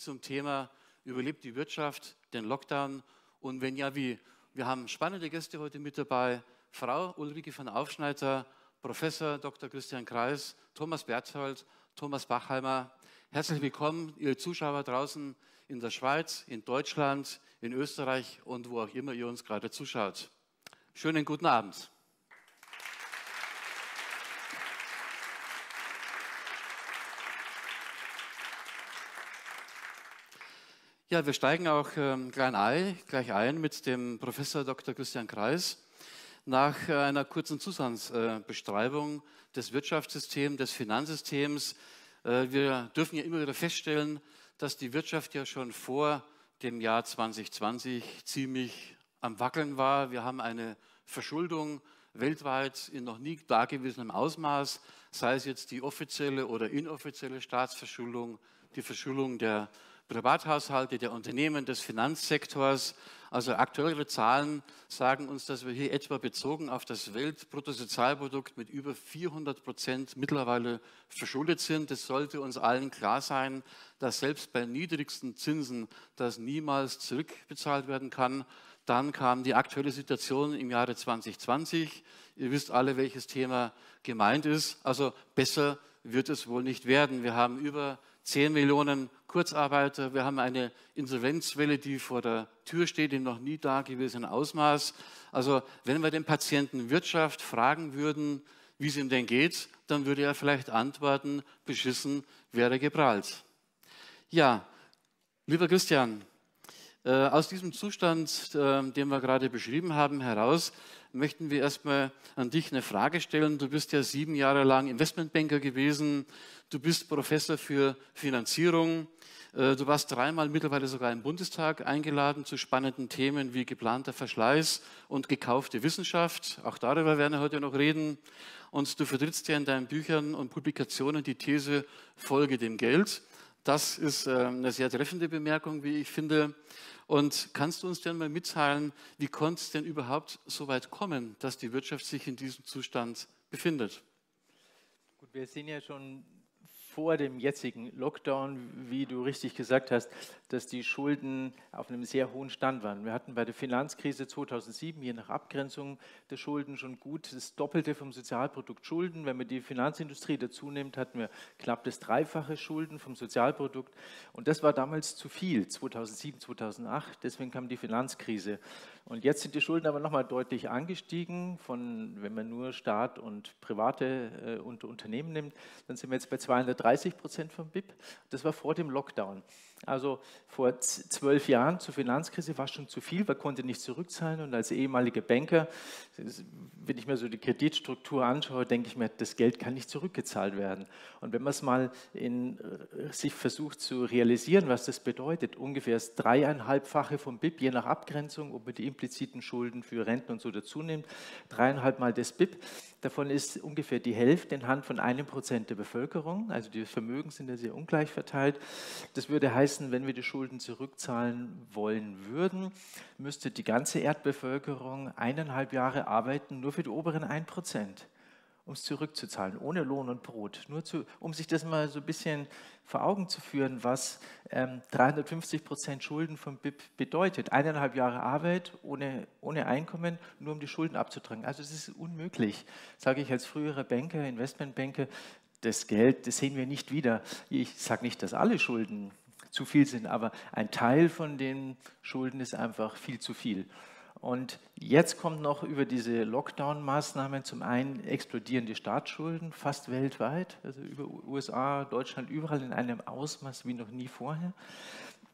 2020 in München zum Thema Überlebt die Wirtschaft den Lockdown? Und wenn ja, wie? Wir haben spannende Gäste heute mit dabei. Frau Ulrike von Aufschneider, Professor Dr. Christian Kreis, Thomas Berthold, Thomas Bachheimer. Herzlich willkommen, ihr Zuschauer draußen in der Schweiz, in Deutschland, in Österreich und wo auch immer ihr uns gerade zuschaut. Schönen guten Abend. Ja, wir steigen auch ähm, gleich ein mit dem Professor Dr. Christian Kreis. Nach äh, einer kurzen Zustandsbeschreibung äh, des Wirtschaftssystems, des Finanzsystems, äh, wir dürfen ja immer wieder feststellen, dass die Wirtschaft ja schon vor dem Jahr 2020 ziemlich am Wackeln war. Wir haben eine Verschuldung weltweit in noch nie dagewesenem Ausmaß, sei es jetzt die offizielle oder inoffizielle Staatsverschuldung, die Verschuldung der Privathaushalte, der Unternehmen, des Finanzsektors. Also aktuellere Zahlen sagen uns, dass wir hier etwa bezogen auf das Weltbruttosozialprodukt mit über 400 Prozent mittlerweile verschuldet sind. Es sollte uns allen klar sein, dass selbst bei niedrigsten Zinsen das niemals zurückbezahlt werden kann. Dann kam die aktuelle Situation im Jahre 2020. Ihr wisst alle, welches Thema gemeint ist. Also besser wird es wohl nicht werden. Wir haben über 10 Millionen Kurzarbeiter. Wir haben eine Insolvenzwelle, die vor der Tür steht, in noch nie dagewesenen Ausmaß. Also wenn wir den Patienten Wirtschaft fragen würden, wie es ihm denn geht, dann würde er vielleicht antworten, beschissen wäre geprahlt. Ja, lieber Christian, äh, aus diesem Zustand, äh, den wir gerade beschrieben haben, heraus möchten wir erstmal an dich eine Frage stellen. Du bist ja sieben Jahre lang Investmentbanker gewesen. Du bist Professor für Finanzierung. Äh, du warst dreimal mittlerweile sogar im Bundestag eingeladen zu spannenden Themen wie geplanter Verschleiß und gekaufte Wissenschaft. Auch darüber werden wir heute noch reden. Und du vertrittst ja in deinen Büchern und Publikationen die These Folge dem Geld. Das ist äh, eine sehr treffende Bemerkung, wie ich finde. Und kannst du uns denn mal mitteilen, wie konnte es denn überhaupt so weit kommen, dass die Wirtschaft sich in diesem Zustand befindet? Gut, wir sind ja schon vor dem jetzigen Lockdown, wie du richtig gesagt hast, dass die Schulden auf einem sehr hohen Stand waren. Wir hatten bei der Finanzkrise 2007 je nach Abgrenzung der Schulden schon gut das Doppelte vom Sozialprodukt Schulden. Wenn man die Finanzindustrie dazu nimmt, hatten wir knapp das Dreifache Schulden vom Sozialprodukt. Und das war damals zu viel, 2007, 2008. Deswegen kam die Finanzkrise. Und jetzt sind die Schulden aber nochmal deutlich angestiegen. Von, wenn man nur Staat und private äh, und Unternehmen nimmt, dann sind wir jetzt bei 230 Prozent vom BIP. Das war vor dem Lockdown. Also vor zwölf Jahren zur Finanzkrise war schon zu viel, man konnte nicht zurückzahlen. Und als ehemaliger Banker, wenn ich mir so die Kreditstruktur anschaue, denke ich mir, das Geld kann nicht zurückgezahlt werden. Und wenn man es mal in, äh, sich versucht zu realisieren, was das bedeutet, ungefähr das dreieinhalbfache vom BIP, je nach Abgrenzung, ob man die impliziten Schulden für Renten und so dazu nimmt, dreieinhalb Mal das BIP, davon ist ungefähr die Hälfte in Hand von einem Prozent der Bevölkerung. Also die Vermögen sind ja sehr ungleich verteilt. Das würde heißen, heißen, wenn wir die Schulden zurückzahlen wollen würden, müsste die ganze Erdbevölkerung eineinhalb Jahre arbeiten, nur für die oberen 1 Prozent, um es zurückzuzahlen, ohne Lohn und Brot. Nur zu, um sich das mal so ein bisschen vor Augen zu führen, was ähm, 350 Prozent Schulden vom BIP bedeutet. Eineinhalb Jahre Arbeit ohne, ohne Einkommen, nur um die Schulden abzutragen. Also es ist unmöglich, sage ich als früherer Banker, Investmentbanker, das Geld, das sehen wir nicht wieder. Ich sage nicht, dass alle Schulden zu viel sind, aber ein Teil von den Schulden ist einfach viel zu viel. Und jetzt kommt noch über diese Lockdown-Maßnahmen zum einen explodierende Staatsschulden, fast weltweit, also über USA, Deutschland, überall in einem Ausmaß wie noch nie vorher.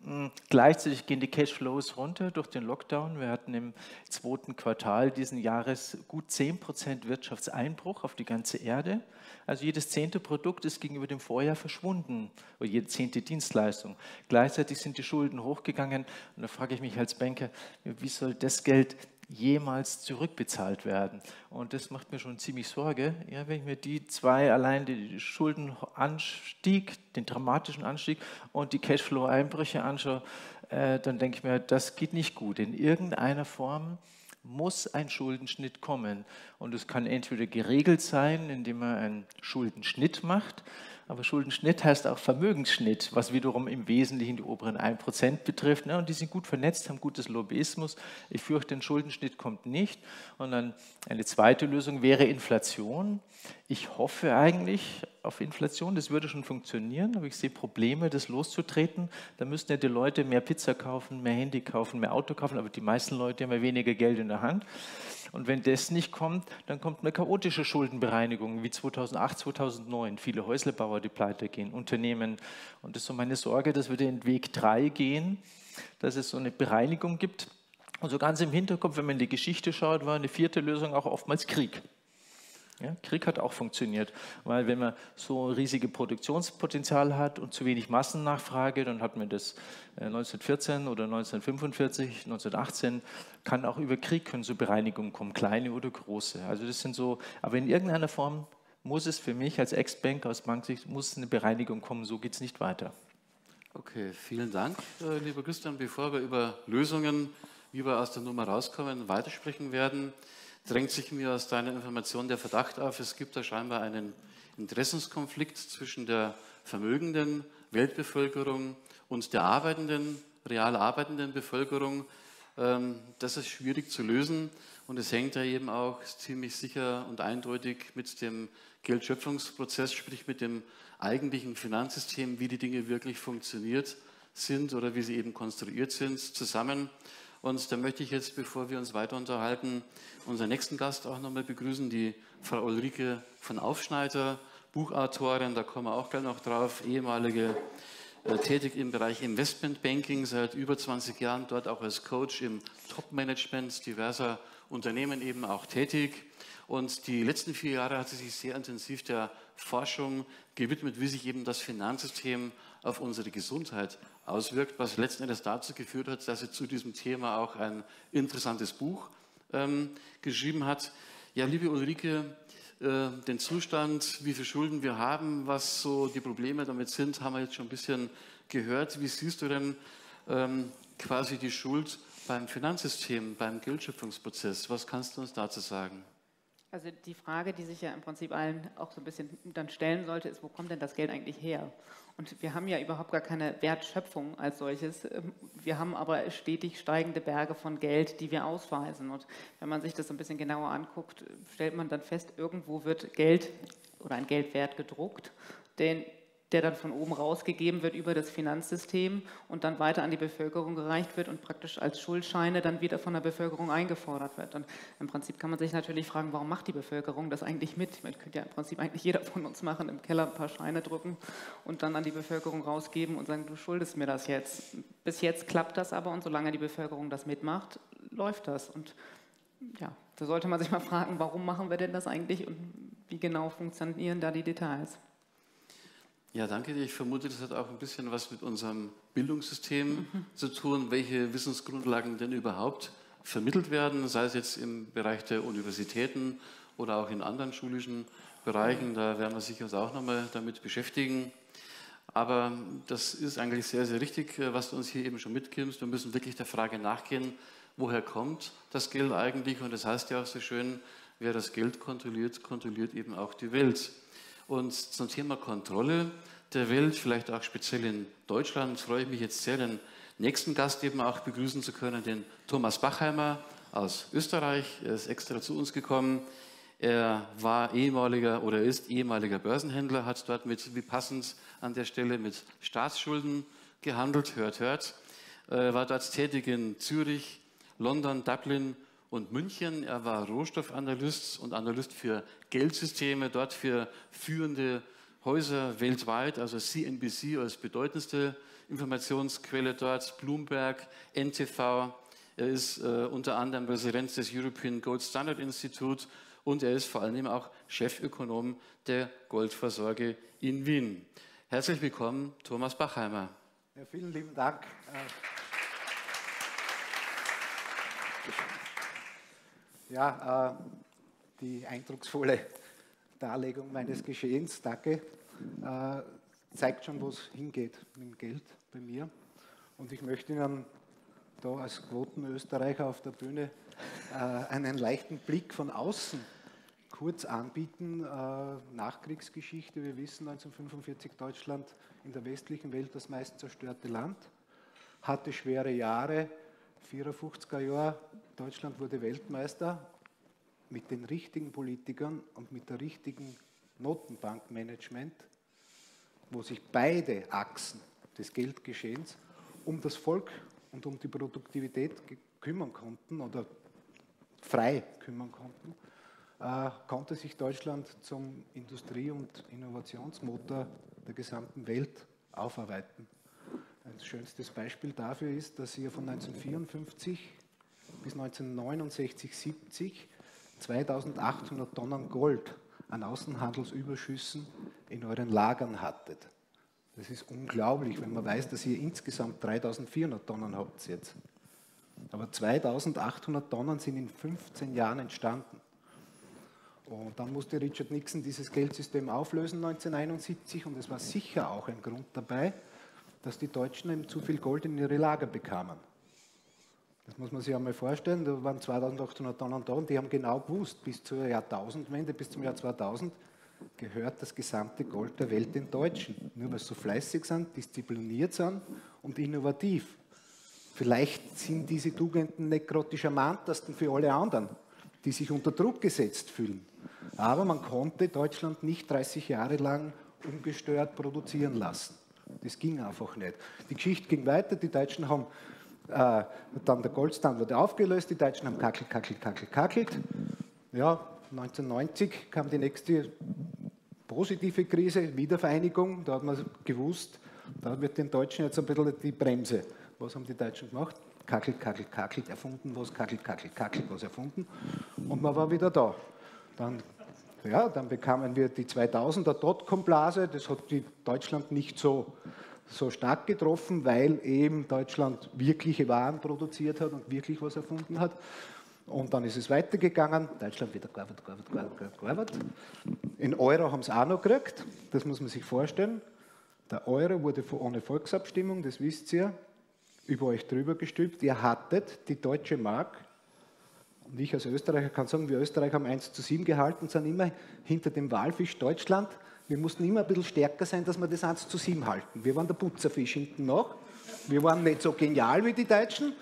Hm, gleichzeitig gehen die Cashflows runter durch den Lockdown. Wir hatten im zweiten Quartal diesen Jahres gut 10 Prozent Wirtschaftseinbruch auf die ganze Erde. Also jedes zehnte Produkt ist gegenüber dem Vorjahr verschwunden oder jede zehnte Dienstleistung. Gleichzeitig sind die Schulden hochgegangen und da frage ich mich als Banker, wie soll das Geld jemals zurückbezahlt werden? Und das macht mir schon ziemlich Sorge. Ja, wenn ich mir die zwei allein, den Schuldenanstieg, den dramatischen Anstieg und die Cashflow-Einbrüche anschaue, äh, dann denke ich mir, das geht nicht gut. In irgendeiner Form muss ein Schuldenschnitt kommen. Und es kann entweder geregelt sein, indem man einen Schuldenschnitt macht, aber Schuldenschnitt heißt auch Vermögensschnitt, was wiederum im Wesentlichen die oberen 1% betrifft. Ne? Und die sind gut vernetzt, haben gutes Lobbyismus. Ich fürchte, ein Schuldenschnitt kommt nicht. Und dann eine zweite Lösung wäre Inflation. Ich hoffe eigentlich auf Inflation, das würde schon funktionieren, aber ich sehe Probleme, das loszutreten. Da müssten ja die Leute mehr Pizza kaufen, mehr Handy kaufen, mehr Auto kaufen, aber die meisten Leute haben ja weniger Geld in der Hand. Und wenn das nicht kommt, dann kommt eine chaotische Schuldenbereinigung wie 2008, 2009. Viele Häuslebauer, die pleite gehen, Unternehmen. Und das ist so meine Sorge, dass wir den Weg 3 gehen, dass es so eine Bereinigung gibt. Und so ganz im Hinterkopf, wenn man in die Geschichte schaut, war eine vierte Lösung auch oftmals Krieg. Ja, Krieg hat auch funktioniert, weil wenn man so riesige Produktionspotenzial hat und zu wenig Massennachfrage, dann hat man das 1914 äh, oder 1945, 1918, kann auch über Krieg können so Bereinigungen kommen, kleine oder große. Also das sind so, aber in irgendeiner Form muss es für mich als Ex-Bank aus Banksicht muss eine Bereinigung kommen, so geht es nicht weiter. Okay, vielen Dank, äh, lieber Christian. Bevor wir über Lösungen, wie wir aus der Nummer rauskommen, weitersprechen werden, drängt sich mir aus deiner Information der Verdacht auf, es gibt da scheinbar einen Interessenskonflikt zwischen der vermögenden Weltbevölkerung und der arbeitenden, real arbeitenden Bevölkerung. Ähm, das ist schwierig zu lösen und es hängt ja eben auch ziemlich sicher und eindeutig mit dem Geldschöpfungsprozess, sprich mit dem eigentlichen Finanzsystem, wie die Dinge wirklich funktioniert sind oder wie sie eben konstruiert sind, zusammen. Und da möchte ich jetzt, bevor wir uns weiter unterhalten, unseren nächsten Gast auch nochmal begrüßen, die Frau Ulrike von Aufschneider, Buchautorin, da kommen wir auch gleich noch drauf, ehemalige äh, tätig im Bereich Investmentbanking, seit über 20 Jahren dort auch als Coach im Top-Management diverser Unternehmen eben auch tätig. Und die letzten vier Jahre hat sie sich sehr intensiv der Forschung gewidmet, wie sich eben das Finanzsystem auf unsere Gesundheit auswirkt, was letzten Endes dazu geführt hat, dass sie zu diesem Thema auch ein interessantes Buch ähm, geschrieben hat. Ja, liebe Ulrike, äh, den Zustand, wie viel Schulden wir haben, was so die Probleme damit sind, haben wir jetzt schon ein bisschen gehört. Wie siehst du denn ähm, quasi die Schuld beim Finanzsystem, beim Geldschöpfungsprozess? Was kannst du uns dazu sagen? Also die Frage, die sich ja im Prinzip allen auch so ein bisschen dann stellen sollte, ist, wo kommt denn das Geld eigentlich her? Und wir haben ja überhaupt gar keine Wertschöpfung als solches. Wir haben aber stetig steigende Berge von Geld, die wir ausweisen. Und wenn man sich das ein bisschen genauer anguckt, stellt man dann fest, irgendwo wird Geld oder ein Geldwert gedruckt, den der dann von oben rausgegeben wird über das Finanzsystem und dann weiter an die Bevölkerung gereicht wird und praktisch als Schuldscheine dann wieder von der Bevölkerung eingefordert wird. Und im Prinzip kann man sich natürlich fragen, warum macht die Bevölkerung das eigentlich mit? Man könnte ja im Prinzip eigentlich jeder von uns machen, im Keller ein paar Scheine drücken und dann an die Bevölkerung rausgeben und sagen, du schuldest mir das jetzt. Bis jetzt klappt das aber und solange die Bevölkerung das mitmacht, läuft das. Und ja, da sollte man sich mal fragen, warum machen wir denn das eigentlich und wie genau funktionieren da die Details? Ja, danke dir. Ich vermute, das hat auch ein bisschen was mit unserem Bildungssystem mhm. zu tun, welche Wissensgrundlagen denn überhaupt vermittelt werden, sei es jetzt im Bereich der Universitäten oder auch in anderen schulischen Bereichen. Da werden wir sicher uns auch nochmal damit beschäftigen. Aber das ist eigentlich sehr, sehr richtig, äh, was du uns hier eben schon mitgibst. Wir müssen wirklich der Frage nachgehen, woher kommt das Geld eigentlich? Und das heißt ja auch so schön, wer das Geld kontrolliert, kontrolliert eben auch die Welt. Und zum Thema Kontrolle der Welt, vielleicht auch speziell in Deutschland, freue ich mich jetzt sehr, den nächsten Gast eben auch begrüßen zu können, den Thomas Bachheimer aus Österreich. Er ist extra zu uns gekommen. Er war ehemaliger oder ist ehemaliger Börsenhändler, hat dort mit, wie passend an der Stelle, mit Staatsschulden gehandelt, hört, hört. Er war dort tätig in Zürich, London, Dublin und München. Er war Rohstoffanalyst und Analyst für Geldsysteme, dort für führende Häuser weltweit, also CNBC als bedeutendste Informationsquelle dort, Bloomberg, NTV. Er ist äh, unter anderem Präsident des European Gold Standard Institute und er ist vor allem auch Chefökonom der Goldversorge in Wien. Herzlich willkommen, Thomas Bachheimer. Ja, vielen lieben Dank. Ja, äh, die eindrucksvolle Darlegung meines Geschehens, danke, äh, zeigt schon, wo es hingeht mit dem Geld bei mir. Und ich möchte Ihnen da als Quotenösterreicher auf der Bühne äh, einen leichten Blick von außen kurz anbieten. Äh, Nachkriegsgeschichte, wir wissen 1945 Deutschland in der westlichen Welt das meist zerstörte Land, hatte schwere Jahre, 54er Jahr, Deutschland wurde Weltmeister mit den richtigen Politikern und mit der richtigen Notenbankmanagement, wo sich beide Achsen des Geldgeschehens um das Volk und um die Produktivität kümmern konnten oder frei kümmern konnten, äh, konnte sich Deutschland zum Industrie- und Innovationsmotor der gesamten Welt aufarbeiten. Ein schönstes Beispiel dafür ist, dass ihr von 1954 bis 1969, 70 2800 Tonnen Gold an Außenhandelsüberschüssen in euren Lagern hattet. Das ist unglaublich, wenn man weiß, dass ihr insgesamt 3400 Tonnen habt jetzt. Aber 2800 Tonnen sind in 15 Jahren entstanden. Und dann musste Richard Nixon dieses Geldsystem auflösen 1971 und es war sicher auch ein Grund dabei, dass die Deutschen eben zu viel Gold in ihre Lager bekamen. Das muss man sich einmal vorstellen, da waren 2800 Tonnen da und die haben genau gewusst, bis zur Jahrtausendwende, bis zum Jahr 2000 gehört das gesamte Gold der Welt den Deutschen. Nur weil sie so fleißig sind, diszipliniert sind und innovativ. Vielleicht sind diese Tugenden nicht gerade die charmantesten für alle anderen, die sich unter Druck gesetzt fühlen. Aber man konnte Deutschland nicht 30 Jahre lang ungestört produzieren lassen. Das ging einfach nicht. Die Geschichte ging weiter, die Deutschen haben äh, dann der Goldstandard aufgelöst, die Deutschen haben kackelt, kackelt, kackelt, kackelt. Ja, 1990 kam die nächste positive Krise, Wiedervereinigung, da hat man gewusst, da wird den Deutschen jetzt ein bisschen die Bremse. Was haben die Deutschen gemacht? Kackelt, kackelt, kackelt, erfunden was, kackelt, kackelt, kackelt was erfunden. Und man war wieder da. Dann ja, dann bekamen wir die 2000er Dotcom-Blase. Das hat die Deutschland nicht so, so stark getroffen, weil eben Deutschland wirkliche Waren produziert hat und wirklich was erfunden hat. Und dann ist es weitergegangen. Deutschland wieder gearbeitet, gearbeitet, gearbeitet. In Euro haben sie auch noch gekriegt. Das muss man sich vorstellen. Der Euro wurde ohne Volksabstimmung, das wisst ihr, über euch drüber gestülpt. Ihr hattet die deutsche Mark und ich als Österreicher kann sagen, wir Österreicher haben 1 zu 7 gehalten, sind immer hinter dem Walfisch Deutschland. Wir mussten immer ein bisschen stärker sein, dass wir das 1 zu 7 halten. Wir waren der Putzerfisch hinten noch. Wir waren nicht so genial wie die Deutschen.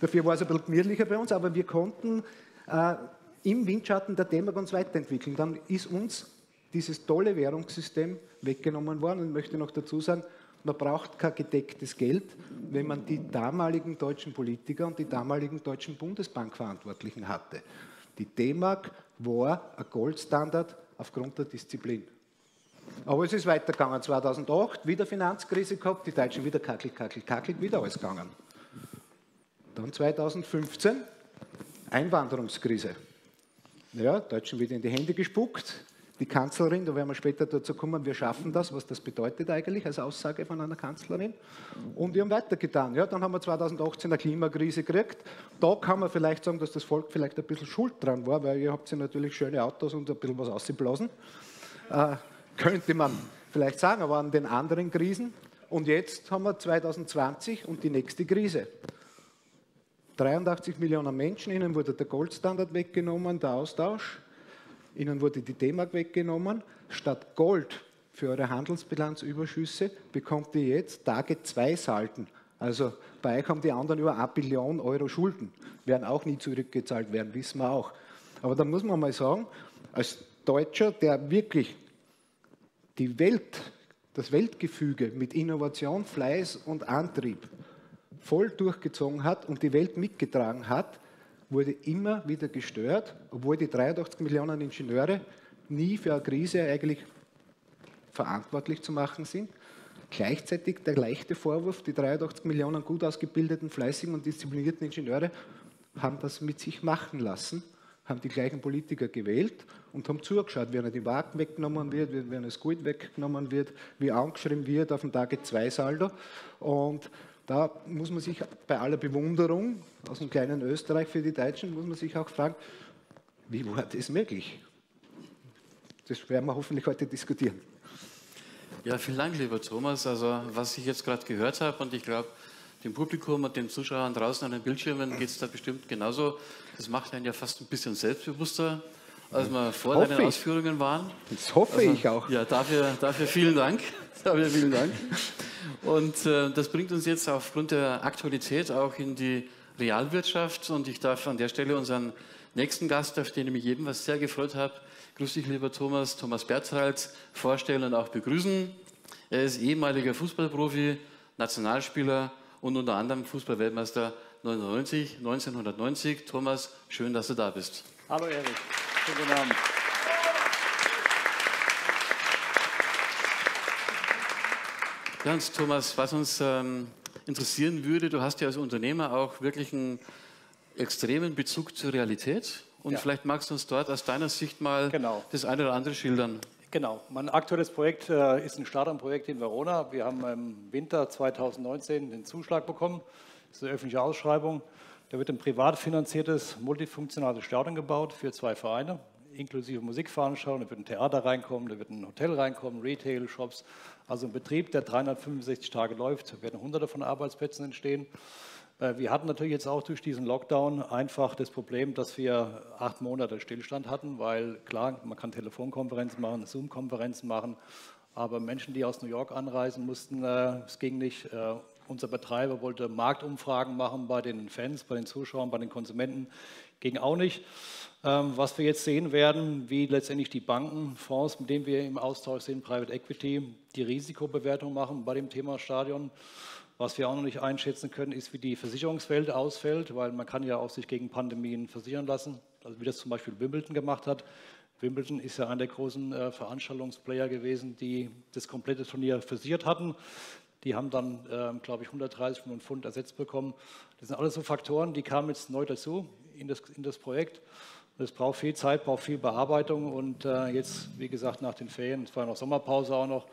Dafür war es ein bisschen gemütlicher bei uns, aber wir konnten äh, im Windschatten der Dämmerung uns weiterentwickeln. Dann ist uns dieses tolle Währungssystem weggenommen worden. Und ich möchte noch dazu sagen, man braucht kein gedecktes Geld, wenn man die damaligen deutschen Politiker und die damaligen deutschen Bundesbankverantwortlichen hatte. Die D-Mark war ein Goldstandard aufgrund der Disziplin. Aber es ist weitergegangen. 2008 wieder Finanzkrise gehabt, die Deutschen wieder kackelt, kackelt, kackelt, wieder alles gegangen. Dann 2015 Einwanderungskrise. Ja, Deutschen wieder in die Hände gespuckt, die Kanzlerin, da werden wir später dazu kommen, wir schaffen das, was das bedeutet eigentlich als Aussage von einer Kanzlerin. Und wir haben weitergetan. Ja, dann haben wir 2018 eine Klimakrise gekriegt. Da kann man vielleicht sagen, dass das Volk vielleicht ein bisschen schuld dran war, weil ihr habt ja natürlich schöne Autos und ein bisschen was ausgeblasen. Äh, könnte man vielleicht sagen, aber an den anderen Krisen. Und jetzt haben wir 2020 und die nächste Krise. 83 Millionen Menschen, ihnen wurde der Goldstandard weggenommen, der Austausch. Ihnen wurde die D-Mark weggenommen. Statt Gold für eure Handelsbilanzüberschüsse bekommt ihr jetzt Tage 2 Salden. Also bei euch haben die anderen über 1 Billion Euro Schulden. Werden auch nie zurückgezahlt werden, wissen wir auch. Aber da muss man mal sagen, als Deutscher, der wirklich die Welt, das Weltgefüge mit Innovation, Fleiß und Antrieb voll durchgezogen hat und die Welt mitgetragen hat, wurde immer wieder gestört, obwohl die 83 Millionen Ingenieure nie für eine Krise eigentlich verantwortlich zu machen sind. Gleichzeitig der leichte Vorwurf, die 83 Millionen gut ausgebildeten, fleißigen und disziplinierten Ingenieure haben das mit sich machen lassen, haben die gleichen Politiker gewählt und haben zugeschaut, wie einer die Wagen weggenommen wird, wie das Gold weggenommen wird, wie angeschrieben wird auf dem Tage 2 Saldo. Und da muss man sich bei aller Bewunderung aus dem kleinen Österreich für die Deutschen, muss man sich auch fragen, wie war das möglich? Das werden wir hoffentlich heute diskutieren. Ja, vielen Dank, lieber Thomas. Also, was ich jetzt gerade gehört habe, und ich glaube, dem Publikum und den Zuschauern draußen an den Bildschirmen geht es da bestimmt genauso. Das macht einen ja fast ein bisschen selbstbewusster, als wir vor Hoffe deinen ich. Ausführungen waren. Das hoffe Also, ich auch. Ja, dafür, dafür vielen Dank. Dafür vielen Dank. Und äh, das bringt uns jetzt aufgrund der Aktualität auch in die Realwirtschaft. Und ich darf an der Stelle unseren nächsten Gast, auf den ich mich ebenfalls sehr gefreut habe, grüß dich, lieber Thomas, Thomas Berthold, vorstellen und auch begrüßen. Er ist ehemaliger Fußballprofi, Nationalspieler und unter anderem Fußballweltmeister 99, 1990. Thomas, schön, dass du da bist. Hallo Erik, schönen guten Abend. Und Thomas, was uns ähm, interessieren würde, du hast ja als Unternehmer auch wirklich einen extremen Bezug zur Realität. Und Ja. vielleicht magst du uns dort aus deiner Sicht mal Genau. das eine oder andere schildern. Genau, mein aktuelles Projekt äh, ist ein Stadion-Projekt in Verona. Wir haben im Winter 2019 den Zuschlag bekommen. Das ist eine öffentliche Ausschreibung. Da wird ein privat finanziertes, multifunktionales Stadion gebaut für zwei Vereine, inklusive Musikveranstaltungen. Da wird ein Theater reinkommen, da wird ein Hotel reinkommen, Retail, Shops. Also ein Betrieb, der 365 Tage läuft, da werden hunderte von Arbeitsplätzen entstehen. Äh, Wir hatten natürlich jetzt auch durch diesen Lockdown einfach das Problem, dass wir acht Monate Stillstand hatten, weil klar, man kann Telefonkonferenzen machen, Zoom-Konferenzen machen, aber Menschen, die aus New York anreisen mussten, äh, es ging nicht. Unser Betreiber wollte Marktumfragen machen bei den Fans, bei den Zuschauern, bei den Konsumenten, ging auch nicht. Ähm, Was wir jetzt sehen werden, wie letztendlich die Banken, Fonds, mit denen wir im Austausch sind, Private Equity, die Risikobewertung machen bei dem Thema Stadion. Was wir auch noch nicht einschätzen können, ist, wie die Versicherungswelt ausfällt, weil man kann ja auch sich gegen Pandemien versichern lassen, also wie das zum Beispiel Wimbledon gemacht hat. Wimbledon ist ja einer der großen äh, Veranstaltungsplayer gewesen, die das komplette Turnier versichert hatten. Die haben dann, ähm, glaube ich, 130 Millionen Pfund ersetzt bekommen. Das sind alles so Faktoren, die kamen jetzt neu dazu in das, in das Projekt. Es braucht viel Zeit, braucht viel Bearbeitung und äh, jetzt, wie gesagt, nach den Ferien, es war noch Sommerpause auch noch,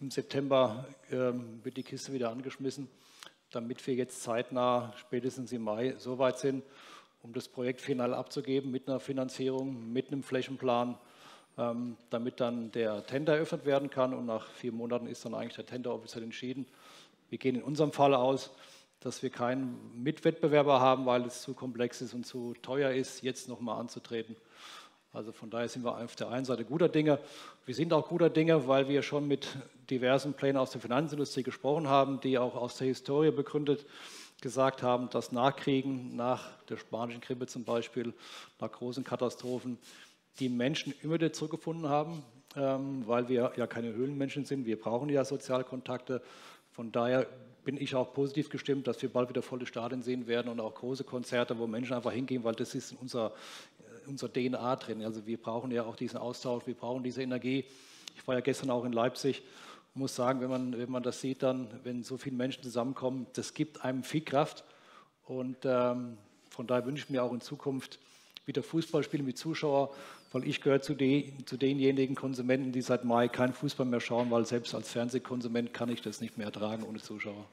im September ähm, wird die Kiste wieder angeschmissen, damit wir jetzt zeitnah, spätestens im Mai, so weit sind, um das Projekt final abzugeben mit einer Finanzierung, mit einem Flächenplan, damit dann der Tender eröffnet werden kann. Und nach vier Monaten ist dann eigentlich der Tender offiziell entschieden. Wir gehen in unserem Fall aus, dass wir keinen Mitwettbewerber haben, weil es zu komplex ist und zu teuer ist, jetzt nochmal anzutreten. Also von daher sind wir auf der einen Seite guter Dinge. Wir sind auch guter Dinge, weil wir schon mit diversen Plänen aus der Finanzindustrie gesprochen haben, die auch aus der Historie begründet gesagt haben, dass nach Kriegen, nach der spanischen Grippe zum Beispiel, nach großen Katastrophen, die Menschen immer wieder zurückgefunden haben, ähm, weil wir ja keine Höhlenmenschen sind. Wir brauchen ja Sozialkontakte. Von daher bin ich auch positiv gestimmt, dass wir bald wieder volle Stadien sehen werden und auch große Konzerte, wo Menschen einfach hingehen, weil das ist in unserer, äh, unserer DNA drin. Also wir brauchen ja auch diesen Austausch, wir brauchen diese Energie. Ich war ja gestern auch in Leipzig und muss sagen, wenn man, wenn man das sieht, dann, wenn so viele Menschen zusammenkommen, das gibt einem viel Kraft. Und ähm, von daher wünsche ich mir auch in Zukunft wieder Fußball spielen mit Zuschauer, weil ich gehöre zu, de, zu denjenigen Konsumenten, die seit Mai keinen Fußball mehr schauen, weil selbst als Fernsehkonsument kann ich das nicht mehr ertragen ohne Zuschauer.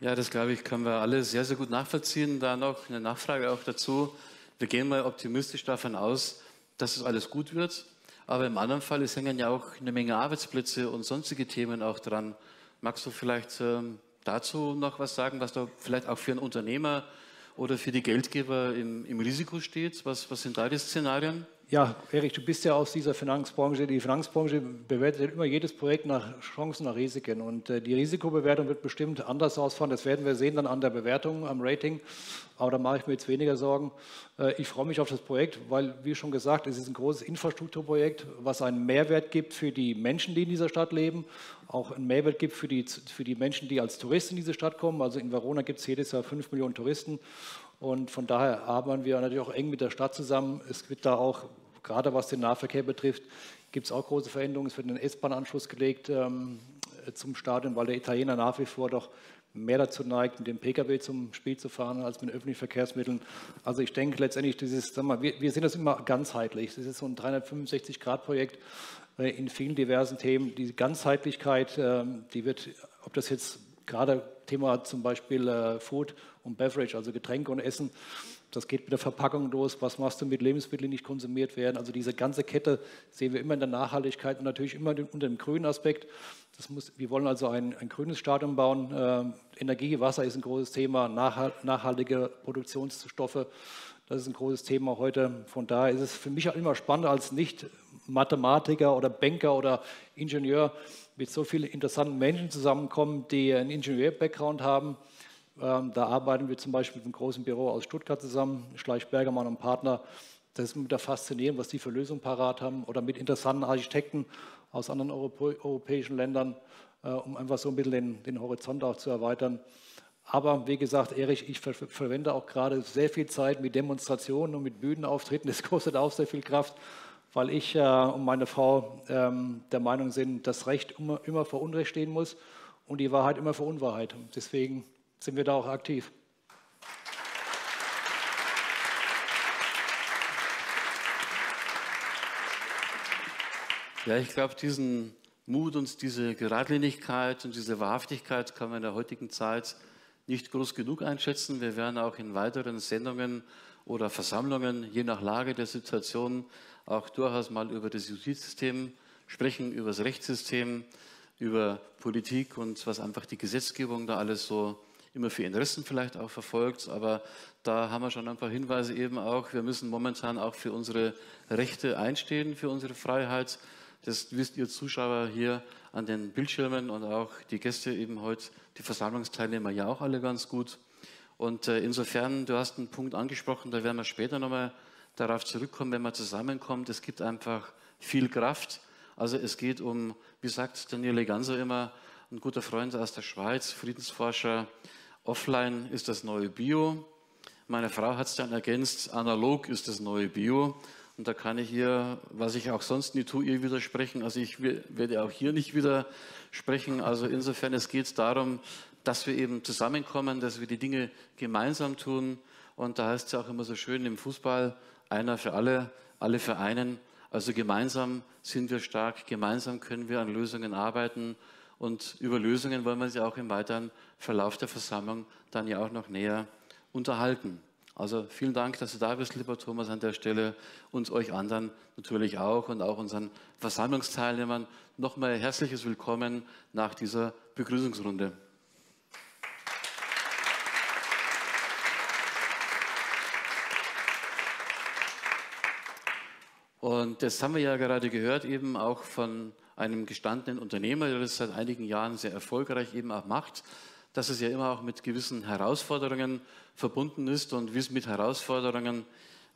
Ja, das glaube ich, können wir alle sehr, sehr gut nachvollziehen. Da noch eine Nachfrage auch dazu. Wir gehen mal optimistisch davon aus, dass es alles gut wird. Aber im anderen Fall, es hängen ja auch eine Menge Arbeitsplätze und sonstige Themen auch dran. Magst du vielleicht ähm, dazu noch was sagen, was da vielleicht auch für einen Unternehmer oder für die Geldgeber im, im Risiko steht? Was, was sind da die Szenarien? Ja, Erich, du bist ja aus dieser Finanzbranche. Die Finanzbranche bewertet immer jedes Projekt nach Chancen, nach Risiken. Und äh, die Risikobewertung wird bestimmt anders ausfallen. Das werden wir sehen dann an der Bewertung, am Rating. Aber da mache ich mir jetzt weniger Sorgen. Äh, ich freue mich auf das Projekt, weil, wie schon gesagt, es ist ein großes Infrastrukturprojekt, was einen Mehrwert gibt für die Menschen, die in dieser Stadt leben, auch einen Mehrwert gibt für die, für die Menschen, die als Touristen in diese Stadt kommen. Also in Verona gibt es jedes Jahr fünf Millionen Touristen. Und von daher arbeiten wir natürlich auch eng mit der Stadt zusammen. Es wird da auch, gerade was den Nahverkehr betrifft, gibt es auch große Veränderungen. Es wird ein S-Bahn-Anschluss gelegt ähm, zum Stadion, weil der Italiener nach wie vor doch mehr dazu neigt, mit dem Pkw zum Spiel zu fahren als mit öffentlichen Verkehrsmitteln. Also ich denke letztendlich, dieses, sag mal, wir, wir sehen das immer ganzheitlich. Das ist so ein 365-Grad-Projekt äh, in vielen diversen Themen. Die Ganzheitlichkeit, ähm, die wird, ob das jetzt gerade Thema zum Beispiel äh, Food und Beverage, also Getränke und Essen, Das geht mit der Verpackung los. Was machst du mit Lebensmitteln, die nicht konsumiert werden? Also diese ganze Kette sehen wir immer in der Nachhaltigkeit und natürlich immer unter dem grünen Aspekt. Muss, wir wollen also ein, ein grünes Stadion bauen. Äh, Energie, Wasser ist ein großes Thema, nachhaltige Produktionsstoffe. Das ist ein großes Thema heute. Von daher ist es für mich immer spannend als Nicht-Mathematiker oder Banker oder Ingenieur mit so vielen interessanten Menschen zusammenkommen, die einen Ingenieur-Background haben. Ähm, da arbeiten wir zum Beispiel mit einem großen Büro aus Stuttgart zusammen, Schleich Bergermann und Partner. Das ist wieder faszinierend, was die für Lösungen parat haben. Oder mit interessanten Architekten aus anderen europäischen Ländern, äh, um einfach so ein bisschen den, den Horizont auch zu erweitern. Aber wie gesagt, Erich, ich ver verwende auch gerade sehr viel Zeit mit Demonstrationen und mit Bühnenauftritten. Das kostet auch sehr viel Kraft, weil ich äh, und meine Frau ähm, der Meinung sind, dass Recht immer, immer vor Unrecht stehen muss und die Wahrheit immer vor Unwahrheit. Deswegen sind wir da auch aktiv. Ja, ich glaube, diesen Mut und diese Geradlinigkeit und diese Wahrhaftigkeit kann man in der heutigen Zeit nicht groß genug einschätzen. Wir werden auch in weiteren Sendungen oder Versammlungen, je nach Lage der Situation, auch durchaus mal über das Justizsystem sprechen, über das Rechtssystem, über Politik und was einfach die Gesetzgebung da alles so immer für Interessen vielleicht auch verfolgt. Aber da haben wir schon ein paar Hinweise eben auch. Wir müssen momentan auch für unsere Rechte einstehen, für unsere Freiheit. Das wisst ihr Zuschauer hier an den Bildschirmen und auch die Gäste eben heute, die Versammlungsteilnehmer ja auch alle ganz gut. Und äh, insofern, du hast einen Punkt angesprochen, da werden wir später nochmal darauf zurückkommen, wenn man zusammenkommt. Es gibt einfach viel Kraft. Also es geht um, wie sagt Daniele Ganser immer, ein guter Freund aus der Schweiz, Friedensforscher, offline ist das neue Bio. Meine Frau hat es dann ergänzt, analog ist das neue Bio. Und da kann ich hier, was ich auch sonst nie tue, ihr widersprechen. Also ich werde auch hier nicht widersprechen. Also insofern, es geht darum, dass wir eben zusammenkommen, dass wir die Dinge gemeinsam tun. Und da heißt es auch immer so schön im Fußball, einer für alle, alle für einen. Also gemeinsam sind wir stark, gemeinsam können wir an Lösungen arbeiten. Und über Lösungen wollen wir ja auch im weiteren Verlauf der Versammlung dann ja auch noch näher unterhalten. Also vielen Dank, dass du da bist, lieber Thomas, an der Stelle und euch anderen natürlich auch und auch unseren Versammlungsteilnehmern nochmal herzliches Willkommen nach dieser Begrüßungsrunde. Und das haben wir ja gerade gehört, eben auch von einem gestandenen Unternehmer, der das seit einigen Jahren sehr erfolgreich eben auch macht dass es ja immer auch mit gewissen Herausforderungen verbunden ist und wie es mit Herausforderungen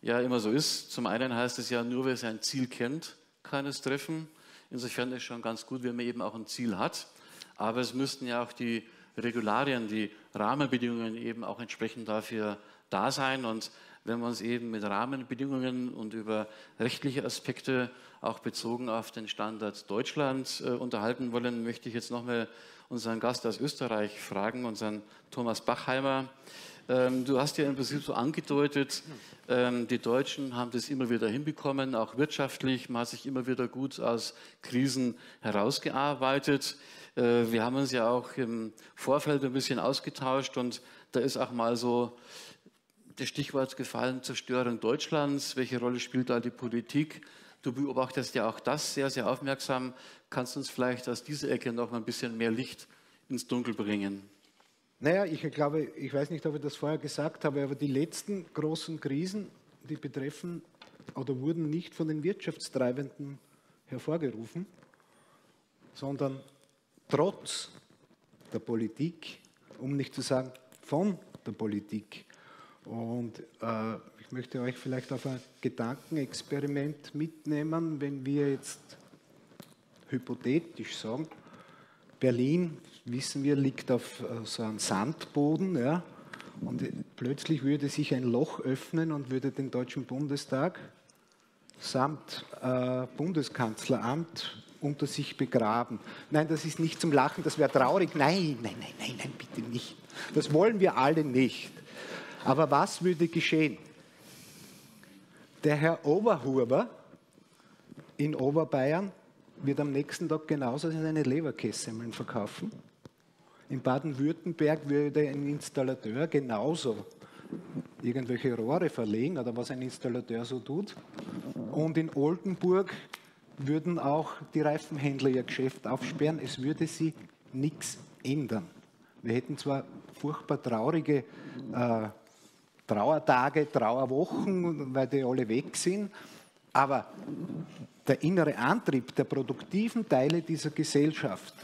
ja immer so ist. Zum einen heißt es ja, nur wer sein Ziel kennt, kann es treffen. Insofern ist es schon ganz gut, wenn man eben auch ein Ziel hat. Aber es müssten ja auch die Regularien, die Rahmenbedingungen eben auch entsprechend dafür da sein. Und wenn wir uns eben mit Rahmenbedingungen und über rechtliche Aspekte auch bezogen auf den Standard Deutschland äh, unterhalten wollen, möchte ich jetzt nochmal unseren Gast aus Österreich fragen, unseren Thomas Bachheimer. Ähm, du hast ja im Prinzip so angedeutet, ähm, die Deutschen haben das immer wieder hinbekommen, auch wirtschaftlich. Man hat sich immer wieder gut aus Krisen herausgearbeitet. Äh, wir haben uns ja auch im Vorfeld ein bisschen ausgetauscht und da ist auch mal so das Stichwort gefallen, Zerstörung Deutschlands. Welche Rolle spielt da die Politik? Du beobachtest ja auch das sehr, sehr aufmerksam. Kannst du uns vielleicht aus dieser Ecke noch mal ein bisschen mehr Licht ins Dunkel bringen? Naja, ich glaube, ich weiß nicht, ob ich das vorher gesagt habe, aber die letzten großen Krisen, die betreffen oder wurden nicht von den Wirtschaftstreibenden hervorgerufen, sondern trotz der Politik, um nicht zu sagen von der Politik. Und äh, ich möchte euch vielleicht auf ein Gedankenexperiment mitnehmen, wenn wir jetzt hypothetisch sagen, Berlin, wissen wir, liegt auf äh, so einem Sandboden, ja, und plötzlich würde sich ein Loch öffnen und würde den Deutschen Bundestag samt äh, Bundeskanzleramt unter sich begraben. Nein, das ist nicht zum Lachen, das wäre traurig. Nein, nein, nein, nein, nein, bitte nicht. Das wollen wir alle nicht. Aber was würde geschehen? Der Herr Oberhuber in Oberbayern wird am nächsten Tag genauso seine Leberkässemmeln verkaufen. In Baden-Württemberg würde ein Installateur genauso irgendwelche Rohre verlegen oder was ein Installateur so tut. Und in Oldenburg würden auch die Reifenhändler ihr Geschäft aufsperren. Es würde sie nichts ändern. Wir hätten zwar furchtbar traurige äh, Trauertage, Trauerwochen, weil die alle weg sind, aber der innere Antrieb der produktiven Teile dieser Gesellschaft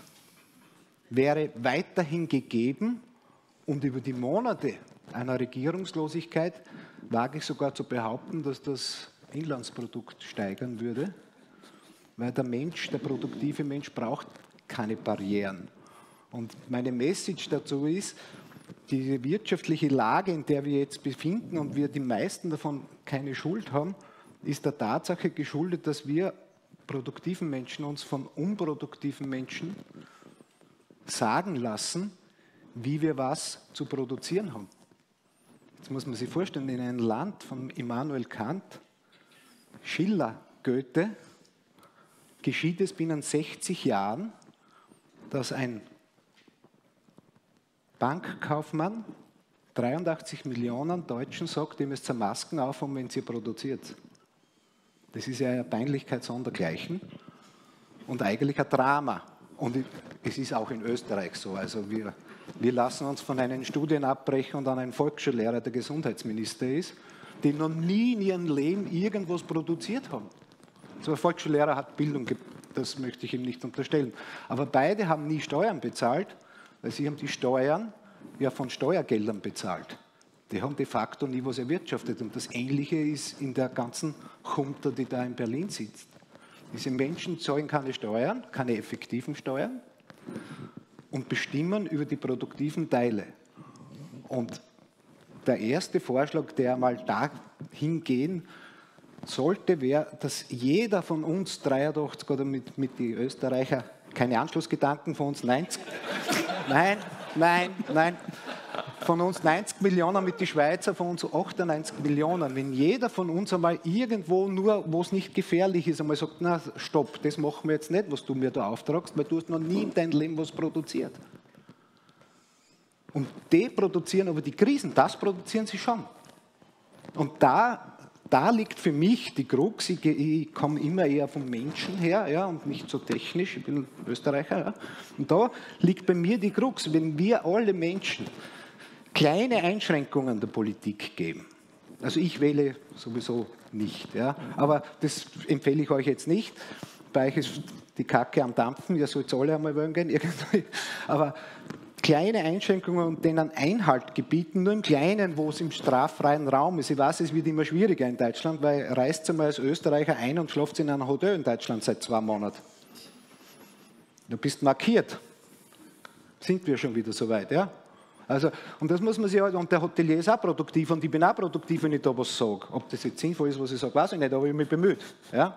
wäre weiterhin gegeben und über die Monate einer Regierungslosigkeit wage ich sogar zu behaupten, dass das Inlandsprodukt steigern würde, weil der Mensch, der produktive Mensch braucht keine Barrieren. Und meine Message dazu ist, die wirtschaftliche Lage, in der wir jetzt befinden und wir die meisten davon keine Schuld haben, ist der Tatsache geschuldet, dass wir produktiven Menschen uns von unproduktiven Menschen sagen lassen, wie wir was zu produzieren haben. Jetzt muss man sich vorstellen, in einem Land von Immanuel Kant, Schiller, Goethe, geschieht es binnen 60 Jahren, dass ein Bankkaufmann 83 Millionen Deutschen sagt, ihr müsst Masken auf, wenn sie produziert. Das ist ja eine Peinlichkeit sondergleichen und eigentlich ein Drama. Und es ist auch in Österreich so. Also wir, wir lassen uns von einen Studien abbrechen und dann ein Volksschullehrer der Gesundheitsminister ist, die noch nie in ihrem Leben irgendwas produziert haben. So ein Volksschullehrer hat Bildung, das möchte ich ihm nicht unterstellen. Aber beide haben nie Steuern bezahlt, weil sie haben die Steuern ja von Steuergeldern bezahlt. Die haben de facto nie was erwirtschaftet. Und das Ähnliche ist in der ganzen Junta, die da in Berlin sitzt. Diese Menschen zahlen keine Steuern, keine effektiven Steuern und bestimmen über die produktiven Teile. Und der erste Vorschlag, der mal dahin gehen sollte, wäre, dass jeder von uns 83 oder mit, mit die Österreicher, keine Anschlussgedanken von uns 90, nein, nein, nein, von uns 90 Millionen, mit den Schweizer von uns 98 Millionen. Wenn jeder von uns einmal irgendwo nur, wo es nicht gefährlich ist, einmal sagt, na stopp, das machen wir jetzt nicht, was du mir da auftragst, weil du hast noch nie in deinem Leben was produziert. Und die produzieren aber die Krisen, das produzieren sie schon. Und da da liegt für mich die Krux, ich, ich komme immer eher vom Menschen her ja, und nicht so technisch, ich bin Österreicher. Ja. Und da liegt bei mir die Krux, wenn wir alle Menschen kleine Einschränkungen der Politik geben. Also ich wähle sowieso nicht, ja, aber das empfehle ich euch jetzt nicht. Bei euch ist die Kacke am Dampfen, ihr sollt alle einmal wollen gehen, aber kleine Einschränkungen und denen Einhalt gebieten, nur im Kleinen, wo es im straffreien Raum ist. Ich weiß, es wird immer schwieriger in Deutschland, weil reist einmal als Österreicher ein und schlaft in einem Hotel in Deutschland seit zwei Monaten. Du bist markiert. Sind wir schon wieder so weit, ja? Also, und das muss man sich halt, und der Hotelier ist auch produktiv und ich bin auch produktiv, wenn ich da was sage. Ob das jetzt sinnvoll ist, was ich sage, weiß ich nicht, aber ich mich bemüht. Ja?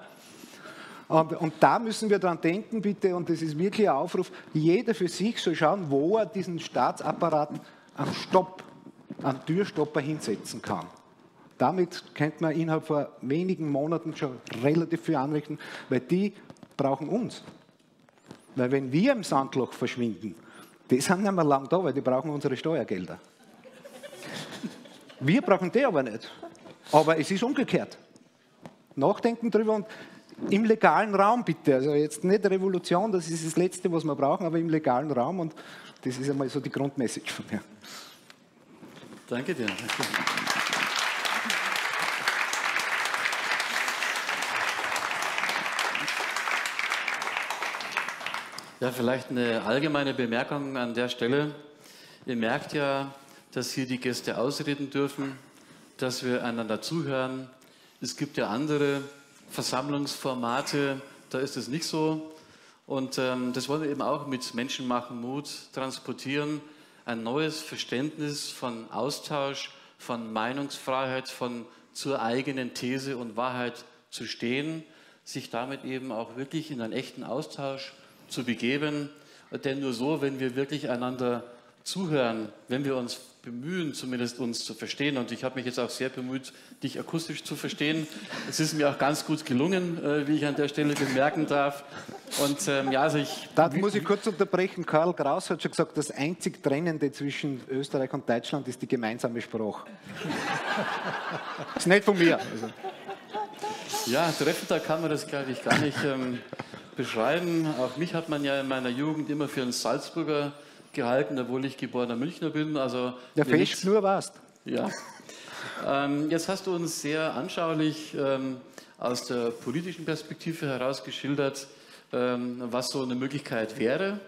Und, und, da müssen wir dran denken, bitte, und das ist wirklich ein Aufruf, jeder für sich soll schauen, wo er diesen Staatsapparat am Stopp, am Türstopper hinsetzen kann. Damit könnte man innerhalb von wenigen Monaten schon relativ viel anrichten, weil die brauchen uns. Weil wenn wir im Sandloch verschwinden, die sind nicht mehr lang da, weil die brauchen unsere Steuergelder. Wir brauchen die aber nicht. Aber es ist umgekehrt. Nachdenken drüber und im legalen Raum bitte. Also jetzt nicht Revolution, das ist das Letzte, was wir brauchen, aber im legalen Raum und das ist einmal so die Grundmessage von mir. Danke dir. Ja, vielleicht eine allgemeine Bemerkung an der Stelle. Ihr merkt ja, dass hier die Gäste ausreden dürfen, dass wir einander zuhören. Es gibt ja andere Versammlungsformate, da ist es nicht so. Und ähm, das wollen wir eben auch mit Menschen machen, Mut transportieren, ein neues Verständnis von Austausch, von Meinungsfreiheit, von zur eigenen These und Wahrheit zu stehen, sich damit eben auch wirklich in einen echten Austausch zu begeben. Denn nur so, wenn wir wirklich einander zuhören, wenn wir uns bemühen, zumindest uns zu verstehen. Und ich habe mich jetzt auch sehr bemüht, dich akustisch zu verstehen. Es ist mir auch ganz gut gelungen, äh, wie ich an der Stelle bemerken darf. Und ähm, ja, also ich. Da muss ich kurz unterbrechen. Karl Kraus hat schon gesagt, das einzig Trennende zwischen Österreich und Deutschland ist die gemeinsame Sprache. das ist nicht von mir. Also. Ja, treffender kann man das, glaube ich, gar nicht ähm, beschreiben. Auch mich hat man ja in meiner Jugend immer für einen Salzburger gehalten, obwohl ich geborener Münchner bin. Also Der nur warst. Ja. Ähm, jetzt hast du uns sehr anschaulich ähm, aus der politischen Perspektive heraus geschildert, ähm, was so eine Möglichkeit wäre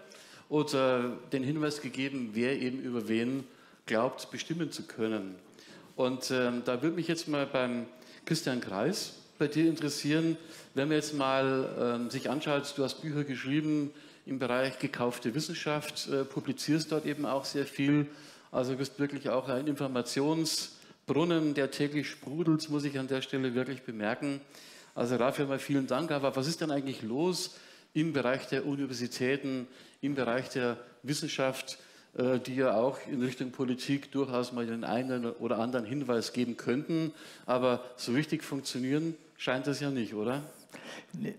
oder den Hinweis gegeben, wer eben über wen glaubt, bestimmen zu können. Und ähm, da würde mich jetzt mal beim Christian Kreis bei dir interessieren, wenn man jetzt mal ähm, sich anschaut, du hast Bücher geschrieben im Bereich gekaufte Wissenschaft, äh, publizierst dort eben auch sehr viel. Also bist wirklich auch ein Informationsbrunnen, der täglich sprudelt, muss ich an der Stelle wirklich bemerken. Also dafür mal vielen Dank. Aber was ist denn eigentlich los im Bereich der Universitäten, im Bereich der Wissenschaft, äh, die ja auch in Richtung Politik durchaus mal den einen oder anderen Hinweis geben könnten. Aber so richtig funktionieren scheint das ja nicht, oder? Nee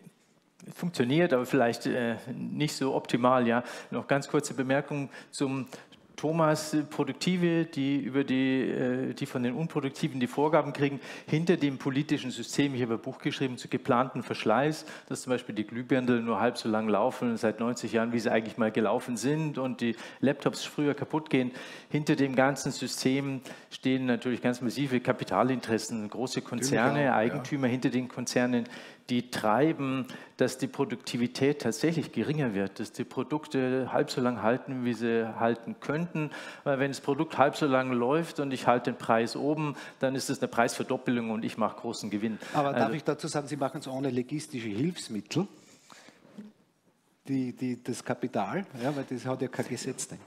funktioniert, aber vielleicht äh, nicht so optimal. Ja, noch ganz kurze Bemerkung zum Thomas Produktive, die über die, äh, die von den Unproduktiven die Vorgaben kriegen, hinter dem politischen System. Ich habe ein Buch geschrieben zu geplanten Verschleiß, dass zum Beispiel die Glühbirndel nur halb so lang laufen seit 90 Jahren, wie sie eigentlich mal gelaufen sind und die Laptops früher kaputt gehen. Hinter dem ganzen System stehen natürlich ganz massive Kapitalinteressen, große Konzerne, Eigentümer hinter den Konzernen, die treiben, dass die Produktivität tatsächlich geringer wird, dass die Produkte halb so lang halten, wie sie halten könnten. Weil wenn das Produkt halb so lang läuft und ich halte den Preis oben, dann ist es eine Preisverdoppelung und ich mache großen Gewinn. Aber darf also, ich dazu sagen, Sie machen es ohne logistische Hilfsmittel? Die, die, das Kapital, ja, weil das hat ja kein Gesetz. Drin.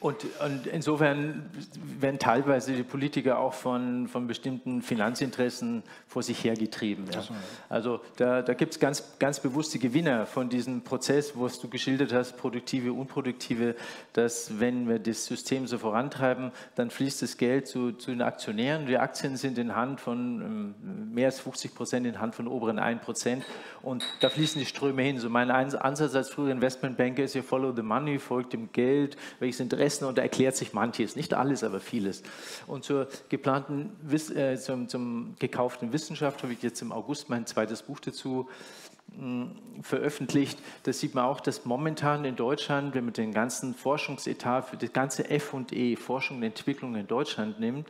Und, und, insofern werden teilweise die Politiker auch von, von bestimmten Finanzinteressen vor sich hergetrieben. Ja. Also da, da gibt es ganz, ganz bewusste Gewinner von diesem Prozess, was du geschildert hast, produktive, unproduktive, dass wenn wir das System so vorantreiben, dann fließt das Geld zu, zu den Aktionären. Die Aktien sind in Hand von ähm, mehr als 50 Prozent in Hand von oberen 1 Prozent und da fließen die Ströme hin. So mein Ansatz als früher Investmentbanker ist ja Follow the Money, folgt dem Geld, welches Interesse Interessen und da erklärt sich manches, nicht alles, aber vieles. Und zur geplanten, äh, zum, zum gekauften Wissenschaft habe ich jetzt im August mein zweites Buch dazu mm, veröffentlicht. Da sieht man auch, dass momentan in Deutschland, wenn man den ganzen Forschungsetat für das ganze F&E, Forschung und Entwicklung in Deutschland nimmt,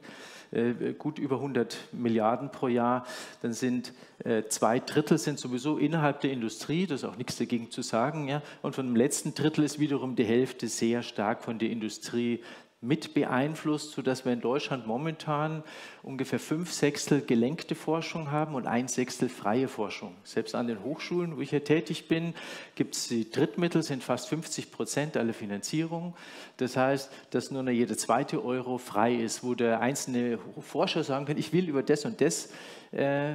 gut über 100 Milliarden pro Jahr, dann sind äh, zwei Drittel sind sowieso innerhalb der Industrie, das ist auch nichts dagegen zu sagen, ja, und von dem letzten Drittel ist wiederum die Hälfte sehr stark von der Industrie mit beeinflusst, sodass wir in Deutschland momentan ungefähr fünf Sechstel gelenkte Forschung haben und ein Sechstel freie Forschung. Selbst an den Hochschulen, wo ich hier tätig bin, gibt es die Drittmittel, sind fast 50 Prozent aller Finanzierung. Das heißt, dass nur noch jeder zweite Euro frei ist, wo der einzelne Forscher sagen kann, ich will über das und das äh,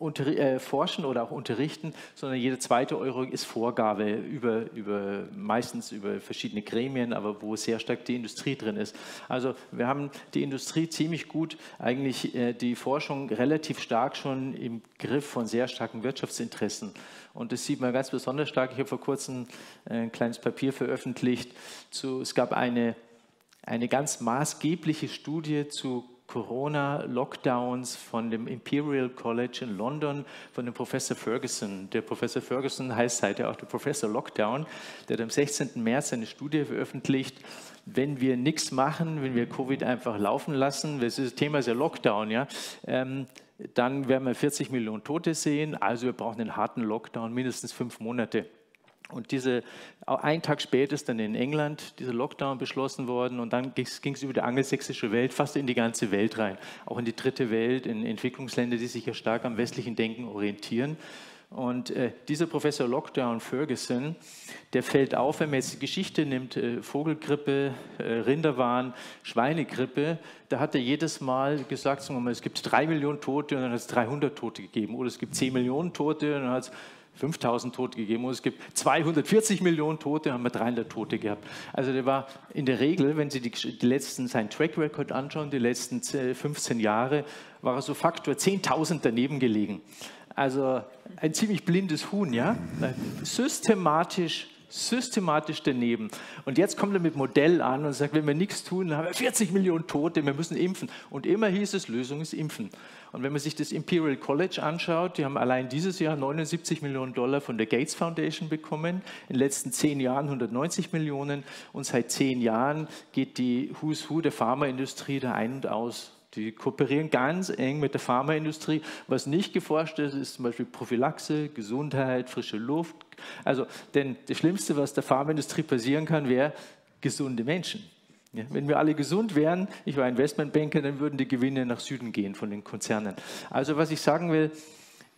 äh, forschen oder auch unterrichten, sondern jede zweite Euro ist Vorgabe über, über meistens über verschiedene Gremien, aber wo sehr stark die Industrie drin ist. Also wir haben die Industrie ziemlich gut, eigentlich äh, die Forschung relativ stark schon im Griff von sehr starken Wirtschaftsinteressen. Und das sieht man ganz besonders stark. Ich habe vor kurzem äh, ein kleines Papier veröffentlicht. Zu, es gab eine, eine ganz maßgebliche Studie zu Corona-Lockdowns von dem Imperial College in London von dem Professor Ferguson. Der Professor Ferguson heißt seither auch der Professor Lockdown. Der hat am 16. März eine Studie veröffentlicht. Wenn wir nichts machen, wenn wir Covid einfach laufen lassen, das, ist, das Thema ist ja Lockdown, ja, ähm, dann werden wir 40 Millionen Tote sehen. Also wir brauchen einen harten Lockdown, mindestens fünf Monate. Und diese, ein Tag später ist dann in England dieser Lockdown beschlossen worden und dann ging es über die angelsächsische Welt, fast in die ganze Welt rein, auch in die dritte Welt, in Entwicklungsländer, die sich ja stark am westlichen Denken orientieren. Und äh, dieser Professor Lockdown Ferguson, der fällt auf, wenn man jetzt die Geschichte nimmt, äh, Vogelgrippe, äh, Rinderwahn, Schweinegrippe, da hat er jedes Mal gesagt, sagen wir mal, es gibt drei Millionen Tote und dann hat es 300 Tote gegeben. Oder es gibt 10 Millionen Tote und dann hat es 5000 Tote gegeben und es gibt 240 Millionen Tote, haben wir 300 Tote gehabt. Also der war in der Regel, wenn Sie die, die letzten, seinen Track Record anschauen, die letzten 15 Jahre, war er so Faktor 10.000 daneben gelegen. Also ein ziemlich blindes Huhn, ja? Systematisch systematisch daneben. Und jetzt kommt er mit Modell an und sagt, wenn wir nichts tun, dann haben wir 40 Millionen Tote, wir müssen impfen. Und immer hieß es, Lösung ist Impfen. Und wenn man sich das Imperial College anschaut, die haben allein dieses Jahr 79 Millionen Dollar von der Gates Foundation bekommen, in den letzten zehn Jahren 190 Millionen und seit zehn Jahren geht die Who's Who der Pharmaindustrie da ein und aus. Die kooperieren ganz eng mit der Pharmaindustrie. Was nicht geforscht ist, ist zum Beispiel Prophylaxe, Gesundheit, frische Luft. Also, denn das Schlimmste, was der Pharmaindustrie passieren kann, wäre gesunde Menschen. Ja, wenn wir alle gesund wären, ich war Investmentbanker, dann würden die Gewinne nach Süden gehen von den Konzernen. Also was ich sagen will,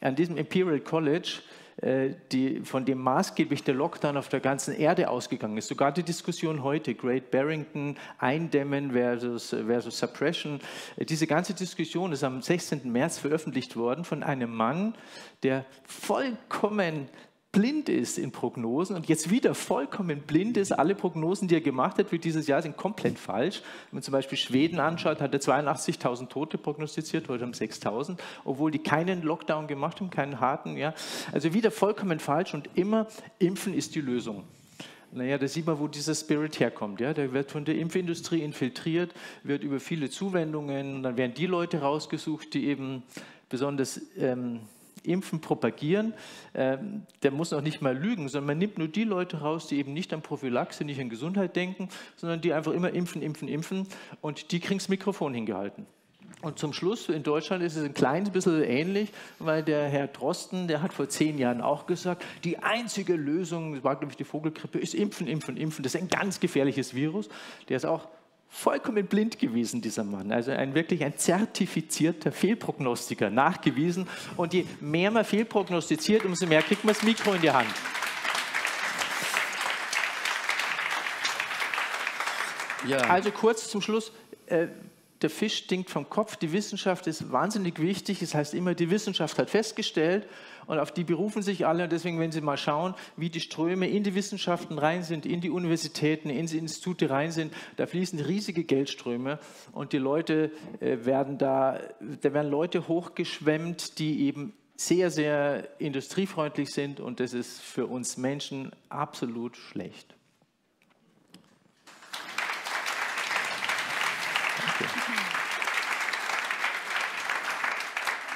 an diesem Imperial College äh, die, von dem maßgeblich der Lockdown auf der ganzen Erde ausgegangen ist. Sogar die Diskussion heute, Great Barrington, Eindämmen versus, versus Suppression, äh, diese ganze Diskussion ist am 16. März veröffentlicht worden von einem Mann, der vollkommen blind ist in Prognosen und jetzt wieder vollkommen blind ist. Alle Prognosen, die er gemacht hat für dieses Jahr, sind komplett falsch. Wenn man zum Beispiel Schweden anschaut, hat er 82.000 Tote prognostiziert, heute haben 6.000, obwohl die keinen Lockdown gemacht haben, keinen harten. Ja. Also wieder vollkommen falsch und immer Impfen ist die Lösung. Naja, da sieht man, wo dieser Spirit herkommt. Ja? Der wird von der Impfindustrie infiltriert, wird über viele Zuwendungen, dann werden die Leute rausgesucht, die eben besonders ähm, Impfen propagieren, ähm, der muss auch nicht mal lügen, sondern man nimmt nur die Leute raus, die eben nicht an Prophylaxe, nicht an Gesundheit denken, sondern die einfach immer impfen, impfen, impfen und die kriegen das Mikrofon hingehalten. Und zum Schluss, in Deutschland ist es ein kleines bisschen ähnlich, weil der Herr Drosten, der hat vor zehn Jahren auch gesagt, die einzige Lösung, das war glaube ich die Vogelgrippe, ist impfen, impfen, impfen. Das ist ein ganz gefährliches Virus. Der ist auch vollkommen blind gewesen, dieser Mann. Also ein wirklich ein zertifizierter Fehlprognostiker, nachgewiesen. Und je mehr man fehlprognostiziert, umso mehr kriegt man das Mikro in die Hand. Ja. Also kurz zum Schluss. Äh, der Fisch stinkt vom Kopf. Die Wissenschaft ist wahnsinnig wichtig. Das heißt immer, die Wissenschaft hat festgestellt und auf die berufen sich alle. Und deswegen, wenn Sie mal schauen, wie die Ströme in die Wissenschaften rein sind, in die Universitäten, in die Institute rein sind, da fließen riesige Geldströme und die Leute äh, werden da, da werden Leute hochgeschwemmt, die eben sehr, sehr industriefreundlich sind und das ist für uns Menschen absolut schlecht.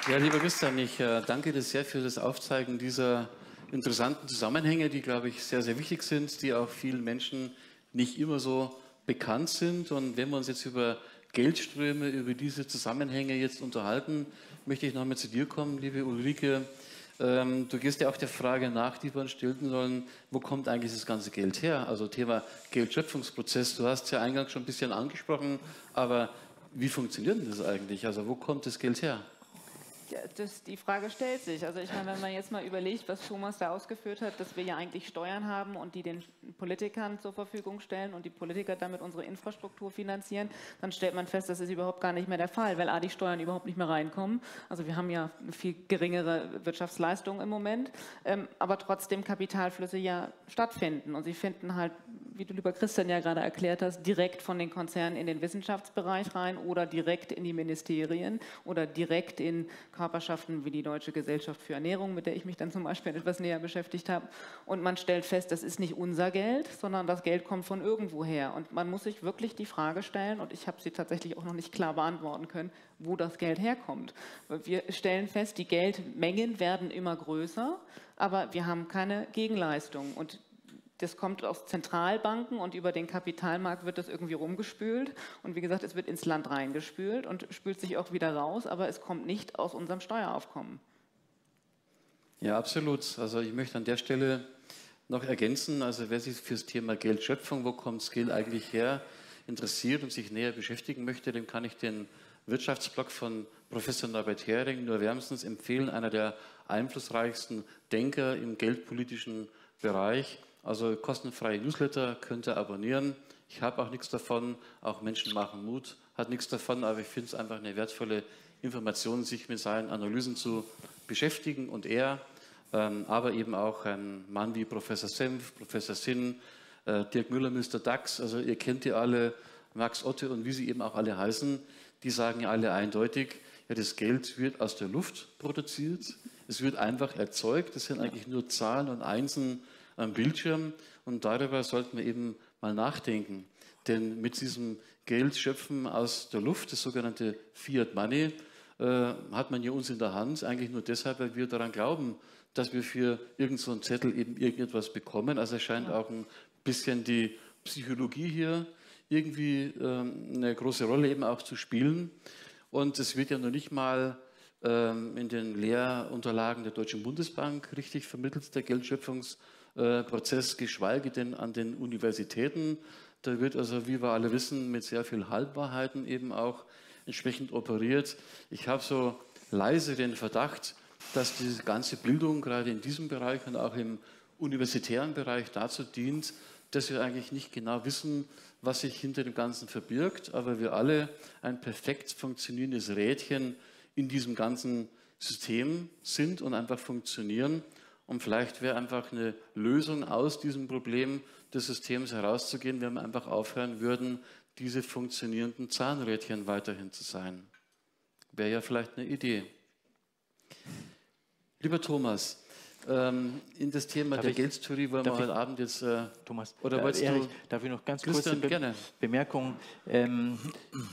Ja, lieber Christian, ich äh, danke dir sehr für das Aufzeigen dieser interessanten Zusammenhänge, die, glaube ich, sehr, sehr wichtig sind, die auch vielen Menschen nicht immer so bekannt sind. Und wenn wir uns jetzt über Geldströme, über diese Zusammenhänge jetzt unterhalten, möchte ich nochmal zu dir kommen, liebe Ulrike. Ähm, du gehst ja auch der Frage nach, die wir uns stellen sollen, wo kommt eigentlich das ganze Geld her? Also Thema Geldschöpfungsprozess, du hast es ja eingangs schon ein bisschen angesprochen, aber wie funktioniert denn das eigentlich? Also wo kommt das Geld her? Das, die Frage stellt sich. Also ich meine, wenn man jetzt mal überlegt, was Thomas da ausgeführt hat, dass wir ja eigentlich Steuern haben und die den Politikern zur Verfügung stellen und die Politiker damit unsere Infrastruktur finanzieren, dann stellt man fest, das ist überhaupt gar nicht mehr der Fall, weil A, die Steuern überhaupt nicht mehr reinkommen. Also wir haben ja eine viel geringere Wirtschaftsleistung im Moment, ähm, aber trotzdem Kapitalflüsse ja stattfinden und sie finden halt, wie du lieber Christian ja gerade erklärt hast, direkt von den Konzernen in den Wissenschaftsbereich rein oder direkt in die Ministerien oder direkt in Körperschaften wie die Deutsche Gesellschaft für Ernährung, mit der ich mich dann zum Beispiel etwas näher beschäftigt habe. Und man stellt fest, das ist nicht unser Geld, sondern das Geld kommt von irgendwoher. Und man muss sich wirklich die Frage stellen, und ich habe sie tatsächlich auch noch nicht klar beantworten können, wo das Geld herkommt. Wir stellen fest, die Geldmengen werden immer größer, aber wir haben keine Gegenleistung. Und das kommt aus Zentralbanken und über den Kapitalmarkt wird das irgendwie rumgespült. Und wie gesagt, es wird ins Land reingespült und spült sich auch wieder raus, aber es kommt nicht aus unserem Steueraufkommen. Ja, absolut. Also ich möchte an der Stelle noch ergänzen, also wer sich für das Thema Geldschöpfung, wo kommt Geld eigentlich her, interessiert und sich näher beschäftigen möchte, dem kann ich den Wirtschaftsblog von Professor Norbert Hering nur wärmstens empfehlen, einer der einflussreichsten Denker im geldpolitischen Bereich. Also kostenfreie Newsletter könnt ihr abonnieren. Ich habe auch nichts davon. Auch Menschen machen Mut, hat nichts davon, aber ich finde es einfach eine wertvolle Information, sich mit seinen Analysen zu beschäftigen. Und er ähm, aber eben auch ein Mann wie Professor Senf, Professor Sinn, äh, Dirk Müller, Mr. Dax, also ihr kennt die alle, Max Otte und wie sie eben auch alle heißen, die sagen ja alle eindeutig, ja, das Geld wird aus der Luft produziert, es wird einfach erzeugt, das sind eigentlich nur Zahlen und Einsen am Bildschirm und darüber sollten wir eben mal nachdenken. Denn mit diesem Geld schöpfen aus der Luft, das sogenannte Fiat Money, äh, hat man ja uns in der Hand, eigentlich nur deshalb, weil wir daran glauben, dass wir für irgendeinen so Zettel eben irgendetwas bekommen. Also es scheint auch ein bisschen die Psychologie hier irgendwie ähm, eine große Rolle eben auch zu spielen. Und es wird ja noch nicht mal ähm, in den Lehrunterlagen der Deutschen Bundesbank richtig vermittelt, der Geldschöpfungsprozess, geschweige denn an den Universitäten. Da wird also, wie wir alle wissen, mit sehr viel Halbwahrheiten eben auch entsprechend operiert. Ich habe so leise den Verdacht, dass diese ganze Bildung gerade in diesem Bereich und auch im universitären Bereich dazu dient, dass wir eigentlich nicht genau wissen, was sich hinter dem Ganzen verbirgt, aber wir alle ein perfekt funktionierendes Rädchen in diesem ganzen System sind und einfach funktionieren. Und vielleicht wäre einfach eine Lösung aus diesem Problem des Systems herauszugehen, wenn wir einfach aufhören würden, diese funktionierenden Zahnrädchen weiterhin zu sein. Wäre ja vielleicht eine Idee. Lieber Thomas, ähm, in das Thema darf der ich, Geldtheorie wollen wir heute Abend jetzt. Äh, Thomas, oder äh, Erich, darf ich noch ganz kurz eine Be Bemerkung? Ähm,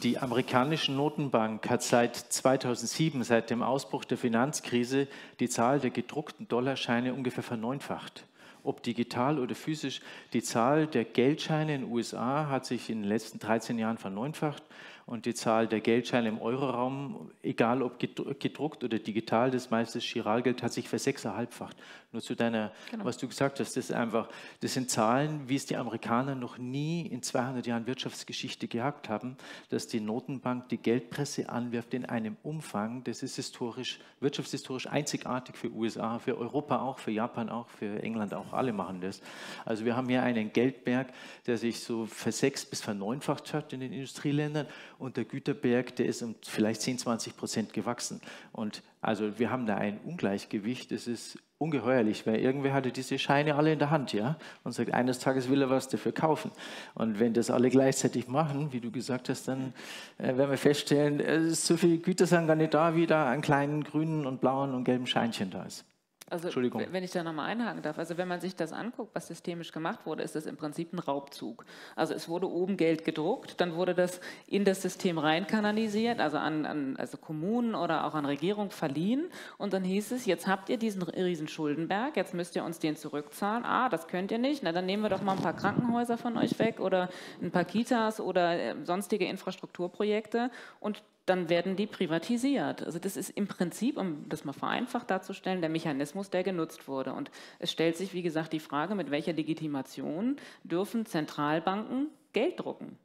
die amerikanische Notenbank hat seit 2007, seit dem Ausbruch der Finanzkrise, die Zahl der gedruckten Dollarscheine ungefähr verneunfacht ob digital oder physisch. Die Zahl der Geldscheine in den USA hat sich in den letzten 13 Jahren verneunfacht und die Zahl der Geldscheine im Euroraum, egal ob gedruckt oder digital, das meiste Chiralgeld hat sich versechserhalbfacht. Nur zu deiner, genau. was du gesagt hast, das ist einfach, das sind Zahlen, wie es die Amerikaner noch nie in 200 Jahren Wirtschaftsgeschichte gehabt haben, dass die Notenbank die Geldpresse anwirft in einem Umfang, das ist historisch, wirtschaftshistorisch einzigartig für USA, für Europa auch, für Japan auch, für England auch, alle machen das. Also wir haben hier einen Geldberg, der sich so versechs bis verneunfacht hat in den Industrieländern und der Güterberg, der ist um vielleicht 10, 20 Prozent gewachsen. Und also wir haben da ein Ungleichgewicht, das ist ungeheuerlich, weil irgendwer hatte diese Scheine alle in der Hand, ja, und sagt, eines Tages will er was dafür kaufen. Und wenn das alle gleichzeitig machen, wie du gesagt hast, dann äh, werden wir feststellen, äh, so viele Güter sind gar nicht da, wie da an kleinen grünen und blauen und gelben Scheinchen da ist. Also, wenn ich da nochmal einhaken darf, also wenn man sich das anguckt, was systemisch gemacht wurde, ist das im Prinzip ein Raubzug. Also es wurde oben Geld gedruckt, dann wurde das in das System reinkanalisiert, also an, an also Kommunen oder auch an Regierung verliehen und dann hieß es, jetzt habt ihr diesen riesen Schuldenberg, jetzt müsst ihr uns den zurückzahlen. Ah, das könnt ihr nicht, na dann nehmen wir doch mal ein paar Krankenhäuser von euch weg oder ein paar Kitas oder äh, sonstige Infrastrukturprojekte und dann werden die privatisiert. Also das ist im Prinzip, um das mal vereinfacht darzustellen, der Mechanismus, der genutzt wurde. Und es stellt sich, wie gesagt, die Frage, mit welcher Legitimation dürfen Zentralbanken Geld drucken?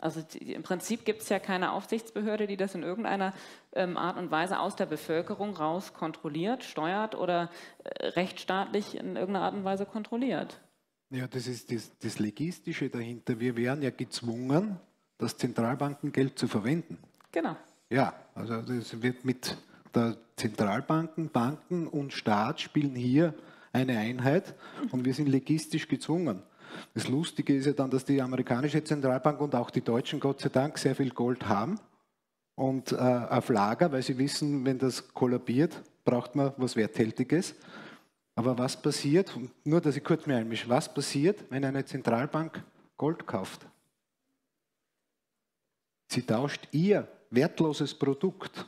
Also im Prinzip gibt es ja keine Aufsichtsbehörde, die das in irgendeiner ähm, Art und Weise aus der Bevölkerung raus kontrolliert, steuert oder äh, rechtsstaatlich in irgendeiner Art und Weise kontrolliert. Ja, das ist das, das Legistische dahinter. Wir wären ja gezwungen, das Zentralbankengeld zu verwenden. Genau. Ja, also das wird mit der Zentralbanken, Banken und Staat spielen hier eine Einheit und wir sind legistisch gezwungen. Das Lustige ist ja dann, dass die amerikanische Zentralbank und auch die deutschen Gott sei Dank sehr viel Gold haben und äh, auf Lager, weil sie wissen, wenn das kollabiert, braucht man was Werthaltiges. Aber was passiert, nur dass ich kurz mir einmische, was passiert, wenn eine Zentralbank Gold kauft? Sie tauscht ihr wertloses Produkt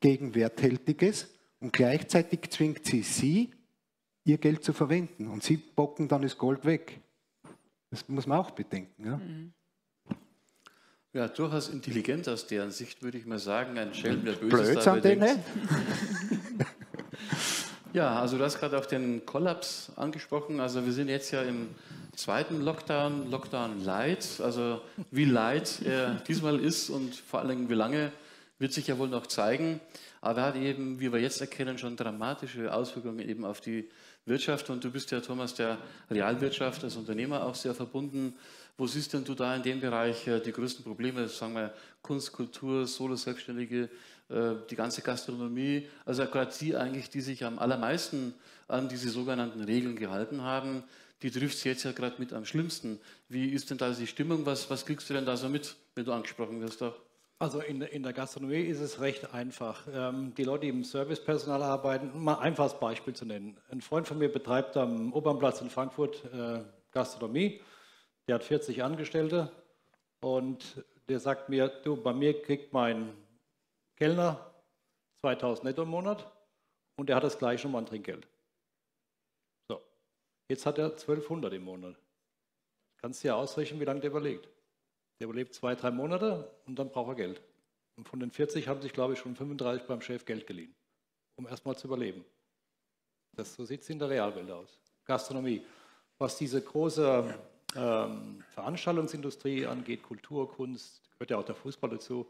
gegen werthältiges und gleichzeitig zwingt sie sie, ihr Geld zu verwenden. Und sie bocken dann das Gold weg. Das muss man auch bedenken. Ja? Mhm. Ja, durchaus intelligent aus deren Sicht, würde ich mal sagen. Ein Schelm, der Böses Blödsinn dabei Ja, also du hast gerade auch den Kollaps angesprochen. Also wir sind jetzt ja im zweiten Lockdown, Lockdown Light, also wie light er diesmal ist und vor allen Dingen wie lange, wird sich ja wohl noch zeigen. Aber er hat eben, wie wir jetzt erkennen, schon dramatische Auswirkungen eben auf die Wirtschaft. Und du bist ja, Thomas, der Realwirtschaft als Unternehmer auch sehr verbunden. Wo siehst denn du da in dem Bereich äh, die größten Probleme, sagen wir Kunst, Kultur, Solo-Selbstständige? äh, die ganze Gastronomie, also gerade die eigentlich, die sich am allermeisten an diese sogenannten Regeln gehalten haben, die trifft es jetzt ja gerade mit am schlimmsten. Wie ist denn da die Stimmung? Was, was kriegst du denn da so mit, wenn du angesprochen wirst? Auch? Also in, in, der Gastronomie ist es recht einfach. Ähm, die Leute, die im Servicepersonal arbeiten, um mal ein einfaches Beispiel zu nennen. Ein Freund von mir betreibt am Opernplatz in Frankfurt äh, Gastronomie. Der hat 40 Angestellte und der sagt mir, du, bei mir kriegt mein Kellner 2000 netto im Monat und der hat das gleiche nochmal an Trinkgeld. Jetzt hat er 1200 im Monat. Kannst du ja ausrechnen, wie lange der überlegt. Der überlebt zwei, drei Monate und dann braucht er Geld. Und von den 40 haben sich, glaube ich, schon 35 beim Chef Geld geliehen, um erstmal zu überleben. Das, so sieht es in der Realwelt aus. Gastronomie. Was diese große ähm, Veranstaltungsindustrie angeht, Kultur, Kunst, gehört ja auch der Fußball dazu,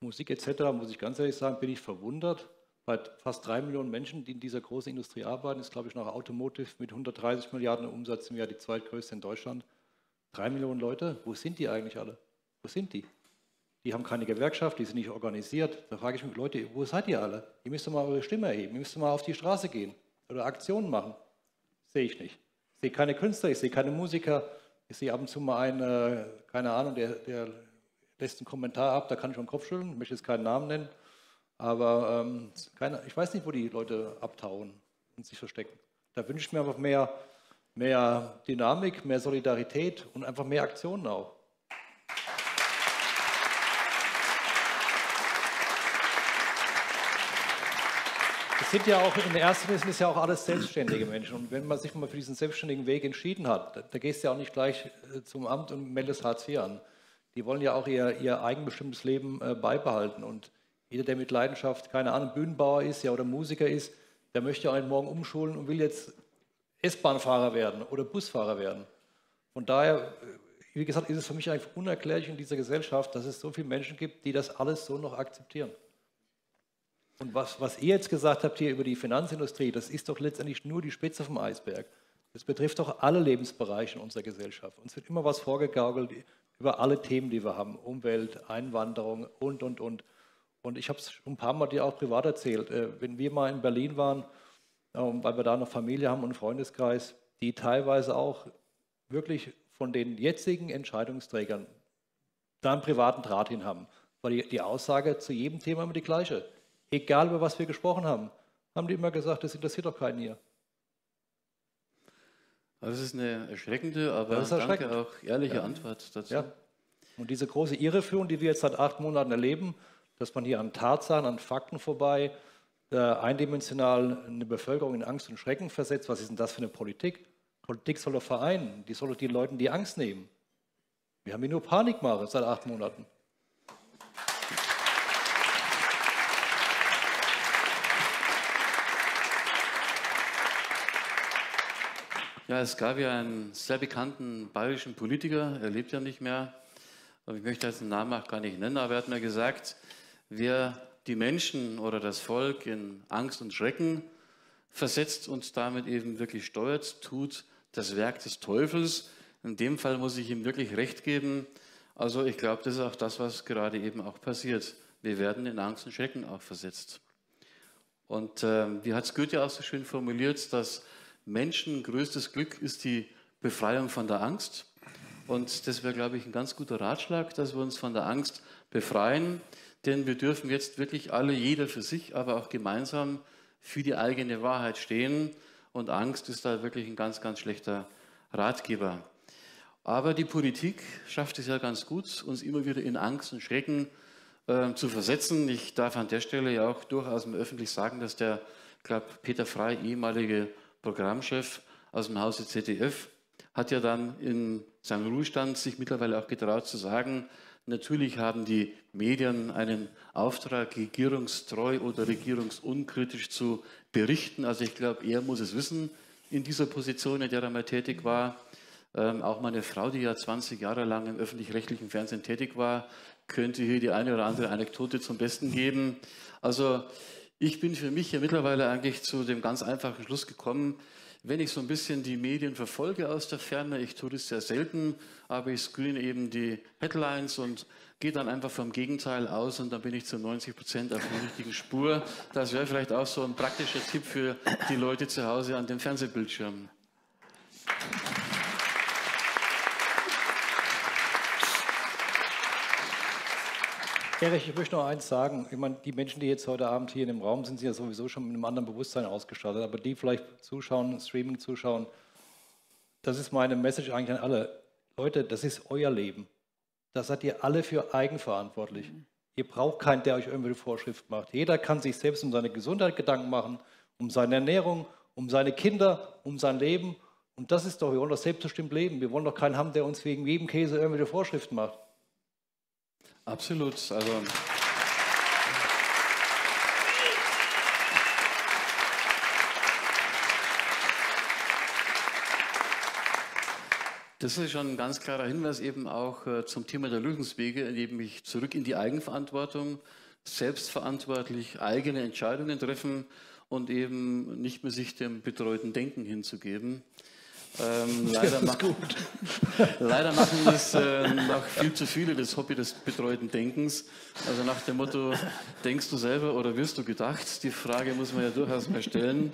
Musik etc., muss ich ganz ehrlich sagen, bin ich verwundert. Bei fast drei Millionen Menschen, die in dieser großen Industrie arbeiten, ist, glaube ich, nach Automotive mit 130 Milliarden Umsatz im Jahr die zweitgrößte in Deutschland. Drei Millionen Leute, wo sind die eigentlich alle? Wo sind die? Die haben keine Gewerkschaft, die sind nicht organisiert. Da frage ich mich, Leute, wo seid ihr alle? Ihr müsst mal eure Stimme erheben, ihr müsst mal auf die Straße gehen oder Aktionen machen. Sehe ich nicht. Ich sehe keine Künstler, ich sehe keine Musiker, ich sehe ab und zu mal einen, äh, keine Ahnung, der, der lässt einen Kommentar ab, da kann ich schon Kopf schütteln, möchte jetzt keinen Namen nennen, aber ähm, keine, ich weiß nicht, wo die Leute abtauen und sich verstecken. Da wünsche ich mir einfach mehr mehr Dynamik, mehr Solidarität und einfach mehr Aktionen auch. Es sind ja auch in erster Linie ist ja auch alles selbstständige Menschen. Und wenn man sich mal für diesen selbstständigen Weg entschieden hat, da, da gehst du ja auch nicht gleich äh, zum Amt und meldest Hartz IV an. Die wollen ja auch ihr, ihr eigenbestimmtes Leben äh, beibehalten. Und jeder, der mit Leidenschaft, keine Ahnung, Bühnenbauer ist ja, oder Musiker ist, der möchte einen morgen umschulen und will jetzt S-Bahn-Fahrer werden oder Busfahrer werden. Von daher, wie gesagt, ist es für mich einfach unerklärlich in dieser Gesellschaft, dass es so viele Menschen gibt, die das alles so noch akzeptieren. Und was, was ihr jetzt gesagt habt hier über die Finanzindustrie, das ist doch letztendlich nur die Spitze vom Eisberg. Das betrifft doch alle Lebensbereiche in unserer Gesellschaft. Uns wird immer was vorgegaukelt über alle Themen, die wir haben. Umwelt, Einwanderung und, und, und. Und ich habe es schon ein paar Mal dir auch privat erzählt. Äh, wenn wir mal in Berlin waren, ähm, weil wir da noch Familie haben und einen Freundeskreis, die teilweise auch wirklich von den jetzigen Entscheidungsträgern da einen privaten Draht hin haben. Weil die, die Aussage zu jedem Thema immer die gleiche. Egal über was wir gesprochen haben, haben die immer gesagt, das interessiert doch keinen hier. Das ist eine erschreckende, aber erschreckend. danke auch ehrliche ja. Antwort dazu. Ja. Und diese große Irreführung, die wir jetzt seit acht Monaten erleben, dass man hier an Tatsachen, an Fakten vorbei äh, eindimensional eine Bevölkerung in Angst und Schrecken versetzt. Was ist denn das für eine Politik? Politik soll doch vereinen, die soll doch den Leuten die Angst nehmen. Wir haben hier nur Panikmache seit acht Monaten. Ja, es gab ja einen sehr bekannten bayerischen Politiker, er lebt ja nicht mehr, ich möchte jetzt den Namen auch gar nicht nennen, aber er hat mir gesagt, wer die Menschen oder das Volk in Angst und Schrecken versetzt und damit eben wirklich steuert, tut das Werk des Teufels. In dem Fall muss ich ihm wirklich recht geben. Also ich glaube, das ist auch das, was gerade eben auch passiert. Wir werden in Angst und Schrecken auch versetzt. Und äh, wie hat es Goethe auch so schön formuliert, dass Menschen größtes Glück ist die Befreiung von der Angst. Und das wäre, glaube ich, ein ganz guter Ratschlag, dass wir uns von der Angst befreien. Denn wir dürfen jetzt wirklich alle, jeder für sich, aber auch gemeinsam für die eigene Wahrheit stehen. Und Angst ist da wirklich ein ganz, ganz schlechter Ratgeber. Aber die Politik schafft es ja ganz gut, uns immer wieder in Angst und Schrecken äh, zu versetzen. Ich darf an der Stelle ja auch durchaus öffentlich sagen, dass der, ich glaube, Peter Frey, ehemalige Programmchef aus dem Hause ZDF, hat ja dann in seinem Ruhestand sich mittlerweile auch getraut zu sagen, Natürlich haben die Medien einen Auftrag, regierungstreu oder regierungsunkritisch zu berichten. Also ich glaube, er muss es wissen in dieser Position, in der er mal tätig war. Ähm, auch meine Frau, die ja 20 Jahre lang im öffentlich-rechtlichen Fernsehen tätig war, könnte hier die eine oder andere Anekdote zum Besten geben. Also ich bin für mich ja mittlerweile eigentlich zu dem ganz einfachen Schluss gekommen, wenn ich so ein bisschen die Medien verfolge aus der Ferne, ich tue das sehr selten, aber ich screen eben die Headlines und gehe dann einfach vom Gegenteil aus und dann bin ich zu 90 Prozent auf der richtigen Spur. Das wäre vielleicht auch so ein praktischer Tipp für die Leute zu Hause an den Fernsehbildschirmen. Erich, ich möchte noch eins sagen. Ich meine, die Menschen, die jetzt heute Abend hier in dem Raum sind, sind ja sowieso schon mit einem anderen Bewusstsein ausgestattet. Aber die vielleicht zuschauen, Streaming zuschauen, das ist meine Message eigentlich an alle. Leute, das ist euer Leben. Da seid ihr alle für eigenverantwortlich. Mhm. Ihr braucht keinen, der euch irgendwelche Vorschriften macht. Jeder kann sich selbst um seine Gesundheit Gedanken machen, um seine Ernährung, um seine Kinder, um sein Leben. Und das ist doch, wir wollen doch selbstbestimmt leben. Wir wollen doch keinen haben, der uns wegen jedem Käse irgendwelche Vorschriften macht. Absolut. Also Das ist schon ein ganz klarer Hinweis eben auch äh, zum Thema der Lösungswege, nämlich zurück in die Eigenverantwortung, selbstverantwortlich eigene Entscheidungen treffen und eben nicht mehr sich dem betreuten Denken hinzugeben. Ähm, leider, machen, leider, machen das äh, noch viel zu viele das Hobby des betreuten Denkens. Also nach dem Motto, denkst du selber oder wirst du gedacht? Die Frage muss man ja durchaus mal stellen.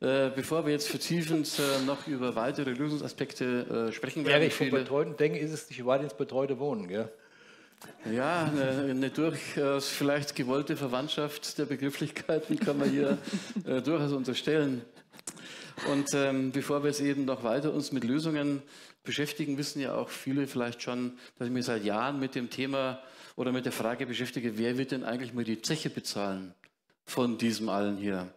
Äh, bevor wir jetzt vertiefend äh, noch über weitere Lösungsaspekte äh, sprechen werden. Erich, vom betreuten Denken ist es nicht weit ins betreute Wohnen, gell? Ja, eine, eine, durchaus vielleicht gewollte Verwandtschaft der Begrifflichkeiten kann man hier äh, durchaus unterstellen. Und ähm, bevor wir jetzt eben noch weiter uns mit Lösungen beschäftigen, wissen ja auch viele vielleicht schon, dass ich mich seit Jahren mit dem Thema oder mit der Frage beschäftige, wer wird denn eigentlich mal die Zeche bezahlen von diesem allen hier?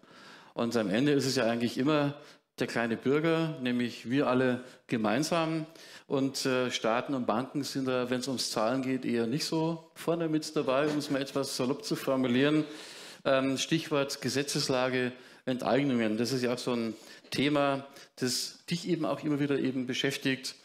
Und am Ende ist es ja eigentlich immer der kleine Bürger, nämlich wir alle gemeinsam. Und äh, Staaten und Banken sind da, wenn es ums Zahlen geht, eher nicht so vorne mit dabei, um es mal etwas salopp zu formulieren. Ähm, Stichwort Gesetzeslage Enteignungen. Das ist ja auch so ein Thema, das dich eben auch immer wieder eben beschäftigt.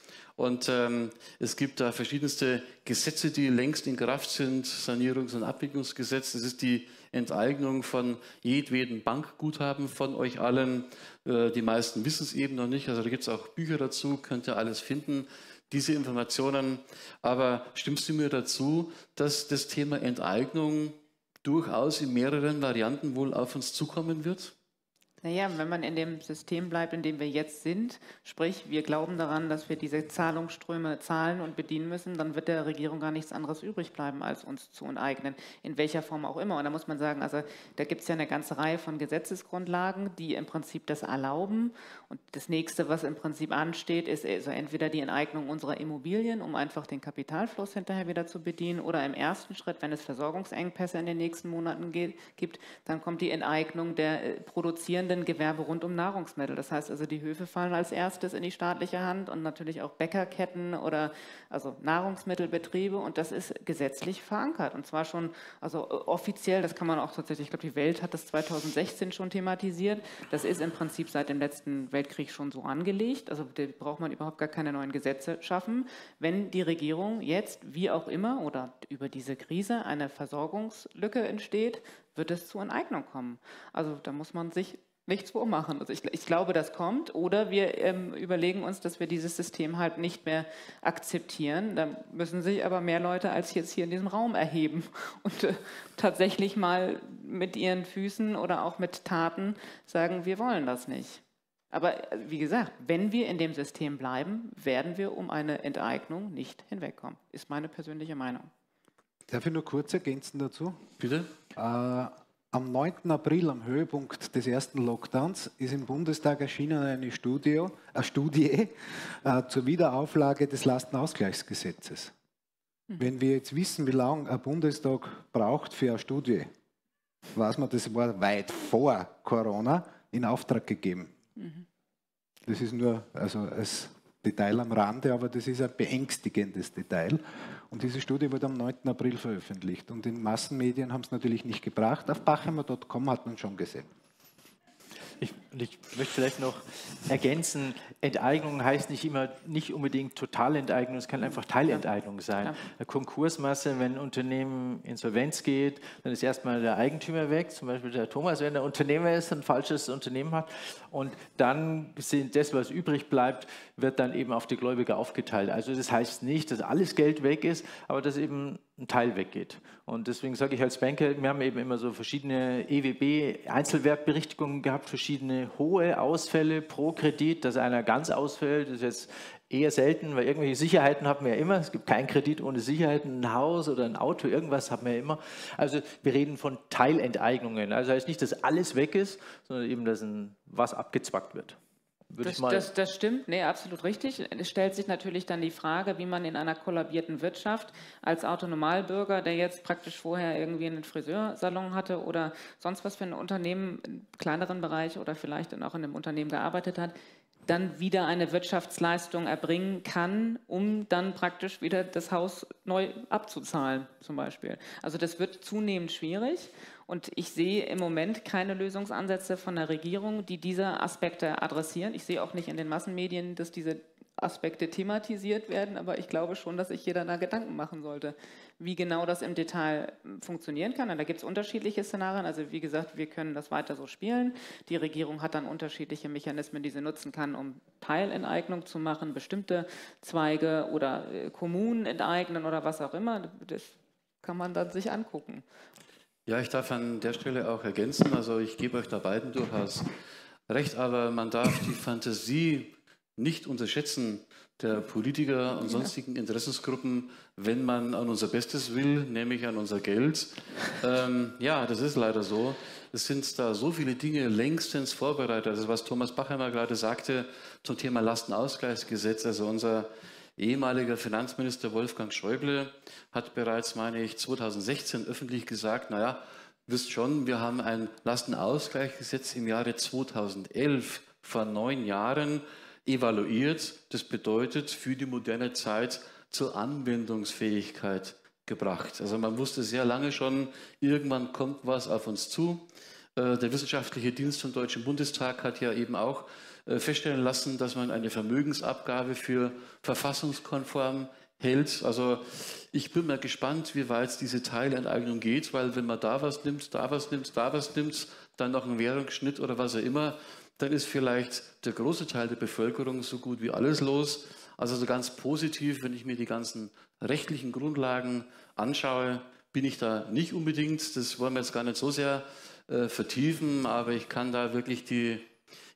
Und ähm, es gibt da verschiedenste Gesetze, die längst in Kraft sind. Sanierungs- und Abwicklungsgesetz, das ist die Enteignung von jedweden Bankguthaben von euch allen. Äh, die meisten wissen es eben noch nicht. Also da gibt es auch Bücher dazu, könnt ihr alles finden, diese Informationen. Aber stimmst du mir dazu, dass das Thema Enteignung durchaus in mehreren Varianten wohl auf uns zukommen wird? Naja, wenn man in dem System bleibt, in dem wir jetzt sind, sprich, wir glauben daran, dass wir diese Zahlungsströme zahlen und bedienen müssen, dann wird der Regierung gar nichts anderes übrig bleiben, als uns zu enteignen, in welcher Form auch immer. Und da muss man sagen, also da gibt es ja eine ganze Reihe von Gesetzesgrundlagen, die im Prinzip das erlauben. Und das nächste, was im Prinzip ansteht, ist also entweder die Enteignung unserer Immobilien, um einfach den Kapitalfluss hinterher wieder zu bedienen, oder im ersten Schritt, wenn es Versorgungsengpässe in den nächsten Monaten gibt, dann kommt die Enteignung der äh, produzierenden produzierenden Gewerbe rund um Nahrungsmittel. Das heißt also, die Höfe fallen als erstes in die staatliche Hand und natürlich auch Bäckerketten oder also Nahrungsmittelbetriebe und das ist gesetzlich verankert und zwar schon also offiziell, das kann man auch tatsächlich, ich glaube, die Welt hat das 2016 schon thematisiert. Das ist im Prinzip seit dem letzten Weltkrieg schon so angelegt. Also da braucht man überhaupt gar keine neuen Gesetze schaffen. Wenn die Regierung jetzt, wie auch immer, oder über diese Krise eine Versorgungslücke entsteht, wird es zur Enteignung kommen. Also da muss man sich nichts vormachen. Also ich, ich, glaube, das kommt. Oder wir ähm, überlegen uns, dass wir dieses System halt nicht mehr akzeptieren. Da müssen sich aber mehr Leute als jetzt hier in diesem Raum erheben und äh, tatsächlich mal mit ihren Füßen oder auch mit Taten sagen, wir wollen das nicht. Aber äh, wie gesagt, wenn wir in dem System bleiben, werden wir um eine Enteignung nicht hinwegkommen. Ist meine persönliche Meinung. Darf ich nur kurz ergänzen dazu? Bitte. Äh, am 9. April, am Höhepunkt des ersten Lockdowns, ist im Bundestag erschienen eine Studie, eine Studie äh, zur Wiederauflage des Lastenausgleichsgesetzes. Mhm. Wenn wir jetzt wissen, wie lange ein Bundestag braucht für eine Studie, weiß man, das war weit vor Corona in Auftrag gegeben. Mhm. Das ist nur also als Detail am Rande, aber das ist ein beängstigendes Detail. Und diese Studie wurde am 9. April veröffentlicht. Und in Massenmedien haben es natürlich nicht gebracht. Auf bachheimer.com hat man schon gesehen. Ich Und ich möchte vielleicht noch ergänzen, Enteignung heißt nicht immer, nicht unbedingt Totalenteignung, es kann einfach Teilenteignung sein. Ja. Eine Konkursmasse, wenn ein Unternehmen insolvenz geht, dann ist erstmal der Eigentümer weg, zum Beispiel der Thomas, wenn der Unternehmer ist, ein falsches Unternehmen hat. Und dann sind das, was übrig bleibt, wird dann eben auf die Gläubiger aufgeteilt. Also das heißt nicht, dass alles Geld weg ist, aber dass eben ein Teil weggeht. Und deswegen sage ich als Banker, wir haben eben immer so verschiedene EWB-Einzelwertberichtigungen gehabt, verschiedene hohe Ausfälle pro Kredit, dass einer ganz ausfällt, ist jetzt eher selten, weil irgendwelche Sicherheiten haben wir ja immer. Es gibt keinen Kredit ohne Sicherheiten, ein Haus oder ein Auto, irgendwas haben wir ja immer. Also wir reden von Teilenteignungen. Also heißt nicht, dass alles weg ist, sondern eben, dass ein, was abgezwackt wird. Das, das, das, stimmt, nee, absolut richtig. Es stellt sich natürlich dann die Frage, wie man in einer kollabierten Wirtschaft als Autonomalbürger, der jetzt praktisch vorher irgendwie einen Friseursalon hatte oder sonst was für ein Unternehmen im kleineren Bereich oder vielleicht auch in einem Unternehmen gearbeitet hat, dann wieder eine Wirtschaftsleistung erbringen kann, um dann praktisch wieder das Haus neu abzuzahlen, zum Beispiel. Also das wird zunehmend schwierig und ich sehe im Moment keine Lösungsansätze von der Regierung, die diese Aspekte adressieren. Ich sehe auch nicht in den Massenmedien, dass diese Aspekte thematisiert werden, aber ich glaube schon, dass sich jeder da Gedanken machen sollte, wie genau das im Detail funktionieren kann. Und da gibt es unterschiedliche Szenarien. Also wie gesagt, wir können das weiter so spielen. Die Regierung hat dann unterschiedliche Mechanismen, die sie nutzen kann, um Teilenteignung zu machen, bestimmte Zweige oder äh, Kommunen enteignen oder was auch immer. Das kann man dann sich angucken. Ja, ich darf an der Stelle auch ergänzen, also ich gebe euch da beiden durchaus recht, aber man darf die Fantasie nicht unterschätzen der Politiker und sonstigen Interessensgruppen, wenn man an unser Bestes will, nämlich an unser Geld. Ähm, ja, das ist leider so. Es sind da so viele Dinge längstens vorbereitet. Also was Thomas Bachheimer gerade sagte zum Thema Lastenausgleichsgesetz, also unser ehemaliger Finanzminister Wolfgang Schäuble hat bereits, meine ich, 2016 öffentlich gesagt, naja, wisst schon, wir haben ein Lastenausgleichsgesetz im Jahre 2011 vor neun Jahren evaluiert. Das bedeutet für die moderne Zeit zur Anwendungsfähigkeit gebracht. Also man wusste sehr lange schon, irgendwann kommt was auf uns zu. Äh, der wissenschaftliche Dienst vom Deutschen Bundestag hat ja eben auch feststellen lassen, dass man eine Vermögensabgabe für verfassungskonform hält. Also ich bin mal gespannt, wie weit diese Teilenteignung geht, weil wenn man da was nimmt, da was nimmt, da was nimmt, dann noch einen Währungsschnitt oder was auch immer, dann ist vielleicht der große Teil der Bevölkerung so gut wie alles los. Also so ganz positiv, wenn ich mir die ganzen rechtlichen Grundlagen anschaue, bin ich da nicht unbedingt. Das wollen wir jetzt gar nicht so sehr äh, vertiefen, aber ich kann da wirklich die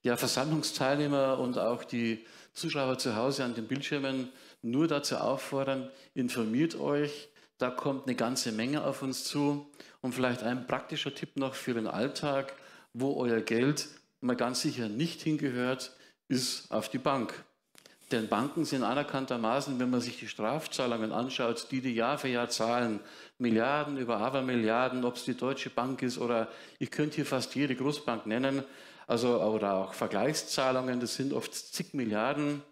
ja, Versammlungsteilnehmer und auch die Zuschauer zu Hause an den Bildschirmen nur dazu auffordern, informiert euch, da kommt eine ganze Menge auf uns zu. Und vielleicht ein praktischer Tipp noch für den Alltag, wo euer Geld mal ganz sicher nicht hingehört, ist auf die Bank. Denn Banken sind anerkanntermaßen, wenn man sich die Strafzahlungen anschaut, die die Jahr für Jahr zahlen, Milliarden über Abermilliarden, ob es die Deutsche Bank ist oder ich könnte hier fast jede Großbank nennen, also, oder auch Vergleichszahlungen, das sind oft zig Milliarden.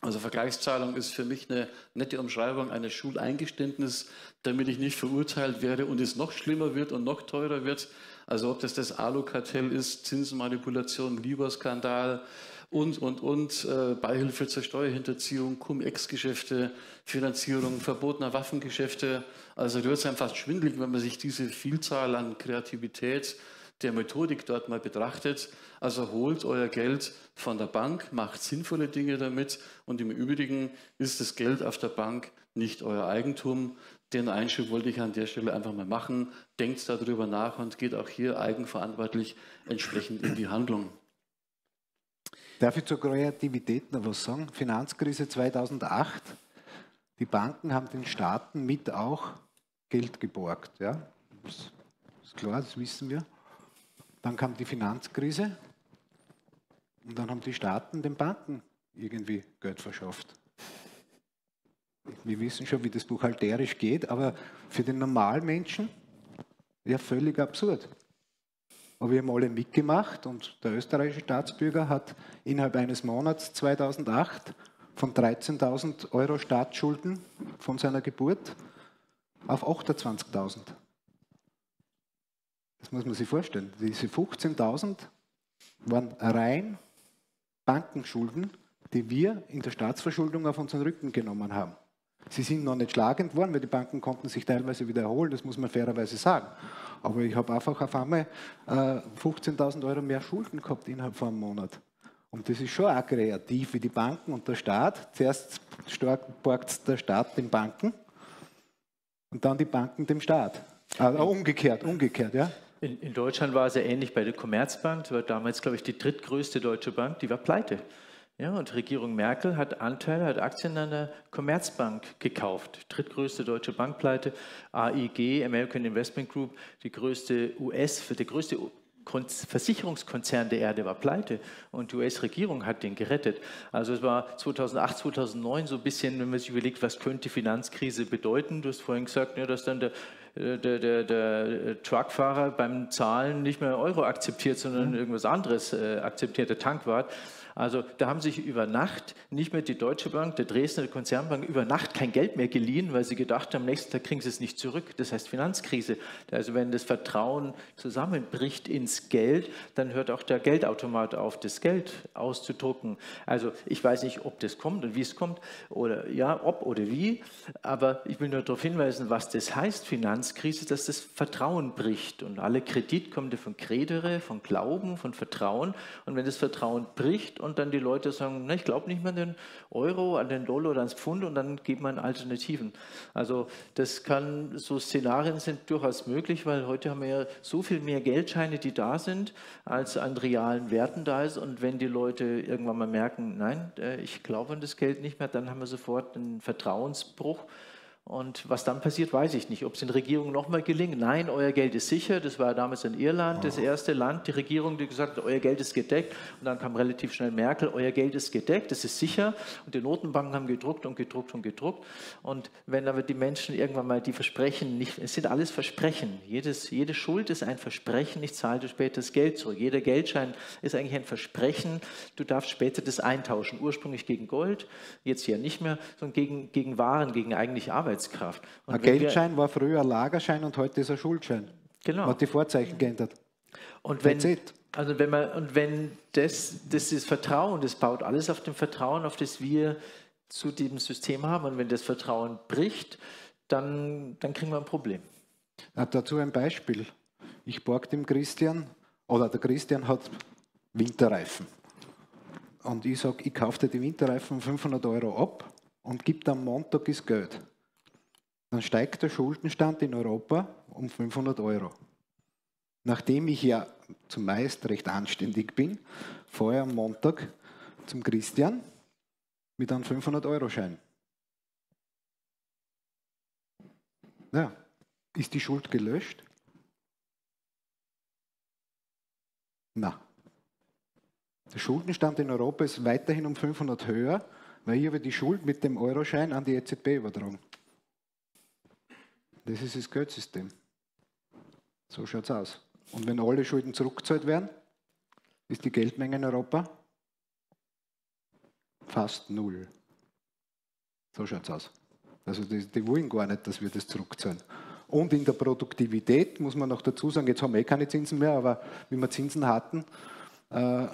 Also Vergleichszahlung ist für mich eine nette Umschreibung eines Schuleingeständnisses, damit ich nicht verurteilt werde und es noch schlimmer wird und noch teurer wird. Also ob das das Alu-Kartell ist, Zinsmanipulation, Lieberskandal und, und, und, äh, Beihilfe zur Steuerhinterziehung, Cum-Ex-Geschäfte, Finanzierung verbotener Waffengeschäfte. Also da wird es einfach schwindelig, wenn man sich diese Vielzahl an Kreativität der Methodik dort mal betrachtet. Also holt euer Geld von der Bank, macht sinnvolle Dinge damit und im Übrigen ist das Geld auf der Bank nicht euer Eigentum. Den Einschub wollte ich an der Stelle einfach mal machen. Denkt darüber nach und geht auch hier eigenverantwortlich entsprechend in die Handlung. Darf ich zur Kreativität noch was sagen? Finanzkrise 2008. Die Banken haben den Staaten mit auch Geld geborgt. Ja? Das ist klar, das wissen wir. Dann kam die Finanzkrise und dann haben die Staaten den Banken irgendwie Geld verschafft. Wir wissen schon, wie das buchhalterisch geht, aber für den Normalmenschen ja völlig absurd. Aber wir haben alle mitgemacht und der österreichische Staatsbürger hat innerhalb eines Monats 2008 von 13.000 Euro Staatsschulden von seiner Geburt auf 28.000 das muss man sich vorstellen. Diese 15.000 waren rein Bankenschulden, die wir in der Staatsverschuldung auf unseren Rücken genommen haben. Sie sind noch nicht schlagend geworden, weil die Banken konnten sich teilweise wieder erholen, das muss man fairerweise sagen. Aber ich habe einfach auf einmal äh, 15.000 Euro mehr Schulden gehabt innerhalb von einem Monat. Und das ist schon auch kreativ, wie die Banken und der Staat. Zuerst borgt der Staat den Banken und dann die Banken dem Staat. Also umgekehrt, umgekehrt, ja. In, in, Deutschland war es ja ähnlich bei der Commerzbank, das war damals, glaube ich, die drittgrößte deutsche Bank, die war pleite. Ja, und Regierung Merkel hat Anteile, hat Aktien an der Commerzbank gekauft. Drittgrößte deutsche Bankpleite, AIG, American Investment Group, die größte US, der größte Versicherungskonzern der Erde war pleite und die US-Regierung hat den gerettet. Also es war 2008, 2009 so ein bisschen, wenn man sich überlegt, was könnte Finanzkrise bedeuten. Du hast vorhin gesagt, ja, dass dann der der, der, der, Truckfahrer beim Zahlen nicht mehr Euro akzeptiert, sondern mhm. irgendwas anderes äh, akzeptiert, der Tankwart. Also da haben sich über Nacht nicht mehr die Deutsche Bank, der Dresdner Konzernbank über Nacht kein Geld mehr geliehen, weil sie gedacht haben, am nächsten Tag kriegen sie es nicht zurück. Das heißt Finanzkrise. Also wenn das Vertrauen zusammenbricht ins Geld, dann hört auch der Geldautomat auf, das Geld auszudrucken. Also ich weiß nicht, ob das kommt und wie es kommt oder ja, ob oder wie, aber ich will nur darauf hinweisen, was das heißt, Finanzkrise, dass das Vertrauen bricht. Und alle Kredit kommt ja von Credere, von Glauben, von Vertrauen. Und wenn das Vertrauen bricht und dann die Leute sagen, ne, ich glaube nicht mehr an den Euro, an den Dollar oder ans Pfund und dann gibt man Alternativen. Also das kann, so Szenarien sind durchaus möglich, weil heute haben wir ja so viel mehr Geldscheine, die da sind, als an realen Werten da ist und wenn die Leute irgendwann mal merken, nein, äh, ich glaube an das Geld nicht mehr, dann haben wir sofort einen Vertrauensbruch und was dann passiert, weiß ich nicht. Ob es den Regierungen nochmal gelingt. Nein, euer Geld ist sicher. Das war damals in Irland das erste Land, die Regierung, die gesagt hat, euer Geld ist gedeckt. Und dann kam relativ schnell Merkel, euer Geld ist gedeckt, das ist sicher. Und die Notenbanken haben gedruckt und gedruckt und gedruckt. Und wenn aber die Menschen irgendwann mal die Versprechen nicht, es sind alles Versprechen. Jedes, jede Schuld ist ein Versprechen, ich zahle dir später das Geld zurück. Jeder Geldschein ist eigentlich ein Versprechen, du darfst später das eintauschen. Ursprünglich gegen Gold, jetzt ja nicht mehr, sondern gegen, gegen Waren, gegen eigentlich Arbeit. Arbeitskraft. Und ein Geldschein war früher ein Lagerschein und heute ist ein Schuldschein. Genau. Man hat die Vorzeichen geändert. Und wenn, also wenn man, und wenn das, das ist Vertrauen, das baut alles auf dem Vertrauen, auf das wir zu diesem System haben. Und wenn das Vertrauen bricht, dann, dann kriegen wir ein Problem. Ja, dazu ein Beispiel. Ich borg dem Christian, oder der Christian hat Winterreifen. Und ich sage, ich kaufe dir die Winterreifen 500 Euro ab und gebe am Montag das Geld dann steigt der Schuldenstand in Europa um 500 Euro. Nachdem ich ja zumeist recht anständig bin, ich am Montag zum Christian mit einem 500-Euro-Schein. Ja, ist die Schuld gelöscht? Na. Der Schuldenstand in Europa ist weiterhin um 500 höher, weil ich habe die Schuld mit dem Euroschein an die EZB übertragen. Das ist das Geldsystem. So schaut es aus. Und wenn alle Schulden zurückgezahlt werden, ist die Geldmenge in Europa fast null. So schaut es aus. Also die, die, wollen gar nicht, dass wir das zurückzahlen. Und in der Produktivität muss man noch dazu sagen, jetzt haben wir eh keine Zinsen mehr, aber wie wir Zinsen hatten, äh,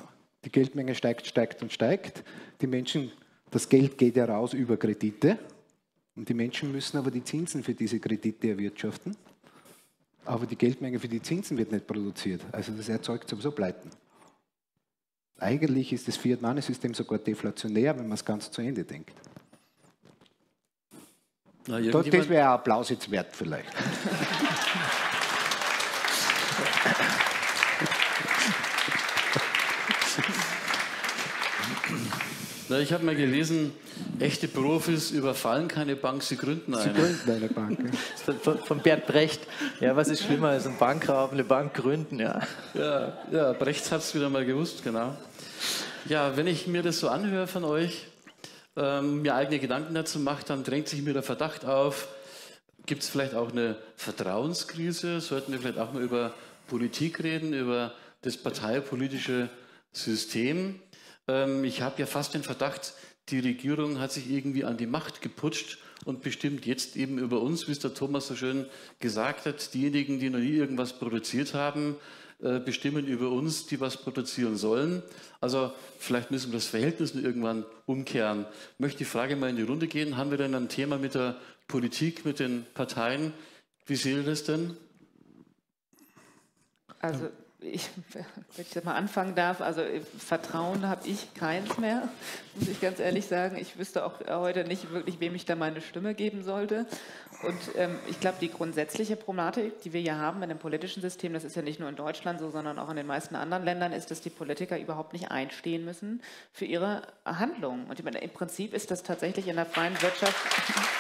die Geldmenge steigt, steigt und steigt. Die Menschen, das Geld geht ja raus über Kredite. Und die Menschen müssen aber die Zinsen für diese Kredite erwirtschaften. Aber die Geldmenge für die Zinsen wird nicht produziert. Also das erzeugt sowieso Pleiten. Eigentlich ist das Fiat-Money-System sogar deflationär, wenn man es ganz zu Ende denkt. Na, das wäre ein Applaus jetzt wert vielleicht. Na, ich habe mal gelesen, echte Profis überfallen keine Bank, sie gründen eine. Sie gründen eine Bank. Ja. Von, von, Bert Brecht. Ja, was ist schlimmer als ein Bankraub, eine Bank gründen? Ja, ja, ja Brecht hat es wieder mal gewusst, genau. Ja, wenn ich mir das so anhöre von euch, ähm, mir eigene Gedanken dazu mache, dann drängt sich mir der Verdacht auf, gibt es vielleicht auch eine Vertrauenskrise? Sollten wir vielleicht auch mal über Politik reden, über das parteipolitische System? Ähm, ich habe ja fast den Verdacht, die Regierung hat sich irgendwie an die Macht geputscht und bestimmt jetzt eben über uns, wie es der Thomas so schön gesagt hat, diejenigen, die noch nie irgendwas produziert haben, äh, bestimmen über uns, die was produzieren sollen. Also vielleicht müssen wir das Verhältnis irgendwann umkehren. Ich möchte die Frage mal in die Runde gehen. Haben wir denn ein Thema mit der Politik, mit den Parteien? Wie seht ihr das denn? Also ich, wenn ich mal anfangen darf, also äh, Vertrauen habe ich keins mehr, muss ich ganz ehrlich sagen. Ich wüsste auch heute nicht wirklich, wem ich da meine Stimme geben sollte. Und ähm, ich glaube, die grundsätzliche Problematik, die wir hier haben in dem politischen System, das ist ja nicht nur in Deutschland so, sondern auch in den meisten anderen Ländern, ist, dass die Politiker überhaupt nicht einstehen müssen für ihre Handlungen. Und meine, im Prinzip ist das tatsächlich in der freien Wirtschaft.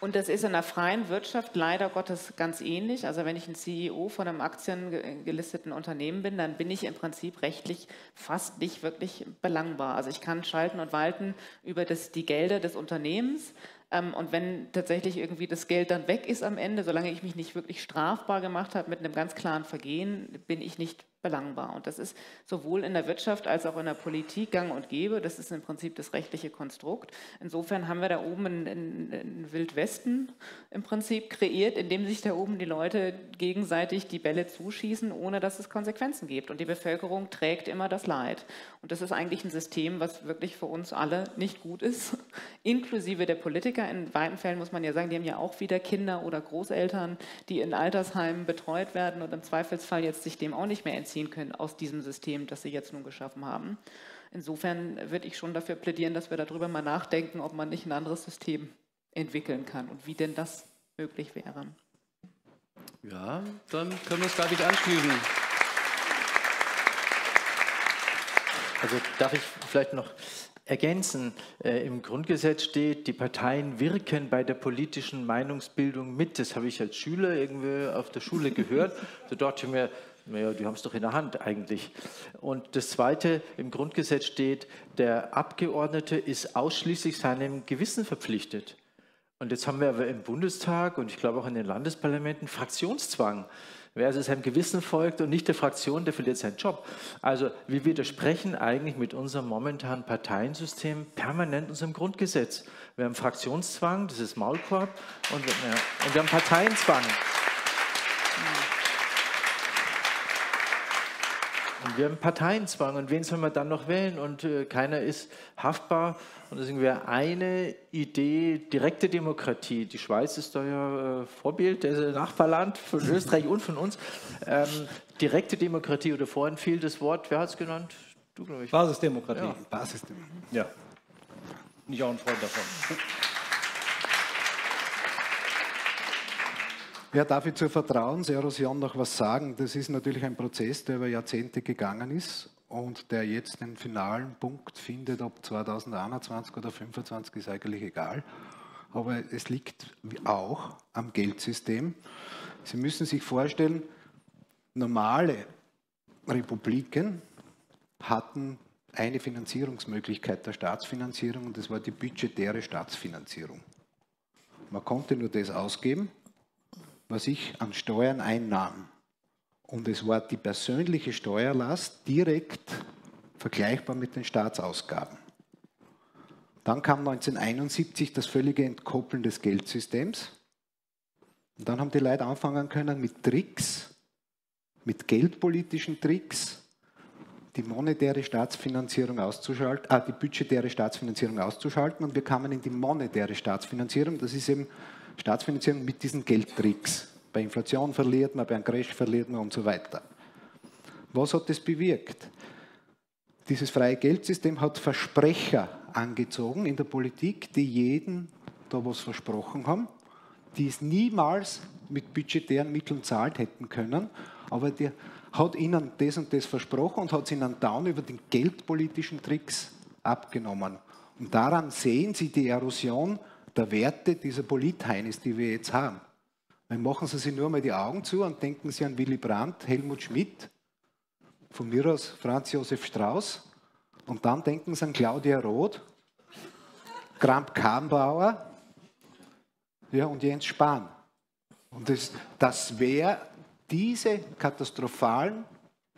Und das ist in der freien Wirtschaft leider Gottes ganz ähnlich. Also wenn ich ein CEO von einem aktiengelisteten Unternehmen bin, dann bin ich im Prinzip rechtlich fast nicht wirklich belangbar. Also ich kann schalten und walten über das, die Gelder des Unternehmens. Ähm, und wenn tatsächlich irgendwie das Geld dann weg ist am Ende, solange ich mich nicht wirklich strafbar gemacht habe mit einem ganz klaren Vergehen, bin ich nicht belangbar. Und das ist sowohl in der Wirtschaft als auch in der Politik gang und gäbe. Das ist im Prinzip das rechtliche Konstrukt. Insofern haben wir da oben einen, Wildwesten im Prinzip kreiert, in dem sich da oben die Leute gegenseitig die Bälle zuschießen, ohne dass es Konsequenzen gibt. Und die Bevölkerung trägt immer das Leid. Und das ist eigentlich ein System, was wirklich für uns alle nicht gut ist, inklusive der Politiker. In weiten Fällen muss man ja sagen, die haben ja auch wieder Kinder oder Großeltern, die in Altersheimen betreut werden und im Zweifelsfall jetzt sich dem auch nicht mehr entziehen können aus diesem System, das Sie jetzt nun geschaffen haben. Insofern würde ich schon dafür plädieren, dass wir darüber mal nachdenken, ob man nicht ein anderes System entwickeln kann und wie denn das möglich wäre. Ja, dann können wir es, glaube ich, anschließen. Also darf ich vielleicht noch ergänzen. Äh, Im Grundgesetz steht, die Parteien wirken bei der politischen Meinungsbildung mit. Das habe ich als Schüler irgendwie auf der Schule gehört. Da dachte ich mir, naja, die haben es doch in der Hand eigentlich. Und das Zweite, im Grundgesetz steht, der Abgeordnete ist ausschließlich seinem Gewissen verpflichtet. Und jetzt haben wir aber im Bundestag und ich glaube auch in den Landesparlamenten Fraktionszwang. Wer also seinem Gewissen folgt und nicht der Fraktion, der verliert seinen Job. Also wir widersprechen eigentlich mit unserem momentanen Parteiensystem permanent unserem Grundgesetz. Wir haben Fraktionszwang, das ist Maulkorb, und, ja, und wir haben Parteienzwang. Und wir haben Parteienzwang und wen soll man dann noch wählen? Und äh, keiner ist haftbar. Und deswegen wäre eine Idee direkte Demokratie. Die Schweiz ist da ja äh, Vorbild, das Nachbarland von Österreich und von uns. Ähm, direkte Demokratie oder vorhin fiel das Wort, wer hat es genannt? Du, glaube ich. Basisdemokratie. Ja. Basisdemokratie. Ja. Nicht auch ein Freund davon. Ja, darf ich zur Vertrauenserosion noch was sagen? Das ist natürlich ein Prozess, der über Jahrzehnte gegangen ist und der jetzt den finalen Punkt findet, ob 2021 oder 2025 ist eigentlich egal. Aber es liegt auch am Geldsystem. Sie müssen sich vorstellen, normale Republiken hatten eine Finanzierungsmöglichkeit der Staatsfinanzierung und das war die budgetäre Staatsfinanzierung. Man konnte nur das ausgeben, was ich an Steuern einnahm. Und es war die persönliche Steuerlast direkt vergleichbar mit den Staatsausgaben. Dann kam 1971 das völlige Entkoppeln des Geldsystems. Und dann haben die Leute anfangen können mit Tricks, mit geldpolitischen Tricks, die monetäre Staatsfinanzierung auszuschalten, äh, die budgetäre Staatsfinanzierung auszuschalten und wir kamen in die monetäre Staatsfinanzierung. Das ist eben Staatsfinanzierung mit diesen Geldtricks. Bei Inflation verliert man, bei einem Crash verliert man und so weiter. Was hat das bewirkt? Dieses freie Geldsystem hat Versprecher angezogen in der Politik, die jeden da was versprochen haben, die es niemals mit budgetären Mitteln zahlt hätten können, aber der hat ihnen das und das versprochen und hat es ihnen dann über die geldpolitischen Tricks abgenommen. Und daran sehen Sie die Erosion der Werte dieser Politheinis, die wir jetzt haben. Dann machen Sie sich nur mal die Augen zu und denken Sie an Willy Brandt, Helmut Schmidt, von mir aus Franz Josef Strauß und dann denken Sie an Claudia Roth, Kramp Karrenbauer ja, und Jens Spahn. Und das, das wäre, diese katastrophalen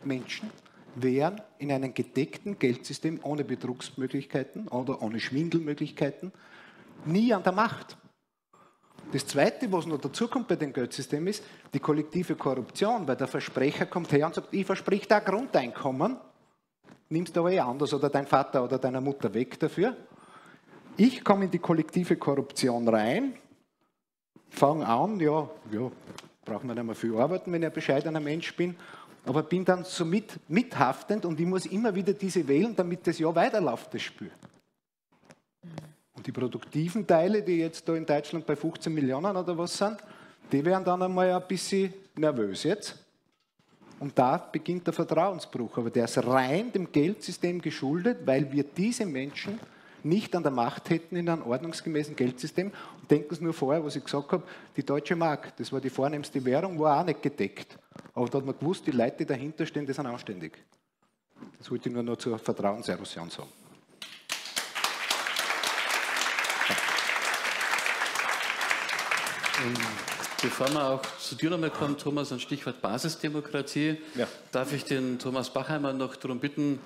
Menschen wären in einem gedeckten Geldsystem ohne Betrugsmöglichkeiten oder ohne Schwindelmöglichkeiten nie an der Macht. Das Zweite, was noch dazukommt bei dem Geldsystem, ist die kollektive Korruption, weil der Versprecher kommt her und sagt, ich verspreche da Grundeinkommen, nimmst du aber eh anders oder dein Vater oder deiner Mutter weg dafür. Ich komme in die kollektive Korruption rein, fange an, ja, ja, braucht man nicht mehr viel arbeiten, wenn ich ein bescheidener Mensch bin, aber bin dann so mit, mithaftend und ich muss immer wieder diese wählen, damit das Jahr weiterläuft, das Spiel. Die produktiven Teile, die jetzt da in Deutschland bei 15 Millionen oder was sind, die werden dann einmal ein bisschen nervös jetzt. Und da beginnt der Vertrauensbruch. Aber der ist rein dem Geldsystem geschuldet, weil wir diese Menschen nicht an der Macht hätten in einem ordnungsgemäßen Geldsystem. Und denken Sie nur vorher, was ich gesagt habe, die deutsche Mark, das war die vornehmste Währung, war auch nicht gedeckt. Aber da hat man gewusst, die Leute, die dahinter stehen, die sind anständig. Das wollte ich nur noch zur Vertrauenserosion sagen. Bevor wir auch zu dir nochmal kommen, Thomas, ein Stichwort Basisdemokratie. Ja. Darf ich den Thomas Bachheimer noch darum bitten,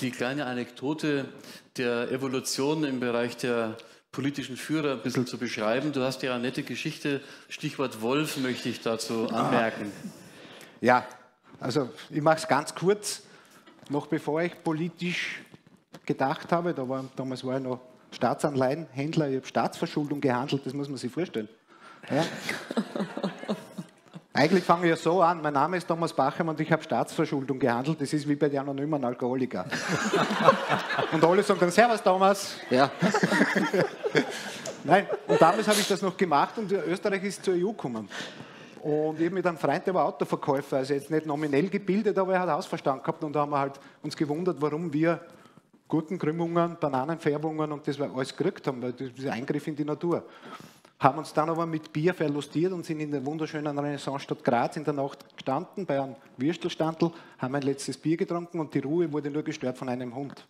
die kleine Anekdote der Evolution im Bereich der politischen Führer ein bisschen zu beschreiben? Du hast ja eine nette Geschichte, Stichwort Wolf möchte ich dazu anmerken. Ja, also ich mache es ganz kurz. Noch bevor ich politisch gedacht habe, da war, damals war ich noch Staatsanleihenhändler, ich habe Staatsverschuldung gehandelt, das muss man sich vorstellen. Ja? Eigentlich fange ich ja so an, mein Name ist Thomas Bachem und ich habe Staatsverschuldung gehandelt. Das ist wie bei den anonymen Alkoholikern. und alle sagen dann, Servus Thomas. Ja. Nein, und damals habe ich das noch gemacht und Österreich ist zur EU gekommen. Und ich habe mit einem Freund, der war Autoverkäufer, also jetzt nicht nominell gebildet, aber er hat Hausverstand gehabt und da haben wir halt uns gewundert, warum wir Gurkenkrümmungen, Bananenfärbungen und das alles gekriegt haben, weil das ist ein Eingriff in die Natur haben uns dann aber mit Bier verlustiert und sind in der wunderschönen Renaissance-Stadt Graz in der Nacht gestanden bei einem Würstelstandl, haben ein letztes Bier getrunken und die Ruhe wurde nur gestört von einem Hund.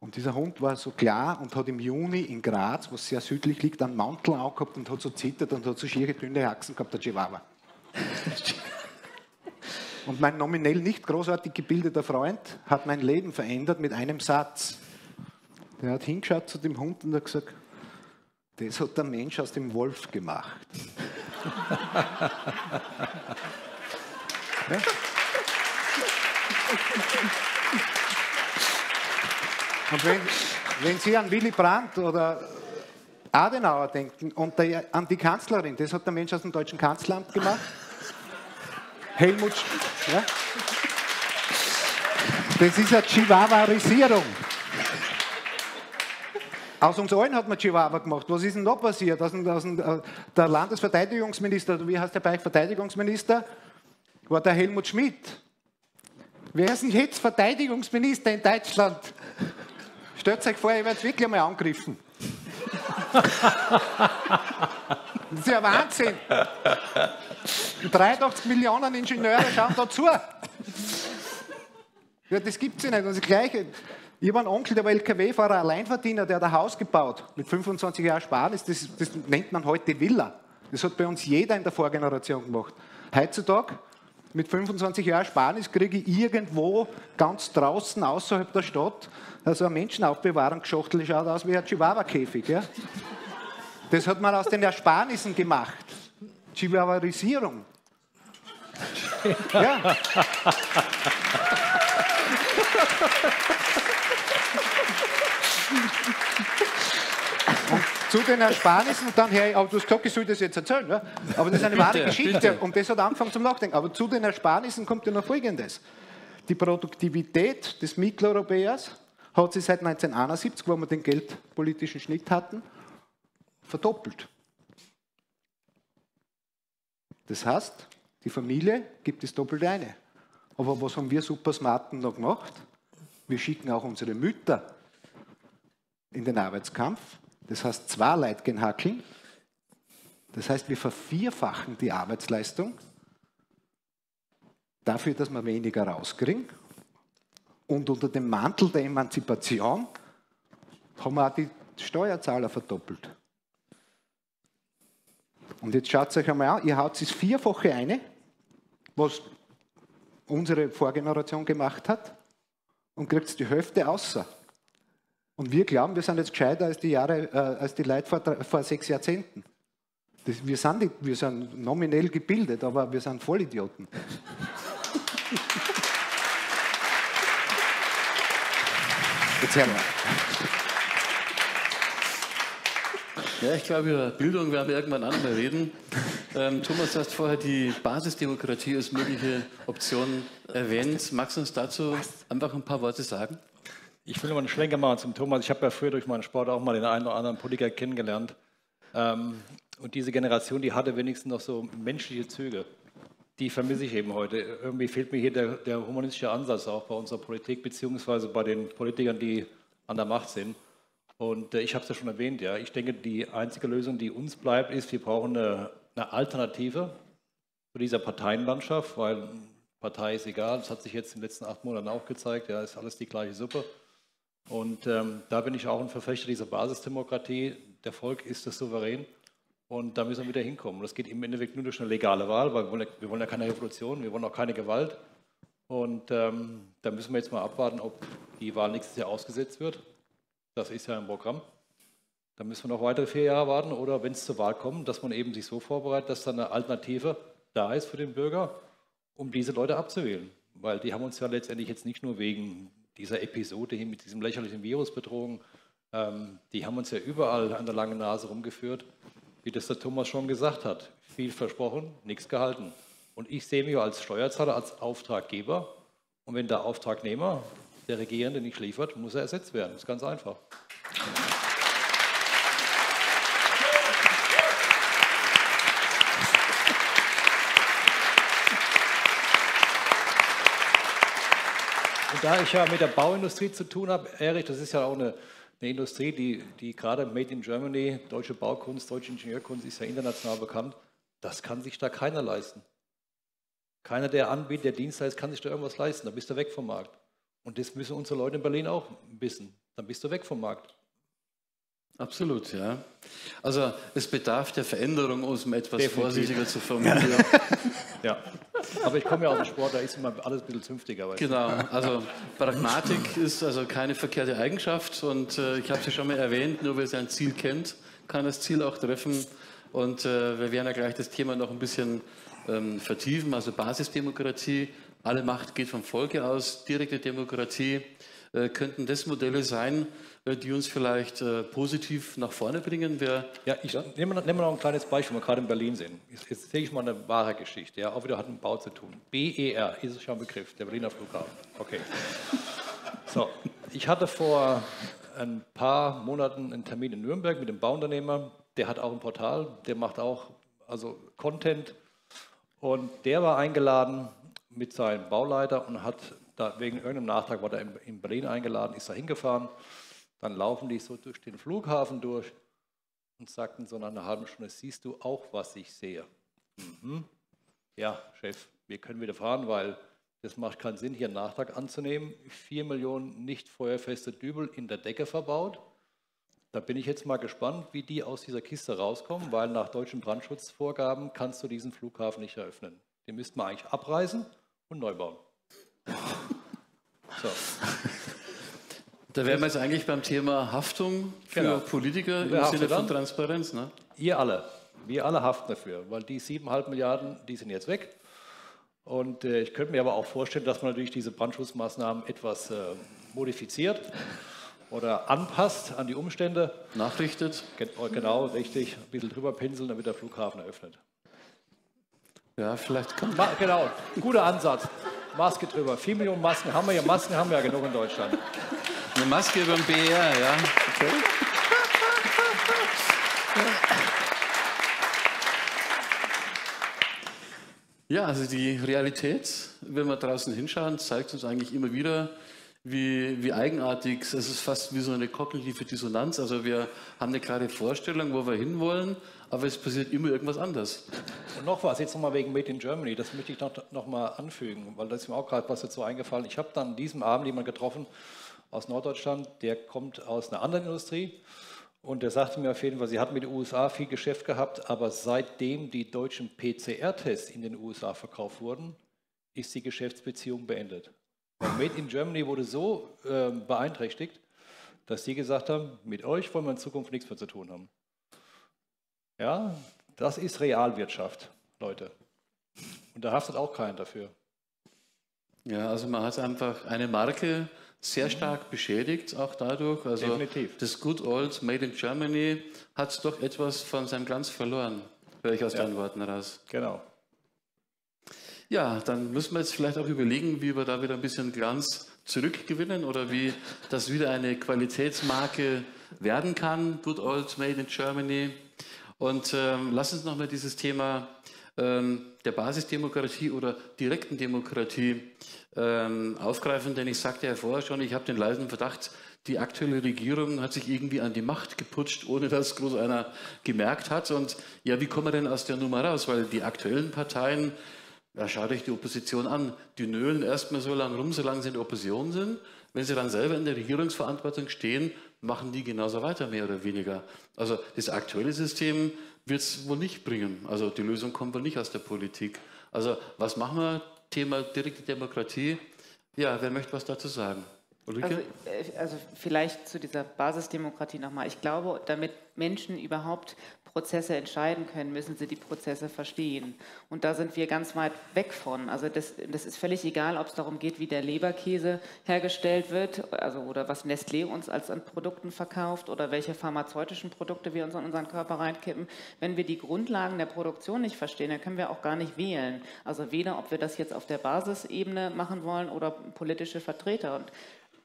Und dieser Hund war so klar und hat im Juni in Graz, was sehr südlich liegt, einen Mantel angehabt und hat so zittert und hat so schiere, dünne Haxen gehabt, der Chihuahua. und mein nominell nicht großartig gebildeter Freund hat mein Leben verändert mit einem Satz. Der hat hingeschaut zu dem Hund und hat gesagt, das hat der Mensch aus dem Wolf gemacht. ja? Und wenn, wenn Sie an Willy Brandt oder Adenauer denken und der, an die Kanzlerin, das hat der Mensch aus dem deutschen Kanzleramt gemacht. Helmut, ja? das ist eine Chihuahuarisierung. Aus uns allen hat man Chihuahua gemacht. Was ist denn da passiert? Aus, aus, äh, der Landesverteidigungsminister, wie heißt der bei Verteidigungsminister? War der Helmut Schmidt. Wer ist denn jetzt Verteidigungsminister in Deutschland? Stellt euch vor, ihr werdet wirklich einmal angegriffen. das ist ja Wahnsinn. 83 Millionen Ingenieure schauen da zu. Ja, das gibt es ja nicht. Und das Gleiche. Ich habe einen Onkel, der war LKW-Fahrer, Alleinverdiener, der hat ein Haus gebaut mit 25 Jahren Sparnis. Das, das nennt man heute Villa. Das hat bei uns jeder in der Vorgeneration gemacht. Heutzutage, mit 25 Jahren Sparnis, kriege ich irgendwo ganz draußen außerhalb der Stadt also eine Menschenaufbewahrungsschachtel schaut aus wie ein Chihuahua-Käfig. Ja? Das hat man aus den Ersparnissen gemacht. Chihuahuarisierung. Ja. Zu den Ersparnissen, und dann, hey, aber du hast gesagt, ich soll das jetzt erzählen, ne? aber das ist eine wahre bitte, Geschichte bitte. und das hat angefangen zum Nachdenken. Aber zu den Ersparnissen kommt ja noch Folgendes. Die Produktivität des Mitteleuropäers hat sich seit 1971, wo wir den geldpolitischen Schnitt hatten, verdoppelt. Das heißt, die Familie gibt das Doppelte eine. Aber was haben wir super Smarten noch gemacht? Wir schicken auch unsere Mütter in den Arbeitskampf. Das heißt, zwei Leute gehen hackeln. Das heißt, wir vervierfachen die Arbeitsleistung dafür, dass wir weniger rauskriegen. Und unter dem Mantel der Emanzipation haben wir auch die Steuerzahler verdoppelt. Und jetzt schaut euch einmal an, ihr haut es vierfache eine, was unsere Vorgeneration gemacht hat, und kriegt die Hälfte außer. Und wir glauben, wir sind jetzt gescheiter als die, Jahre, äh, als die Leute vor, vor sechs Jahrzehnten. Das, wir, sind die, wir sind nominell gebildet, aber wir sind Vollidioten. Jetzt hören wir. Ja, ich glaube, über Bildung werden wir irgendwann einmal reden. Ähm, Thomas, du hast vorher die Basisdemokratie als mögliche Option erwähnt. Magst du uns dazu einfach ein paar Worte sagen? Ich will mal einen Schlenker machen zum Thomas. Ich habe ja früher durch meinen Sport auch mal den einen oder anderen Politiker kennengelernt. Ähm, und diese Generation, die hatte wenigstens noch so menschliche Züge. Die vermisse ich eben heute. Irgendwie fehlt mir hier der, der humanistische Ansatz auch bei unserer Politik, beziehungsweise bei den Politikern, die an der Macht sind. Und äh, ich habe es ja schon erwähnt, ja. Ich denke, die einzige Lösung, die uns bleibt, ist, wir brauchen eine, eine Alternative zu dieser Parteienlandschaft, weil Partei ist egal. Das hat sich jetzt in den letzten acht Monaten auch gezeigt. Ja, ist alles die gleiche Suppe. Und ähm, da bin ich auch ein Verfechter dieser Basisdemokratie. Der Volk ist das souverän. Und da müssen wir wieder hinkommen. Das geht im Endeffekt nur durch eine legale Wahl, weil wir wollen ja, wir wollen ja keine Revolution, wir wollen auch keine Gewalt. Und ähm, da müssen wir jetzt mal abwarten, ob die Wahl nächstes Jahr ausgesetzt wird. Das ist ja im Programm. Da müssen wir noch weitere vier Jahre warten oder wenn es zur Wahl kommt, dass man eben sich so vorbereitet, dass dann eine Alternative da ist für den Bürger, um diese Leute abzuwählen. Weil die haben uns ja letztendlich jetzt nicht nur wegen dieser Episode hier mit diesem lächerlichen Virus betrogen, ähm, die haben uns ja überall an der langen Nase rumgeführt, wie das der Thomas schon gesagt hat. Viel versprochen, nichts gehalten. Und ich sehe mich als Steuerzahler, als Auftraggeber. Und wenn der Auftragnehmer, der Regierende, nicht liefert, muss er ersetzt werden. Das ist ganz einfach. Da ich ja mit der Bauindustrie zu tun habe, Erich, das ist ja auch eine, eine Industrie, die, die gerade Made in Germany, deutsche Baukunst, deutsche Ingenieurkunst ist ja international bekannt, das kann sich da keiner leisten. Keiner, der anbietet, der Dienstleister, kann sich da irgendwas leisten, da bist du weg vom Markt. Und das müssen unsere Leute in Berlin auch wissen. Dann bist du weg vom Markt. Absolut, ja. Also es bedarf der Veränderung, um es etwas Definitiv. vorsichtiger zu formulieren. ja, aber ich komme ja aus dem Sport, da ist immer alles ein bisschen zünftiger. Genau, also Pragmatik ist also keine verkehrte Eigenschaft und äh, ich habe es ja schon mal erwähnt, nur wer sein Ziel kennt, kann das Ziel auch treffen und äh, wir werden ja gleich das Thema noch ein bisschen ähm, vertiefen, also Basisdemokratie, alle Macht geht vom Volke aus, direkte Demokratie, könnten das Modelle sein, äh, die uns vielleicht äh, positiv nach vorne bringen? Wer, ja, ich ja? nehme, nehme noch ein kleines Beispiel, wir gerade in Berlin sind. Jetzt, jetzt sehe ich mal eine wahre Geschichte, ja, auch wieder hat mit Bau zu tun. BER, ist es schon ein Begriff, der Berliner Flughafen. Okay. So, ich hatte vor ein paar Monaten einen Termin in Nürnberg mit dem Bauunternehmer, der hat auch ein Portal, der macht auch also Content und der war eingeladen mit seinem Bauleiter und hat da wegen irgendeinem Nachtrag war er in Berlin eingeladen, ist da hingefahren dann laufen die so durch den Flughafen durch und sagten so nach einer halben Stunde, siehst du auch, was ich sehe? Mhm. Ja, Chef, wir können wieder fahren, weil das macht keinen Sinn, hier einen Nachtrag anzunehmen. Vier Millionen nicht feuerfeste Dübel in der Decke verbaut. Da bin ich jetzt mal gespannt, wie die aus dieser Kiste rauskommen, weil nach deutschen Brandschutzvorgaben kannst du diesen Flughafen nicht eröffnen. Den müssten wir eigentlich abreißen und neu bauen. So. Da wären wir jetzt eigentlich beim Thema Haftung für genau. Politiker im Sinne von Transparenz. Ne? Ihr alle, wir alle haften dafür, weil die 7,5 Milliarden, die sind jetzt weg. Und äh, ich könnte mir aber auch vorstellen, dass man natürlich diese Brandschutzmaßnahmen etwas äh, modifiziert oder anpasst an die Umstände. Nachrichtet. Genau, richtig. Ein bisschen drüber pinseln, damit der Flughafen eröffnet. Ja, vielleicht kann. Ma genau, guter Ansatz. Maske drüber. 4 Millionen Masken haben wir ja. Masken haben wir ja genug in Deutschland. Eine Maske über dem BR, ja. Okay. Ja, also die Realität, wenn wir draußen hinschauen, zeigt uns eigentlich immer wieder, wie, wie eigenartig, es ist fast wie so eine kognitive Dissonanz. Also wir haben eine klare Vorstellung, wo wir hinwollen, aber es passiert immer irgendwas anderes. Und noch was, jetzt nochmal wegen Made in Germany, das möchte ich noch, noch mal anfügen, weil das ist mir auch gerade was dazu eingefallen. Ich habe dann an diesem Abend jemanden getroffen, aus Norddeutschland, der kommt aus einer anderen Industrie und der sagte mir auf jeden Fall, sie hat mit den USA viel Geschäft gehabt, aber seitdem die deutschen PCR-Tests in den USA verkauft wurden, ist die Geschäftsbeziehung beendet. Weil Made in Germany wurde so äh, beeinträchtigt, dass die gesagt haben, mit euch wollen wir in Zukunft nichts mehr zu tun haben. Ja, das ist Realwirtschaft, Leute. Und da haftet auch keiner dafür. Ja, also man hat einfach eine Marke sehr mhm. stark beschädigt, auch dadurch. Also Definitiv. das Good Old Made in Germany hat doch etwas von seinem Glanz verloren, höre ich aus ja. deinen Worten raus. Genau. Ja, dann müssen wir jetzt vielleicht auch überlegen, wie wir da wieder ein bisschen Glanz zurückgewinnen oder wie das wieder eine Qualitätsmarke werden kann. Good Old Made in Germany. Und ähm, lass uns nochmal dieses Thema ähm, der Basisdemokratie oder direkten Demokratie ähm, aufgreifen, denn ich sagte ja vorher schon, ich habe den leisen Verdacht, die aktuelle Regierung hat sich irgendwie an die Macht geputscht, ohne dass groß einer gemerkt hat. Und ja, wie kommen wir denn aus der Nummer raus? Weil die aktuellen Parteien, ja, schaut euch die Opposition an, die nölen erstmal so lange rum, solange sie in der Opposition sind. Wenn sie dann selber in der Regierungsverantwortung stehen, machen die genauso weiter, mehr oder weniger. Also das aktuelle System wird es wohl nicht bringen. Also die Lösung kommt wohl nicht aus der Politik. Also was machen wir? Thema direkte Demokratie. Ja, wer möchte was dazu sagen? Ulrike? Also, äh, also vielleicht zu dieser Basisdemokratie nochmal. Ich glaube, damit Menschen überhaupt Prozesse entscheiden können, müssen sie die Prozesse verstehen. Und da sind wir ganz weit weg von. Also das, das ist völlig egal, ob es darum geht, wie der Leberkäse hergestellt wird, also oder was Nestlé uns als an Produkten verkauft oder welche pharmazeutischen Produkte wir uns in unseren Körper reinkippen. Wenn wir die Grundlagen der Produktion nicht verstehen, dann können wir auch gar nicht wählen. Also weder, ob wir das jetzt auf der Basisebene machen wollen oder politische Vertreter. Und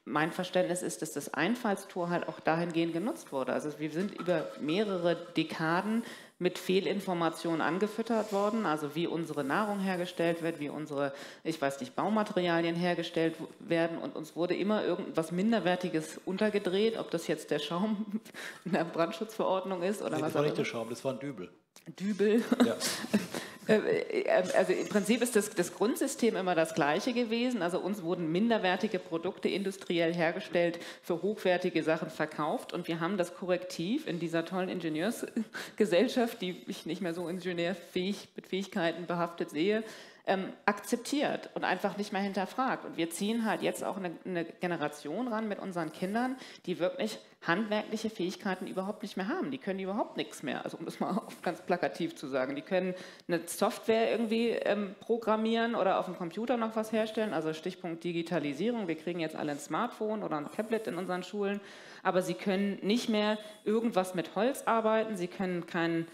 mein Verständnis ist, dass das Einfallstor halt auch dahingehend genutzt wurde. Also wir sind über mehrere Dekaden mit Fehlinformationen angefüttert worden, also wie unsere Nahrung hergestellt wird, wie unsere, ich weiß nicht, Baumaterialien hergestellt werden und uns wurde immer irgendwas Minderwertiges untergedreht, ob das jetzt der Schaum in der Brandschutzverordnung ist oder nee, was auch immer. Das war nicht der Schaum, das war ein Dübel. Dübel. Ja. Äh, äh, also im Prinzip ist das, das, Grundsystem immer das gleiche gewesen. Also uns wurden minderwertige Produkte industriell hergestellt, für hochwertige Sachen verkauft und wir haben das Korrektiv in dieser tollen Ingenieursgesellschaft, die ich nicht mehr so ingenieurfähig mit Fähigkeiten behaftet sehe, ähm, akzeptiert und einfach nicht mehr hinterfragt. Und wir ziehen halt jetzt auch eine, eine, Generation ran mit unseren Kindern, die wirklich handwerkliche Fähigkeiten überhaupt nicht mehr haben. Die können überhaupt nichts mehr. Also um das mal ganz plakativ zu sagen. Die können eine Software irgendwie ähm, programmieren oder auf dem Computer noch was herstellen. Also Stichpunkt Digitalisierung. Wir kriegen jetzt alle ein Smartphone oder ein Tablet in unseren Schulen. Aber sie können nicht mehr irgendwas mit Holz arbeiten. Sie können keinen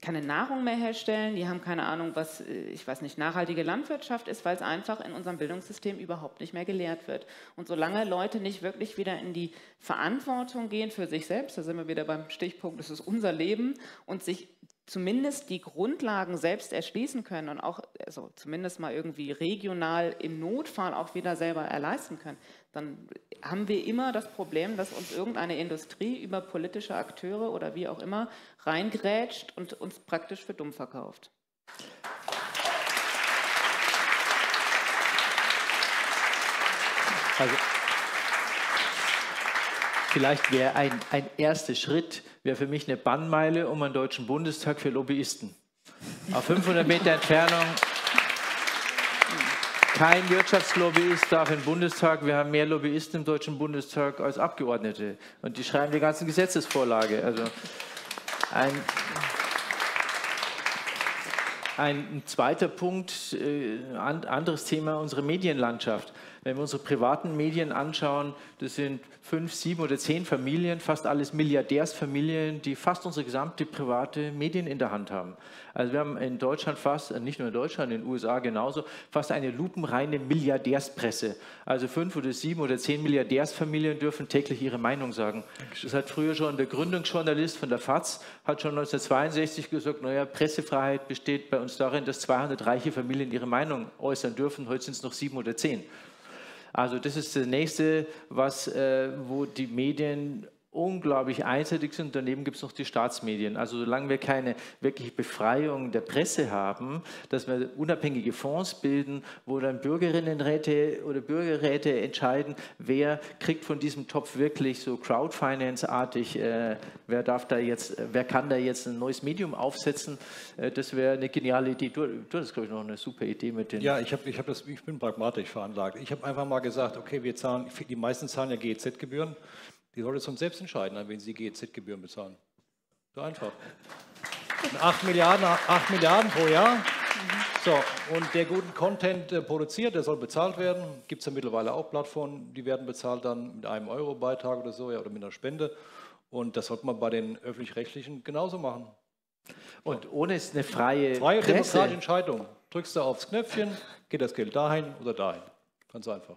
keine Nahrung mehr herstellen, die haben keine Ahnung, was, äh, ich weiß nicht, nachhaltige Landwirtschaft ist, weil es einfach in unserem Bildungssystem überhaupt nicht mehr gelehrt wird. Und solange Leute nicht wirklich wieder in die Verantwortung gehen für sich selbst, da sind wir wieder beim Stichpunkt, das ist unser Leben, und sich zumindest die Grundlagen selbst erschließen können und auch also zumindest mal irgendwie regional im Notfall auch wieder selber erleisten können, dann haben wir immer das Problem, dass uns irgendeine Industrie über politische Akteure oder wie auch immer reingrätscht und uns praktisch für dumm verkauft. Also, vielleicht wäre ein, ein erster Schritt, wäre für mich eine Bannmeile um einen Deutschen Bundestag für Lobbyisten. Auf 500 Meter Entfernung kein Wirtschaftslobbyist darf im Bundestag, wir haben mehr Lobbyisten im Deutschen Bundestag als Abgeordnete. Und die schreiben die ganzen Gesetzesvorlage. Also ein, ein zweiter Punkt, äh, anderes Thema, unsere Medienlandschaft. Wenn wir unsere privaten Medien anschauen, das sind fünf, sieben oder zehn Familien, fast alles Milliardärsfamilien, die fast unsere gesamte private Medien in der Hand haben. Also wir haben in Deutschland fast, äh, nicht nur in Deutschland, in den USA genauso, fast eine lupenreine Milliardärspresse. Also fünf oder sieben oder zehn Milliardärsfamilien dürfen täglich ihre Meinung sagen. Das hat früher schon der Gründungsjournalist von der FAZ, hat schon 1962 gesagt, naja, Pressefreiheit besteht bei uns darin, dass 200 reiche Familien ihre Meinung äußern dürfen. Heute sind es noch sieben oder zehn. Also das ist das nächste, was, äh, wo die Medien unglaublich einseitig sind. Daneben gibt es noch die Staatsmedien. Also solange wir keine wirkliche Befreiung der Presse haben, dass wir unabhängige Fonds bilden, wo dann Bürgerinnenräte oder Bürgerräte entscheiden, wer kriegt von diesem Topf wirklich so Crowdfinance-artig, äh, wer darf da jetzt, wer kann da jetzt ein neues Medium aufsetzen, äh, das wäre eine geniale Idee. Du, du hast, glaube ich, noch eine super Idee mit den... Ja, ich, hab, ich, hab das, ich bin pragmatisch veranlagt. Ich habe einfach mal gesagt, okay, wir zahlen, die meisten zahlen ja GEZ-Gebühren. Die soll jetzt selbst entscheiden, an wen sie GEZ-Gebühren bezahlen. So einfach. 8 Milliarden, 8 Milliarden pro Jahr. So, und der guten Content äh, produziert, der soll bezahlt werden. Gibt es ja mittlerweile auch Plattformen, die werden bezahlt dann mit einem Euro-Beitrag oder so ja, oder mit einer Spende. Und das sollte man bei den öffentlich-rechtlichen genauso machen. Und ohne es eine freie, freie demokratische Entscheidung. Drückst du aufs Knöpfchen, geht das Geld dahin oder dahin. Ganz einfach.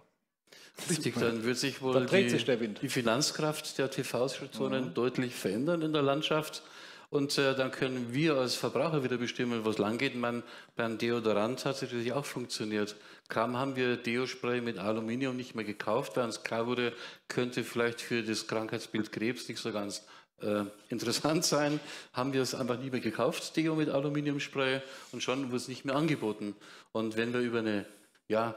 Richtig, dann wird sich wohl die, sich die, Finanzkraft der TV-Stationen mhm. deutlich verändern in der Landschaft. Und äh, dann können wir als Verbraucher wieder bestimmen, wo es lang geht. Man, beim Deodorant hat es natürlich auch funktioniert. Kaum haben wir Deospray mit Aluminium nicht mehr gekauft, weil uns klar wurde, könnte vielleicht für das Krankheitsbild Krebs nicht so ganz äh, interessant sein, haben wir es einfach nie mehr gekauft, Deo mit Aluminiumspray, und schon wurde es nicht mehr angeboten. Und wenn wir über eine ja,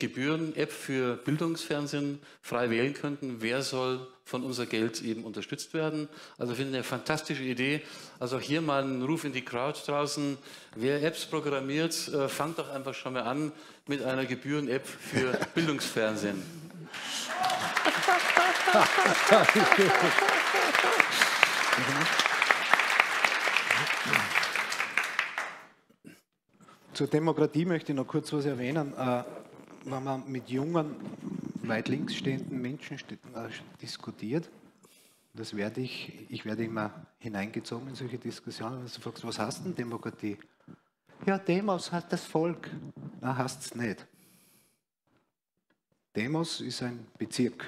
Gebühren-App für Bildungsfernsehen frei wählen könnten, wer soll von unser Geld eben unterstützt werden. Also finde ich eine fantastische Idee. Also auch hier mal ein Ruf in die Crowd draußen. Wer Apps programmiert, äh, fangt doch einfach schon mal an mit einer Gebühren-App für Bildungsfernsehen. Zur Demokratie möchte ich noch kurz was erwähnen. Wenn man mit jungen, weit links stehenden Menschen äh, diskutiert, das werde ich, ich werde immer hineingezogen in solche Diskussionen, und du fragst, was heißt denn Demokratie? Ja, Demos hat das Volk. Na, heißt es nicht. Demos ist ein Bezirk,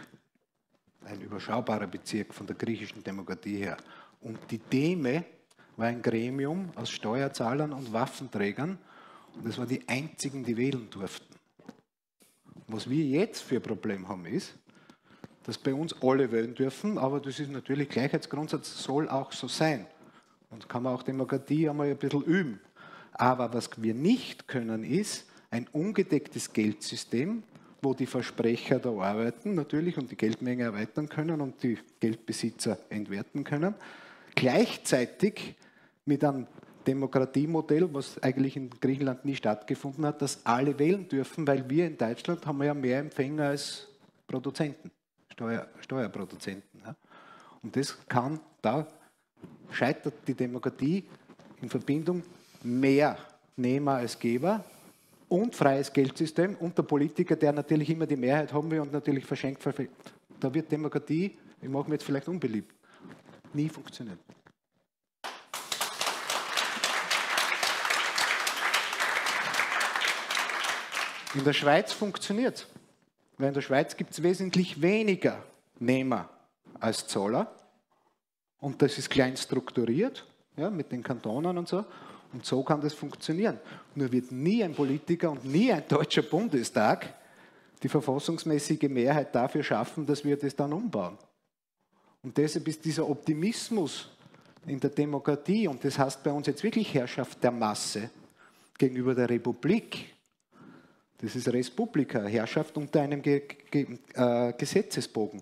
ein überschaubarer Bezirk von der griechischen Demokratie her. Und die Deme war ein Gremium aus Steuerzahlern und Waffenträgern und das waren die einzigen, die wählen durften. Was wir jetzt für ein Problem haben, ist, dass bei uns alle wählen dürfen, aber das ist natürlich Gleichheitsgrundsatz, soll auch so sein. Und kann man auch Demokratie einmal ein bisschen üben. Aber was wir nicht können, ist ein ungedecktes Geldsystem, wo die Versprecher da arbeiten natürlich und die Geldmenge erweitern können und die Geldbesitzer entwerten können, gleichzeitig mit einem Demokratiemodell, was eigentlich in Griechenland nie stattgefunden hat, dass alle wählen dürfen, weil wir in Deutschland haben ja mehr Empfänger als Produzenten, Steuer, Steuerproduzenten. Ja. Und das kann, da scheitert die Demokratie in Verbindung mehr Nehmer als Geber und freies Geldsystem und der Politiker, der natürlich immer die Mehrheit haben will und natürlich verschenkt verfehlt. Da wird Demokratie, ich mache mir jetzt vielleicht unbeliebt, nie funktionieren. In der Schweiz funktioniert es. Weil in der Schweiz gibt es wesentlich weniger Nehmer als Zoller. Und das ist klein strukturiert, ja, mit den Kantonen und so. Und so kann das funktionieren. Nur wird nie ein Politiker und nie ein deutscher Bundestag die verfassungsmäßige Mehrheit dafür schaffen, dass wir das dann umbauen. Und deshalb ist dieser Optimismus in der Demokratie, und das heißt bei uns jetzt wirklich Herrschaft der Masse gegenüber der Republik, das ist Respublika, Herrschaft unter einem Ge Ge äh, Gesetzesbogen.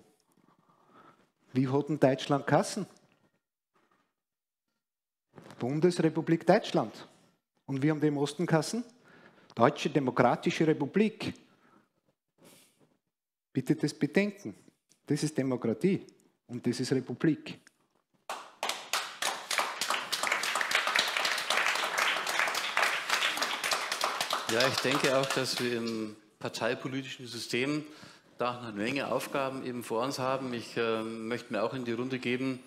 Wie hat denn Deutschland Kassen? Bundesrepublik Deutschland. Und wie haben die im Osten Kassen? Deutsche Demokratische Republik. Bitte das bedenken. Das ist Demokratie und das ist Republik. Ja, ich denke auch, dass wir im parteipolitischen System da eine Menge Aufgaben eben vor uns haben. Ich äh, möchte mir auch in die Runde geben,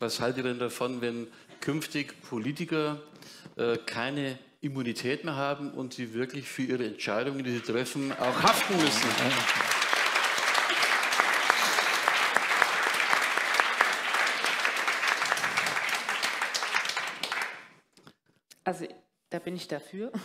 was haltet ihr denn davon, wenn künftig Politiker äh, keine Immunität mehr haben und sie wirklich für ihre Entscheidungen, die sie treffen, auch haften müssen? Also bin ich dafür.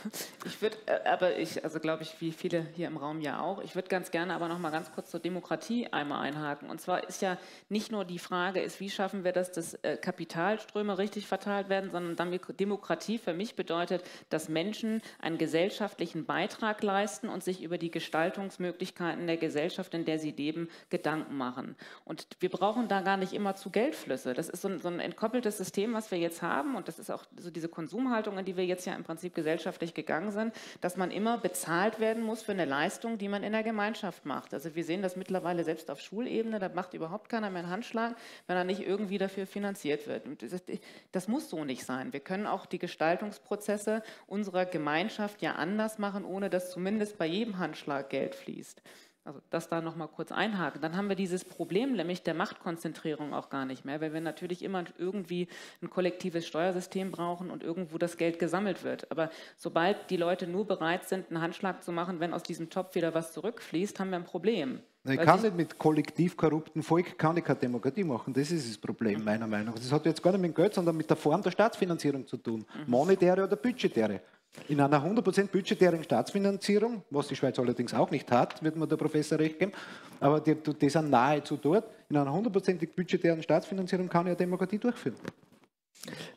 Ich würde, äh, aber ich, also glaube ich, wie viele hier im Raum ja auch, ich würde ganz gerne aber noch mal ganz kurz zur Demokratie einmal einhaken. Und zwar ist ja nicht nur die Frage, ist, wie schaffen wir das, dass äh, Kapitalströme richtig verteilt werden, sondern Demokratie für mich bedeutet, dass Menschen einen gesellschaftlichen Beitrag leisten und sich über die Gestaltungsmöglichkeiten der Gesellschaft, in der sie leben, Gedanken machen. Und wir brauchen da gar nicht immer zu Geldflüsse. Das ist so ein, so ein entkoppeltes System, was wir jetzt haben. Und das ist auch so diese Konsumhaltung, in die wir jetzt ja ja im Prinzip gesellschaftlich gegangen sind, dass man immer bezahlt werden muss für eine Leistung, die man in der Gemeinschaft macht. Also wir sehen das mittlerweile selbst auf Schulebene, da macht überhaupt keiner mehr einen Handschlag, wenn er nicht irgendwie dafür finanziert wird. Das, das muss so nicht sein. Wir können auch die Gestaltungsprozesse unserer Gemeinschaft ja anders machen, ohne dass zumindest bei jedem Handschlag Geld fließt. Also das da nochmal kurz einhaken. Dann haben wir dieses Problem nämlich der Machtkonzentrierung auch gar nicht mehr, weil wir natürlich immer irgendwie ein kollektives Steuersystem brauchen und irgendwo das Geld gesammelt wird. Aber sobald die Leute nur bereit sind, einen Handschlag zu machen, wenn aus diesem Topf wieder was zurückfließt, haben wir ein Problem. Ich kann nicht mit kollektiv korrupten Volk kann ich keine Demokratie machen. Das ist das Problem meiner Meinung nach. Das hat jetzt gar nicht mit dem Geld, sondern mit der Form der Staatsfinanzierung zu tun. Mhm. Monetäre oder budgetäre. In einer 100% budgetären Staatsfinanzierung, was die Schweiz allerdings auch nicht hat, wird mir der Professor recht geben, aber die, die sind nahezu dort. In einer 100% budgetären Staatsfinanzierung kann ja Demokratie durchführen.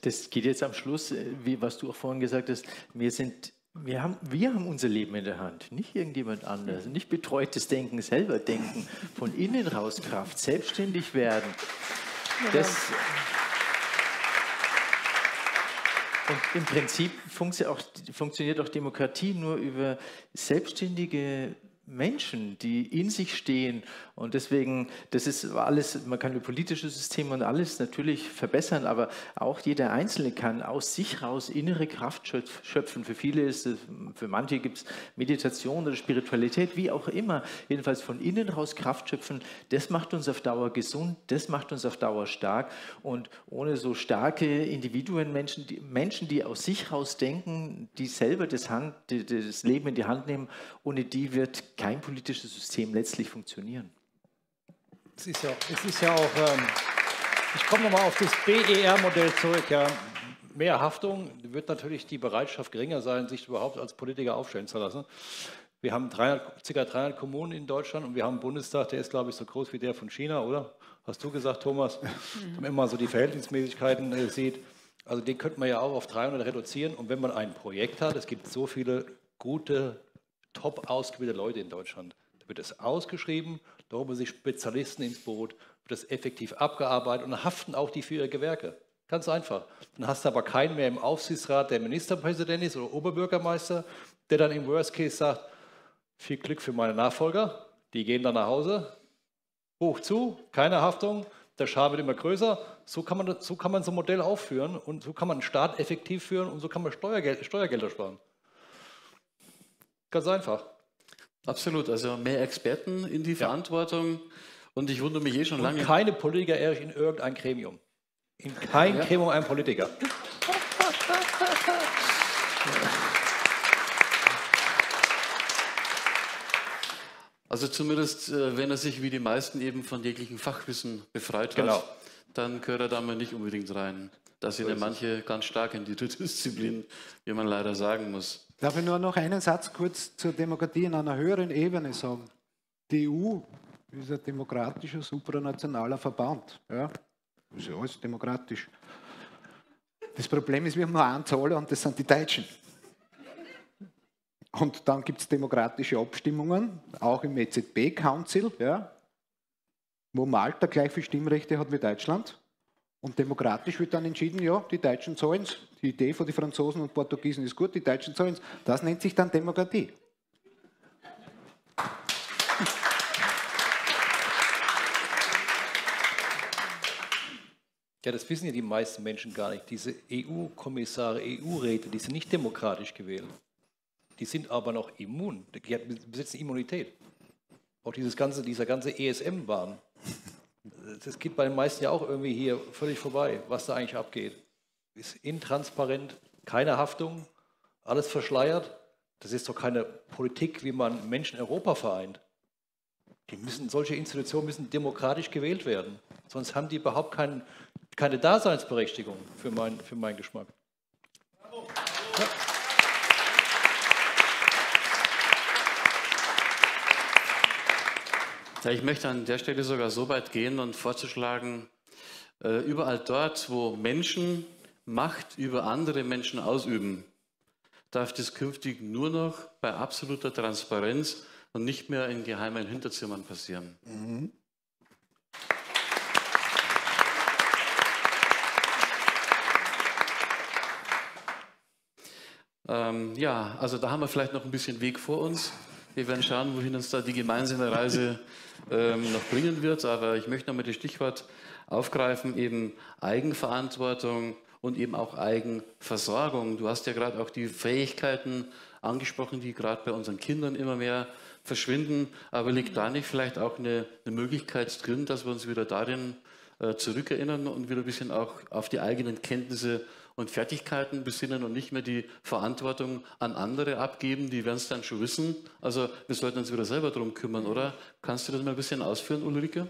Das geht jetzt am Schluss, äh, wie, was du auch vorhin gesagt hast, wir sind wir haben, wir haben unser Leben in der Hand, nicht irgendjemand anders. Nicht betreutes Denken, selber denken, von innen raus Kraft, selbstständig werden. Das, Und im Prinzip funktioniert auch Demokratie nur über selbstständige Menschen, die in sich stehen. Und deswegen, das ist alles, man kann über politische Systeme und alles natürlich verbessern, aber auch jeder Einzelne kann aus sich raus innere Kraft schöpfen. Für viele ist es, für manche gibt es Meditation oder Spiritualität, wie auch immer. Jedenfalls von innen raus Kraft schöpfen, das macht uns auf Dauer gesund, das macht uns auf Dauer stark. Und ohne so starke Individuen, Menschen, die, Menschen, die aus sich raus denken, die selber das, Hand, das Leben in die Hand nehmen, ohne die wird kein politisches System letztlich funktionieren. Es ist ja, es ist ja auch, ähm, ich komme nochmal auf das BER-Modell zurück. Ja. Mehr Haftung wird natürlich die Bereitschaft geringer sein, sich überhaupt als Politiker aufstellen zu lassen. Wir haben 300, ca. 300 Kommunen in Deutschland und wir haben einen Bundestag, der ist, glaube ich, so groß wie der von China, oder? Hast du gesagt, Thomas? Wenn man immer so die Verhältnismäßigkeiten äh, sieht. Also den könnte man ja auch auf 300 reduzieren. Und wenn man ein Projekt hat, es gibt so viele gute top ausgebildete Leute in Deutschland. Da wird es ausgeschrieben, da holen sich Spezialisten ins Boot, wird das effektiv abgearbeitet und dann haften auch die für ihre Gewerke. Ganz einfach. Dann hast du aber keinen mehr im Aufsichtsrat, der Ministerpräsident ist oder Oberbürgermeister, der dann im Worst Case sagt, viel Glück für meine Nachfolger, die gehen dann nach Hause, hoch zu, keine Haftung, der Schaden wird immer größer. So kann, man, so kann man so ein Modell aufführen und so kann man einen Staat effektiv führen und so kann man Steuergeld, Steuergelder sparen. Ganz einfach. Absolut, also mehr Experten in die. Verantwortung. Und ich wundere mich eh schon Und lange. Keine Politiker ehrlich in irgendein Gremium. In kein ja. Gremium ein Politiker. Also zumindest, äh, wenn er sich wie die meisten eben von jeglichen Fachwissen befreit hat, genau. dann gehört er da mal nicht unbedingt rein. Da sind ja manche ganz stark in die Disziplin, wie man leider sagen muss. Darf ich nur noch einen Satz kurz zur Demokratie in einer höheren Ebene sagen? Die EU ist ein demokratischer, supranationaler Verband. Ja? Das ist ja alles demokratisch. Das Problem ist, wir haben nur eine Zahl und das sind die Deutschen. Und dann gibt es demokratische Abstimmungen, auch im EZB-Council, ja, wo Malta gleich viele Stimmrechte hat wie Deutschland. Und demokratisch wird dann entschieden, ja, die Deutschen zahlen es. Die Idee von den Franzosen und Portugiesen ist gut, die Deutschen zahlen es. Das nennt sich dann Demokratie. Ja, das wissen ja die meisten Menschen gar nicht. Diese EU-Kommissare, EU-Räte, die sind nicht demokratisch gewählt. Die sind aber noch immun. Die besitzen Immunität. Auch dieses ganze, dieser ganze ESM-Wahn, das geht bei den meisten ja auch irgendwie hier völlig vorbei, was da eigentlich abgeht. Ist intransparent, keine Haftung, alles verschleiert. Das ist doch keine Politik, wie man Menschen Europa vereint. Die müssen, solche Institutionen müssen demokratisch gewählt werden. Sonst haben die überhaupt kein, keine Daseinsberechtigung für, mein, für meinen Geschmack. Ja. Ja, ich möchte an der Stelle sogar so weit gehen und vorzuschlagen, äh, überall dort, wo Menschen Macht über andere Menschen ausüben, darf das künftig nur noch bei absoluter Transparenz und nicht mehr in geheimen Hinterzimmern passieren. Mhm. Ähm, ja, also da haben wir vielleicht noch ein bisschen Weg vor uns. Wir werden schauen, wohin uns da die gemeinsame Reise ähm, noch bringen wird. Aber ich möchte nochmal das Stichwort aufgreifen, eben Eigenverantwortung und eben auch Eigenversorgung. Du hast ja gerade auch die Fähigkeiten angesprochen, die gerade bei unseren Kindern immer mehr verschwinden. Aber liegt da nicht vielleicht auch eine, eine Möglichkeit drin, dass wir uns wieder darin äh, zurückerinnern und wieder ein bisschen auch auf die eigenen Kenntnisse und Fertigkeiten besinnen und nicht mehr die Verantwortung an andere abgeben, die werden es dann schon wissen. Also wir sollten uns wieder selber darum kümmern, oder? Kannst du das mal ein bisschen ausführen, Ulrike?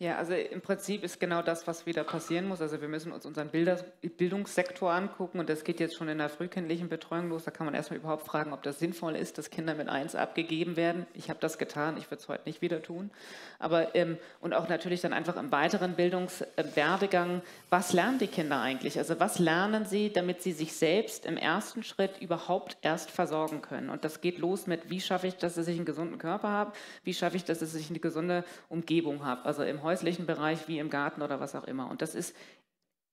Ja, also im Prinzip ist genau das, was wieder passieren muss. Also wir müssen uns unseren Bildungssektor angucken und das geht jetzt schon in der frühkindlichen Betreuung los. Da kann man erstmal überhaupt fragen, ob das sinnvoll ist, dass Kinder mit eins abgegeben werden. Ich habe das getan, ich würde es heute nicht wieder tun. Aber ähm, und auch natürlich dann einfach im weiteren Bildungswerdegang, was lernen die Kinder eigentlich? Also was lernen sie, damit sie sich selbst im ersten Schritt überhaupt erst versorgen können? Und das geht los mit, wie schaffe ich, dass ich einen gesunden Körper habe? Wie schaffe ich, dass ich eine gesunde Umgebung habe? Also im häuslichen Bereich wie im Garten oder was auch immer. Und das ist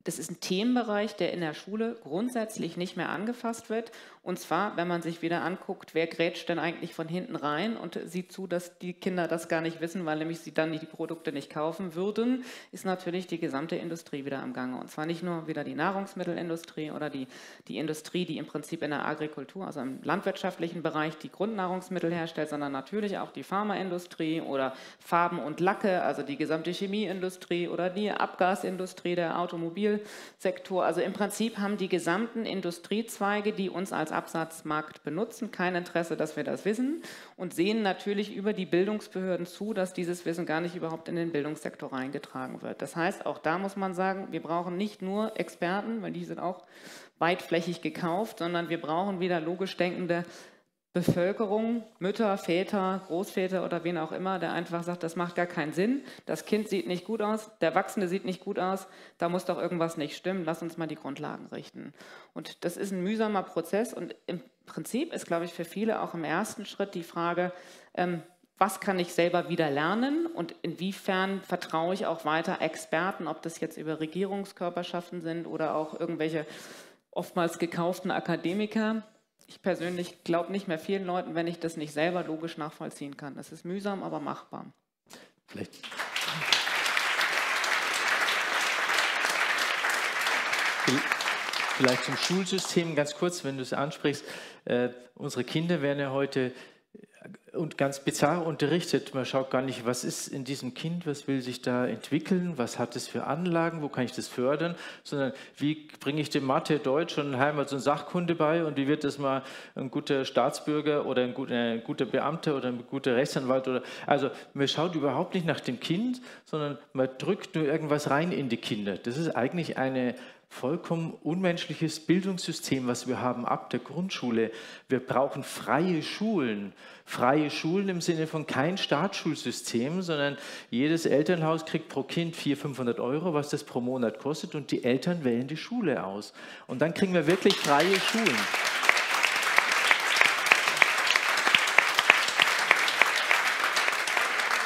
das ist ein Themenbereich, der in der Schule grundsätzlich nicht mehr angefasst wird. Und zwar, wenn man sich wieder anguckt, wer grätscht denn eigentlich von hinten rein und sieht zu, dass die Kinder das gar nicht wissen, weil nämlich sie dann die Produkte nicht kaufen würden, ist natürlich die gesamte Industrie wieder am Gange. Und zwar nicht nur wieder die Nahrungsmittelindustrie oder die, die Industrie, die im Prinzip in der Agrikultur, also im landwirtschaftlichen Bereich die Grundnahrungsmittel herstellt, sondern natürlich auch die Pharmaindustrie oder Farben und Lacke, also die gesamte Chemieindustrie oder die Abgasindustrie, der Automobilsektor. Also im Prinzip haben die gesamten Industriezweige, die uns als Absatzmarkt benutzen, kein Interesse, dass wir das wissen und sehen natürlich über die Bildungsbehörden zu, dass dieses Wissen gar nicht überhaupt in den Bildungssektor reingetragen wird. Das heißt, auch da muss man sagen, wir brauchen nicht nur Experten, weil die sind auch weitflächig gekauft, sondern wir brauchen wieder logisch denkende Bevölkerung, Mütter, Väter, Großväter oder wen auch immer, der einfach sagt, das macht gar keinen Sinn, das Kind sieht nicht gut aus, der Erwachsene sieht nicht gut aus, da muss doch irgendwas nicht stimmen, lass uns mal die Grundlagen richten. Und das ist ein mühsamer Prozess und im Prinzip ist, glaube ich, für viele auch im ersten Schritt die Frage, ähm, was kann ich selber wieder lernen und inwiefern vertraue ich auch weiter Experten, ob das jetzt über Regierungskörperschaften sind oder auch irgendwelche oftmals gekauften Akademiker, ich persönlich glaube nicht mehr vielen Leuten, wenn ich das nicht selber logisch nachvollziehen kann. Das ist mühsam, aber machbar. Vielleicht. Vielleicht zum Schulsystem ganz kurz, wenn du es ansprichst. Äh, unsere Kinder werden ja heute und ganz bizarr unterrichtet. Man schaut gar nicht, was ist in diesem Kind, was will sich da entwickeln, was hat es für Anlagen, wo kann ich das fördern, sondern wie bringe ich dem Mathe, Deutsch und Heimat- und Sachkunde bei und wie wird das mal ein guter Staatsbürger oder ein guter, ein guter Beamter oder ein guter Rechtsanwalt oder also man schaut überhaupt nicht nach dem Kind, sondern man drückt nur irgendwas rein in die Kinder. Das ist eigentlich eine vollkommen unmenschliches Bildungssystem, was wir haben ab der Grundschule. Wir brauchen freie Schulen. Freie Schulen im Sinne von kein Staatsschulsystem, sondern jedes Elternhaus kriegt pro Kind 400, 500 Euro, was das pro Monat kostet, und die Eltern wählen die Schule aus. Und dann kriegen wir wirklich freie Schulen.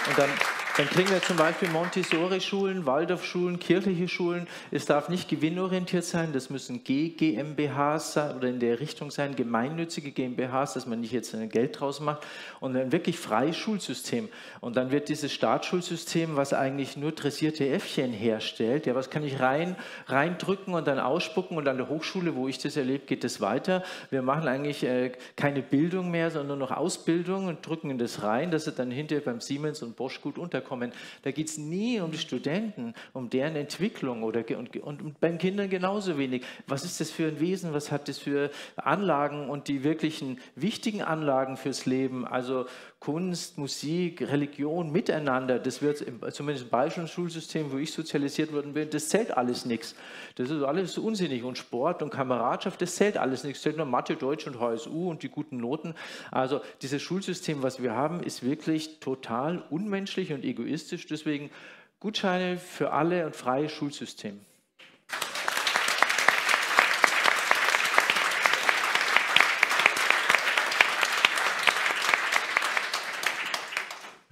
Und dann dann kriegen wir zum Beispiel Montessori-Schulen, Waldorf-Schulen, kirchliche Schulen. Es darf nicht gewinnorientiert sein, das müssen G-GmbHs sein oder in der Richtung sein, gemeinnützige GmbHs, dass man nicht jetzt Geld draus macht. Und ein wirklich freies Schulsystem. Und dann wird dieses Staatsschulsystem, was eigentlich nur dressierte Äffchen herstellt, ja, was kann ich rein, reindrücken und dann ausspucken und an der Hochschule, wo ich das erlebe, geht das weiter. Wir machen eigentlich äh, keine Bildung mehr, sondern nur noch Ausbildung und drücken das rein, dass es dann hinterher beim Siemens und Bosch gut unterkommt kommen. Da geht es nie um die Studenten, um deren Entwicklung oder, und, und bei den Kindern genauso wenig. Was ist das für ein Wesen? Was hat das für Anlagen und die wirklichen wichtigen Anlagen fürs Leben? Also Kunst, Musik, Religion miteinander, das wird zumindest im bayerischen Schulsystem, wo ich sozialisiert worden bin, das zählt alles nichts. Das ist alles unsinnig. Und Sport und Kameradschaft, das zählt alles nichts. Zählt nur Mathe, Deutsch und HSU und die guten Noten. Also dieses Schulsystem, was wir haben, ist wirklich total unmenschlich und egoistisch. Deswegen Gutscheine für alle und freies Schulsystem.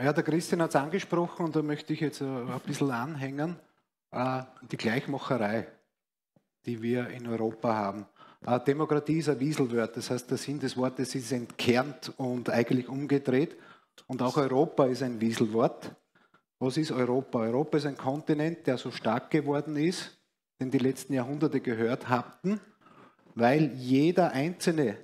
Ja, der Christian hat es angesprochen und da möchte ich jetzt ein bisschen anhängen. Äh, die Gleichmacherei, die wir in Europa haben. Äh, Demokratie ist ein Wieselwort, das heißt, der Sinn des Wortes ist entkernt und eigentlich umgedreht. Und auch Europa ist ein Wieselwort. Was ist Europa? Europa ist ein Kontinent, der so stark geworden ist, den die letzten Jahrhunderte gehört hatten, weil jeder einzelne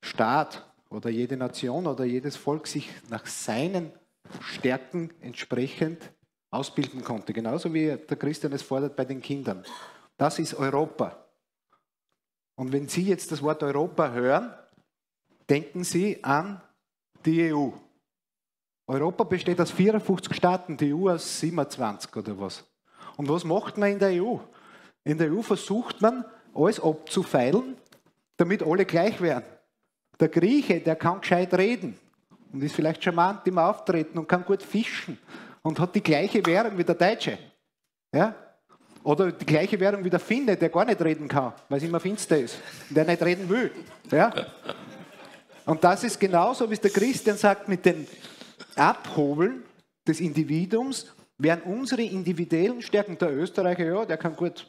Staat oder jede Nation oder jedes Volk sich nach seinen Stärken entsprechend ausbilden konnte. Genauso wie der Christian es fordert bei den Kindern. Das ist Europa. Und wenn Sie jetzt das Wort Europa hören, denken Sie an die EU. Europa besteht aus 54 Staaten, die EU aus 27 oder was. Und was macht man in der EU? In der EU versucht man, alles abzufeilen, damit alle gleich werden. Der Grieche, der kann gescheit reden und ist vielleicht charmant im Auftreten und kann gut fischen und hat die gleiche Währung wie der Deutsche. Ja? Oder die gleiche Währung wie der Finne, der gar nicht reden kann, weil es immer finster ist und der nicht reden will. Ja? Und das ist genauso, wie es der Christian sagt, mit dem Abhobeln des Individuums wären unsere individuellen Stärken. Der Österreicher, ja, der kann gut,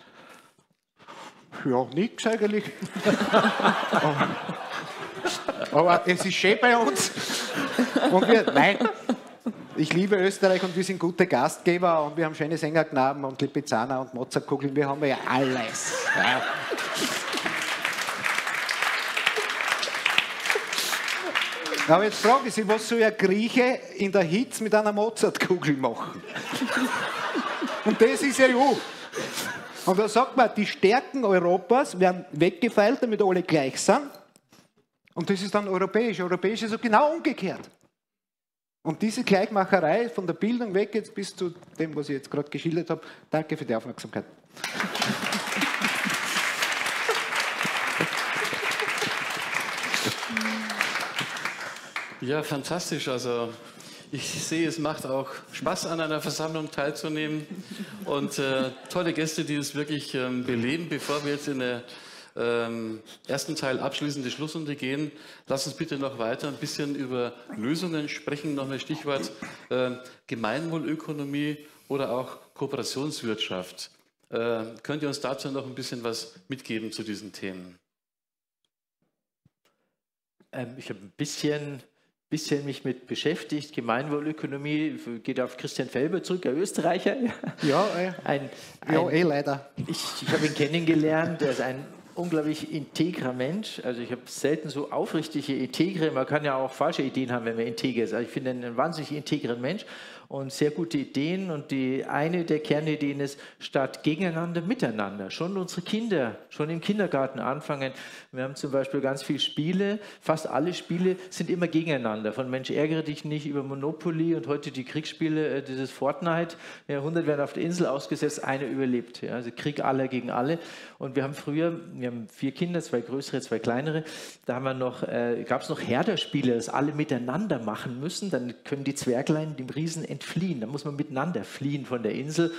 ja, nichts eigentlich. Aber es ist schön bei uns. Und wir, nein, ich liebe Österreich und wir sind gute Gastgeber und wir haben schöne Sängerknaben und Lipizzaner und Mozartkugeln. Wir haben ja alles. Ja. Aber jetzt frage ich Sie, was soll ein Grieche in der Hitze mit einer Mozartkugel machen? Und das ist ja EU. Und da sagt man, die Stärken Europas werden weggefeilt, damit alle gleich sind. Und das ist dann europäisch. Europäisch ist so genau umgekehrt. Und diese Gleichmacherei von der Bildung weg jetzt bis zu dem, was ich jetzt gerade geschildert habe, danke für die Aufmerksamkeit. Ja, fantastisch. Also ich sehe, es macht auch Spaß, an einer Versammlung teilzunehmen und äh, tolle Gäste, die es wirklich ähm, beleben. Bevor wir jetzt in der ähm, ersten Teil abschließende Schlussrunde gehen, lass uns bitte noch weiter ein bisschen über Lösungen sprechen. Noch ein Stichwort äh, Gemeinwohlökonomie oder auch Kooperationswirtschaft. Äh, könnt ihr uns dazu noch ein bisschen was mitgeben zu diesen Themen? Ähm, ich habe ein bisschen bisschen mich mit beschäftigt. Gemeinwohlökonomie geht auf Christian Felber zurück, ein Österreicher. Ja, äh, ein, ein, ja eh leider. Ich, ich habe ihn kennengelernt, er ist ein unglaublich integrer Mensch. Also ich habe selten so aufrichtige, integre, man kann ja auch falsche Ideen haben, wenn man integer ist. Also ich finde einen wahnsinnig integren Mensch und sehr gute Ideen. Und die eine der Kernideen ist, statt gegeneinander, miteinander. Schon unsere Kinder, schon im Kindergarten anfangen. Wir haben zum Beispiel ganz viele Spiele. Fast alle Spiele sind immer gegeneinander. Von Mensch ärgere dich nicht über Monopoly und heute die Kriegsspiele, äh, dieses Fortnite. Ja, 100 werden auf der Insel ausgesetzt, einer überlebt. Ja, also Krieg aller gegen alle. Und wir haben früher, wir haben vier Kinder, zwei größere, zwei kleinere. Da haben wir noch, äh, gab es noch Herderspiele, das alle miteinander machen müssen. Dann können die Zwerglein dem Riesen entfliehen. Da muss man miteinander fliehen von der Insel.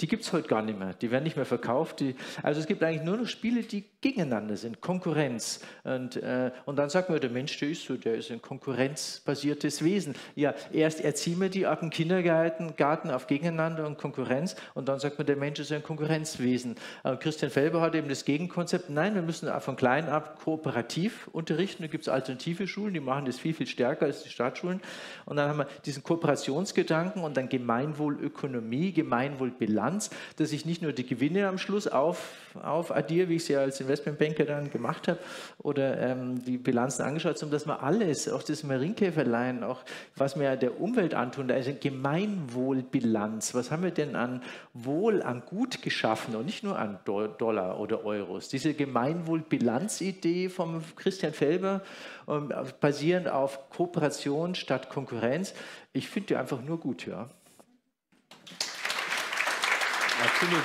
Die gibt es heute gar nicht mehr. Die werden nicht mehr verkauft. Die, also es gibt eigentlich nur noch Spiele, die gegeneinander sind, Konkurrenz. Und, äh, und dann sagt man, der Mensch, der ist so, der ist ein konkurrenzbasiertes Wesen. Ja, erst erziehen wir die ab dem Kindergarten Garten auf Gegeneinander und Konkurrenz und dann sagt man, der Mensch ist ein Konkurrenzwesen. Äh, Christian Felber hat eben das Gegenkonzept, nein, wir müssen von klein ab kooperativ unterrichten. Da gibt es alternative Schulen, die machen das viel, viel stärker als die Staatsschulen. Und dann haben wir diesen Kooperationsgedanken und dann Gemeinwohlökonomie, Gemeinwohlbilanz Bilanz, dass ich nicht nur die Gewinne am Schluss auf, aufaddiere, wie ich sie als Investmentbanker dann gemacht habe, oder ähm, die Bilanzen angeschaut, sondern dass man alles, auch das Marienkäferlein, auch was wir der Umwelt antun, da ist eine Gemeinwohlbilanz. Was haben wir denn an Wohl, an Gut geschaffen und nicht nur an Dollar oder Euros? Diese Gemeinwohlbilanzidee vom Christian Felber, ähm, basierend auf Kooperation statt Konkurrenz, ich finde die einfach nur gut, ja. Absolut.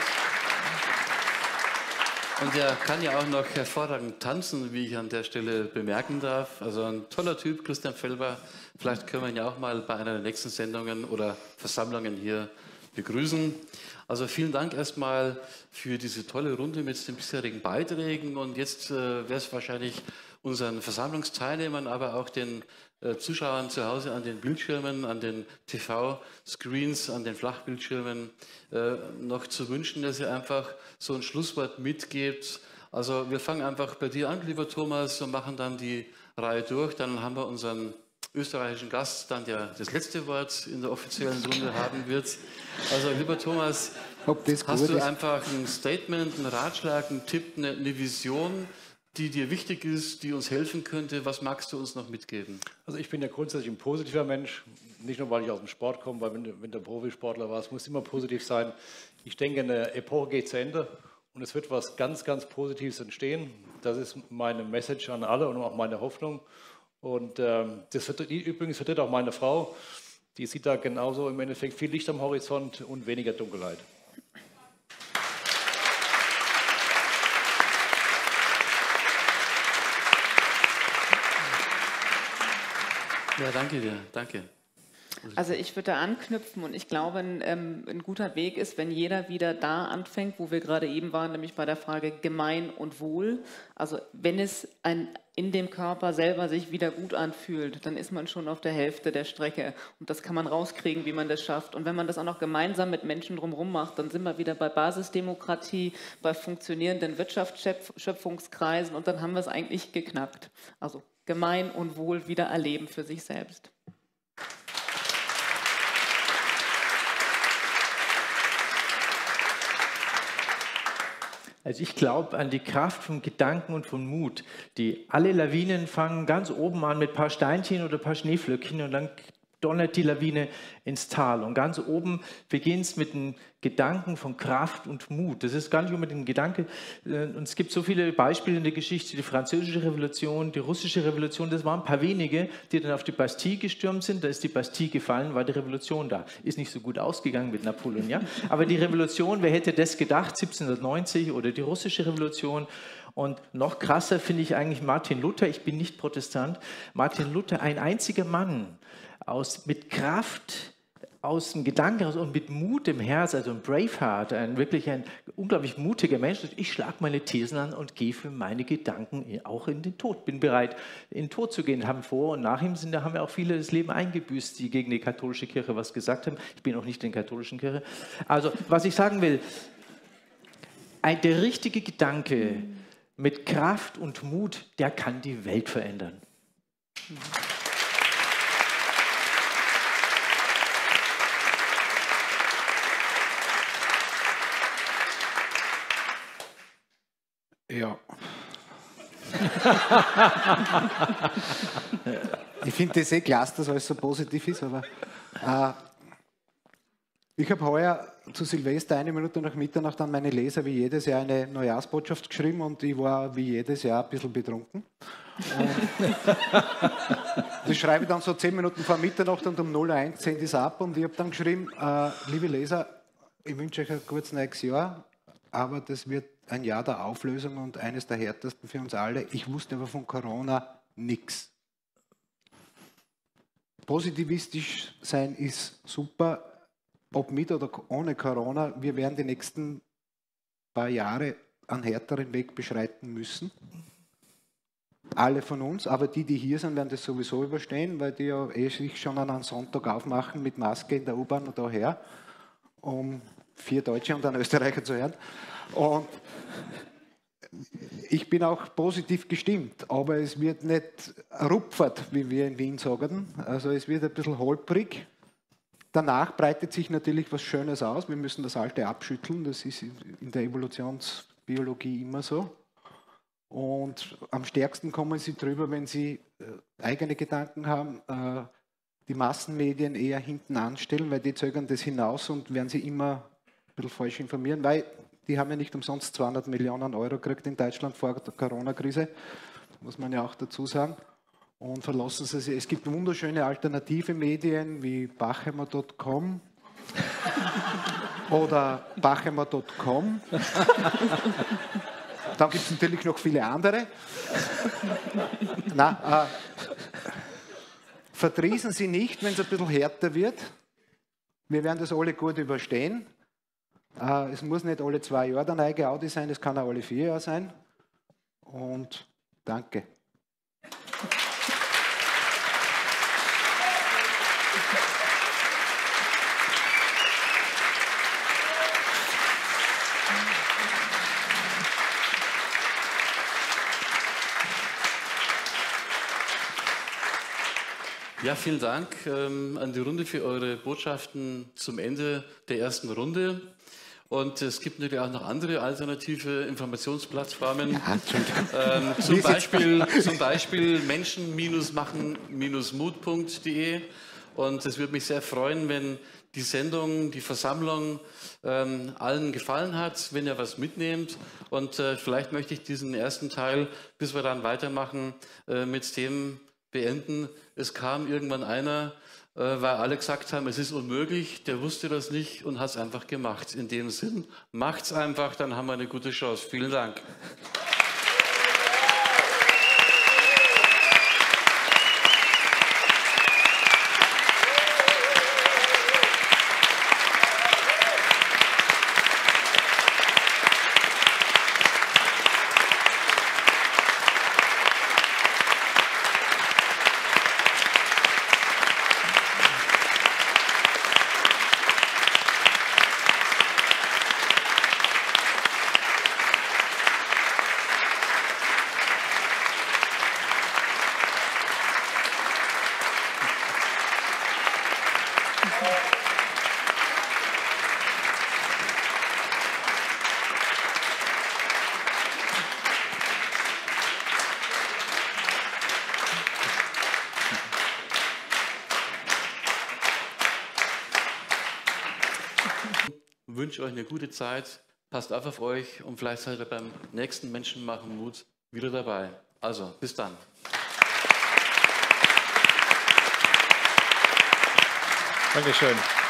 Und er kann ja auch noch hervorragend tanzen, wie ich an der Stelle bemerken darf. Also ein toller Typ, Christian Felber. Vielleicht können wir ihn ja auch mal bei einer der nächsten Sendungen oder Versammlungen hier begrüßen. Also vielen Dank erstmal für diese tolle Runde mit den bisherigen Beiträgen. Und jetzt äh, wäre es wahrscheinlich unseren Versammlungsteilnehmern, aber auch den Zuschauern zu Hause an den Bildschirmen, an den TV-Screens, an den Flachbildschirmen äh, noch zu wünschen, dass ihr einfach so ein Schlusswort mitgebt Also wir fangen einfach bei dir an, lieber Thomas, und machen dann die Reihe durch. Dann haben wir unseren österreichischen Gast dann der das letzte Wort in der offiziellen Runde haben wird. Also lieber Thomas, hast du einfach ein Statement, einen Ratschlag, einen Tipp, eine, eine Vision, die dir wichtig ist, die uns helfen könnte? Was magst du uns noch mitgeben? Also ich bin ja grundsätzlich ein positiver Mensch, nicht nur weil ich aus dem Sport komme, weil wenn wenn du Profisportler warst, muss immer positiv sein. Ich denke, eine Epoche geht zu Ende und es wird was ganz, ganz Positives entstehen. Das ist meine Message an alle und auch meine Hoffnung. Und ähm, das vertritt, übrigens vertritt auch meine Frau. Die sieht da genauso im Endeffekt viel Licht am Horizont und weniger Dunkelheit. Ja, danke dir, danke. Also ich würde da anknüpfen und ich glaube, ein, ähm, ein, guter Weg ist, wenn jeder wieder da anfängt, wo wir gerade eben waren, nämlich bei der Frage gemein und wohl. Also wenn es ein, in dem Körper selber sich wieder gut anfühlt, dann ist man schon auf der Hälfte der Strecke und das kann man rauskriegen, wie man das schafft. Und wenn man das auch noch gemeinsam mit Menschen drumherum macht, dann sind wir wieder bei Basisdemokratie, bei funktionierenden Wirtschaftsschöpfungskreisen und dann haben wir es eigentlich geknackt. Also gemein und wohl wieder erleben für sich selbst. Also ich glaube an die Kraft von Gedanken und von Mut. Die alle Lawinen fangen ganz oben an mit ein paar Steinchen oder ein paar Schneeflöckchen und dann donnert die Lawine ins Tal. Und ganz oben beginnt es mit einem Gedanken von Kraft und Mut. Das ist gar nicht unbedingt ein Gedanke. Äh, und es gibt so viele Beispiele in der Geschichte, die französische Revolution, die russische Revolution, das waren ein paar wenige, die dann auf die Bastille gestürmt sind. Da ist die Bastille gefallen, war die Revolution da. Ist nicht so gut ausgegangen mit Napoleon, ja. Aber die Revolution, wer hätte das gedacht, 1790 oder die russische Revolution. Und noch krasser finde ich eigentlich Martin Luther. Ich bin nicht Protestant. Martin Luther, ein einziger Mann, aus, mit Kraft aus dem Gedanken und mit Mut im Herz, also ein Braveheart, ein wirklich ein unglaublich mutiger Mensch. Ich schlage meine Thesen an und gehe für meine Gedanken auch in den Tod. Bin bereit, in den Tod zu gehen. Haben vor und nach ihm sind, da haben ja auch viele das Leben eingebüßt, die gegen die katholische Kirche was gesagt haben. Ich bin auch nicht in der katholischen Kirche. Also, was ich sagen will, ein, der richtige Gedanke mit Kraft und Mut, der kann die Welt verändern. Mhm. Ja. ich finde das eh klasse, dass alles so positiv ist, aber äh, ich habe heuer zu Silvester eine Minute nach Mitternacht an meine Leser wie jedes Jahr eine Neujahrsbotschaft geschrieben und ich war wie jedes Jahr ein bisschen betrunken. das schreibe ich dann so zehn Minuten vor Mitternacht und um 01 zählt es ab und ich habe dann geschrieben, äh, liebe Leser, ich wünsche euch ein gutes neues Jahr, aber das wird ein Jahr der Auflösung und eines der härtesten für uns alle. Ich wusste aber von Corona nichts. Positivistisch sein ist super, ob mit oder ohne Corona. Wir werden die nächsten paar Jahre einen härteren Weg beschreiten müssen. Alle von uns, aber die, die hier sind, werden das sowieso überstehen, weil die ja eh sich schon an einem Sonntag aufmachen mit Maske in der U-Bahn und daher, um vier Deutsche und einen Österreicher zu hören. Und ich bin auch positiv gestimmt, aber es wird nicht rupfert, wie wir in Wien sagen. Also es wird ein bisschen holprig. Danach breitet sich natürlich was Schönes aus. Wir müssen das Alte abschütteln. Das ist in der Evolutionsbiologie immer so. Und am stärksten kommen sie drüber, wenn sie äh, eigene Gedanken haben, äh, die Massenmedien eher hinten anstellen, weil die zögern das hinaus und werden sie immer ein bisschen falsch informieren, weil die haben ja nicht umsonst 200 Millionen Euro gekriegt in Deutschland vor der Corona-Krise, muss man ja auch dazu sagen. Und verlassen Sie sich. Es gibt wunderschöne alternative Medien wie Bachheimer.com oder Bachheimer.com. Dann gibt es natürlich noch viele andere. Na, äh, verdrießen Sie nicht, wenn es ein bisschen härter wird. Wir werden das alle gut überstehen. Äh, es muss nicht alle zwei Jahre der neue Audi sein, es kann auch alle vier Jahre sein. Und danke. Ja, vielen Dank ähm, an die Runde für eure Botschaften zum Ende der ersten Runde. Und es gibt natürlich auch noch andere alternative Informationsplattformen. Ja, ähm, zum, Beispiel, zum Beispiel menschen-machen-mut.de. Und es würde mich sehr freuen, wenn die Sendung, die Versammlung ähm, allen gefallen hat, wenn ihr was mitnehmt. Und äh, vielleicht möchte ich diesen ersten Teil, bis wir dann weitermachen, äh, mit dem beenden. Es kam irgendwann einer, weil alle gesagt haben, es ist unmöglich, der wusste das nicht und hat es einfach gemacht. In dem Sinn, macht's einfach, dann haben wir eine gute Chance. Vielen Dank. Wünsche euch eine gute Zeit. Passt auf auf euch und vielleicht seid ihr beim nächsten Menschen machen Mut wieder dabei. Also, bis dann. Dankeschön.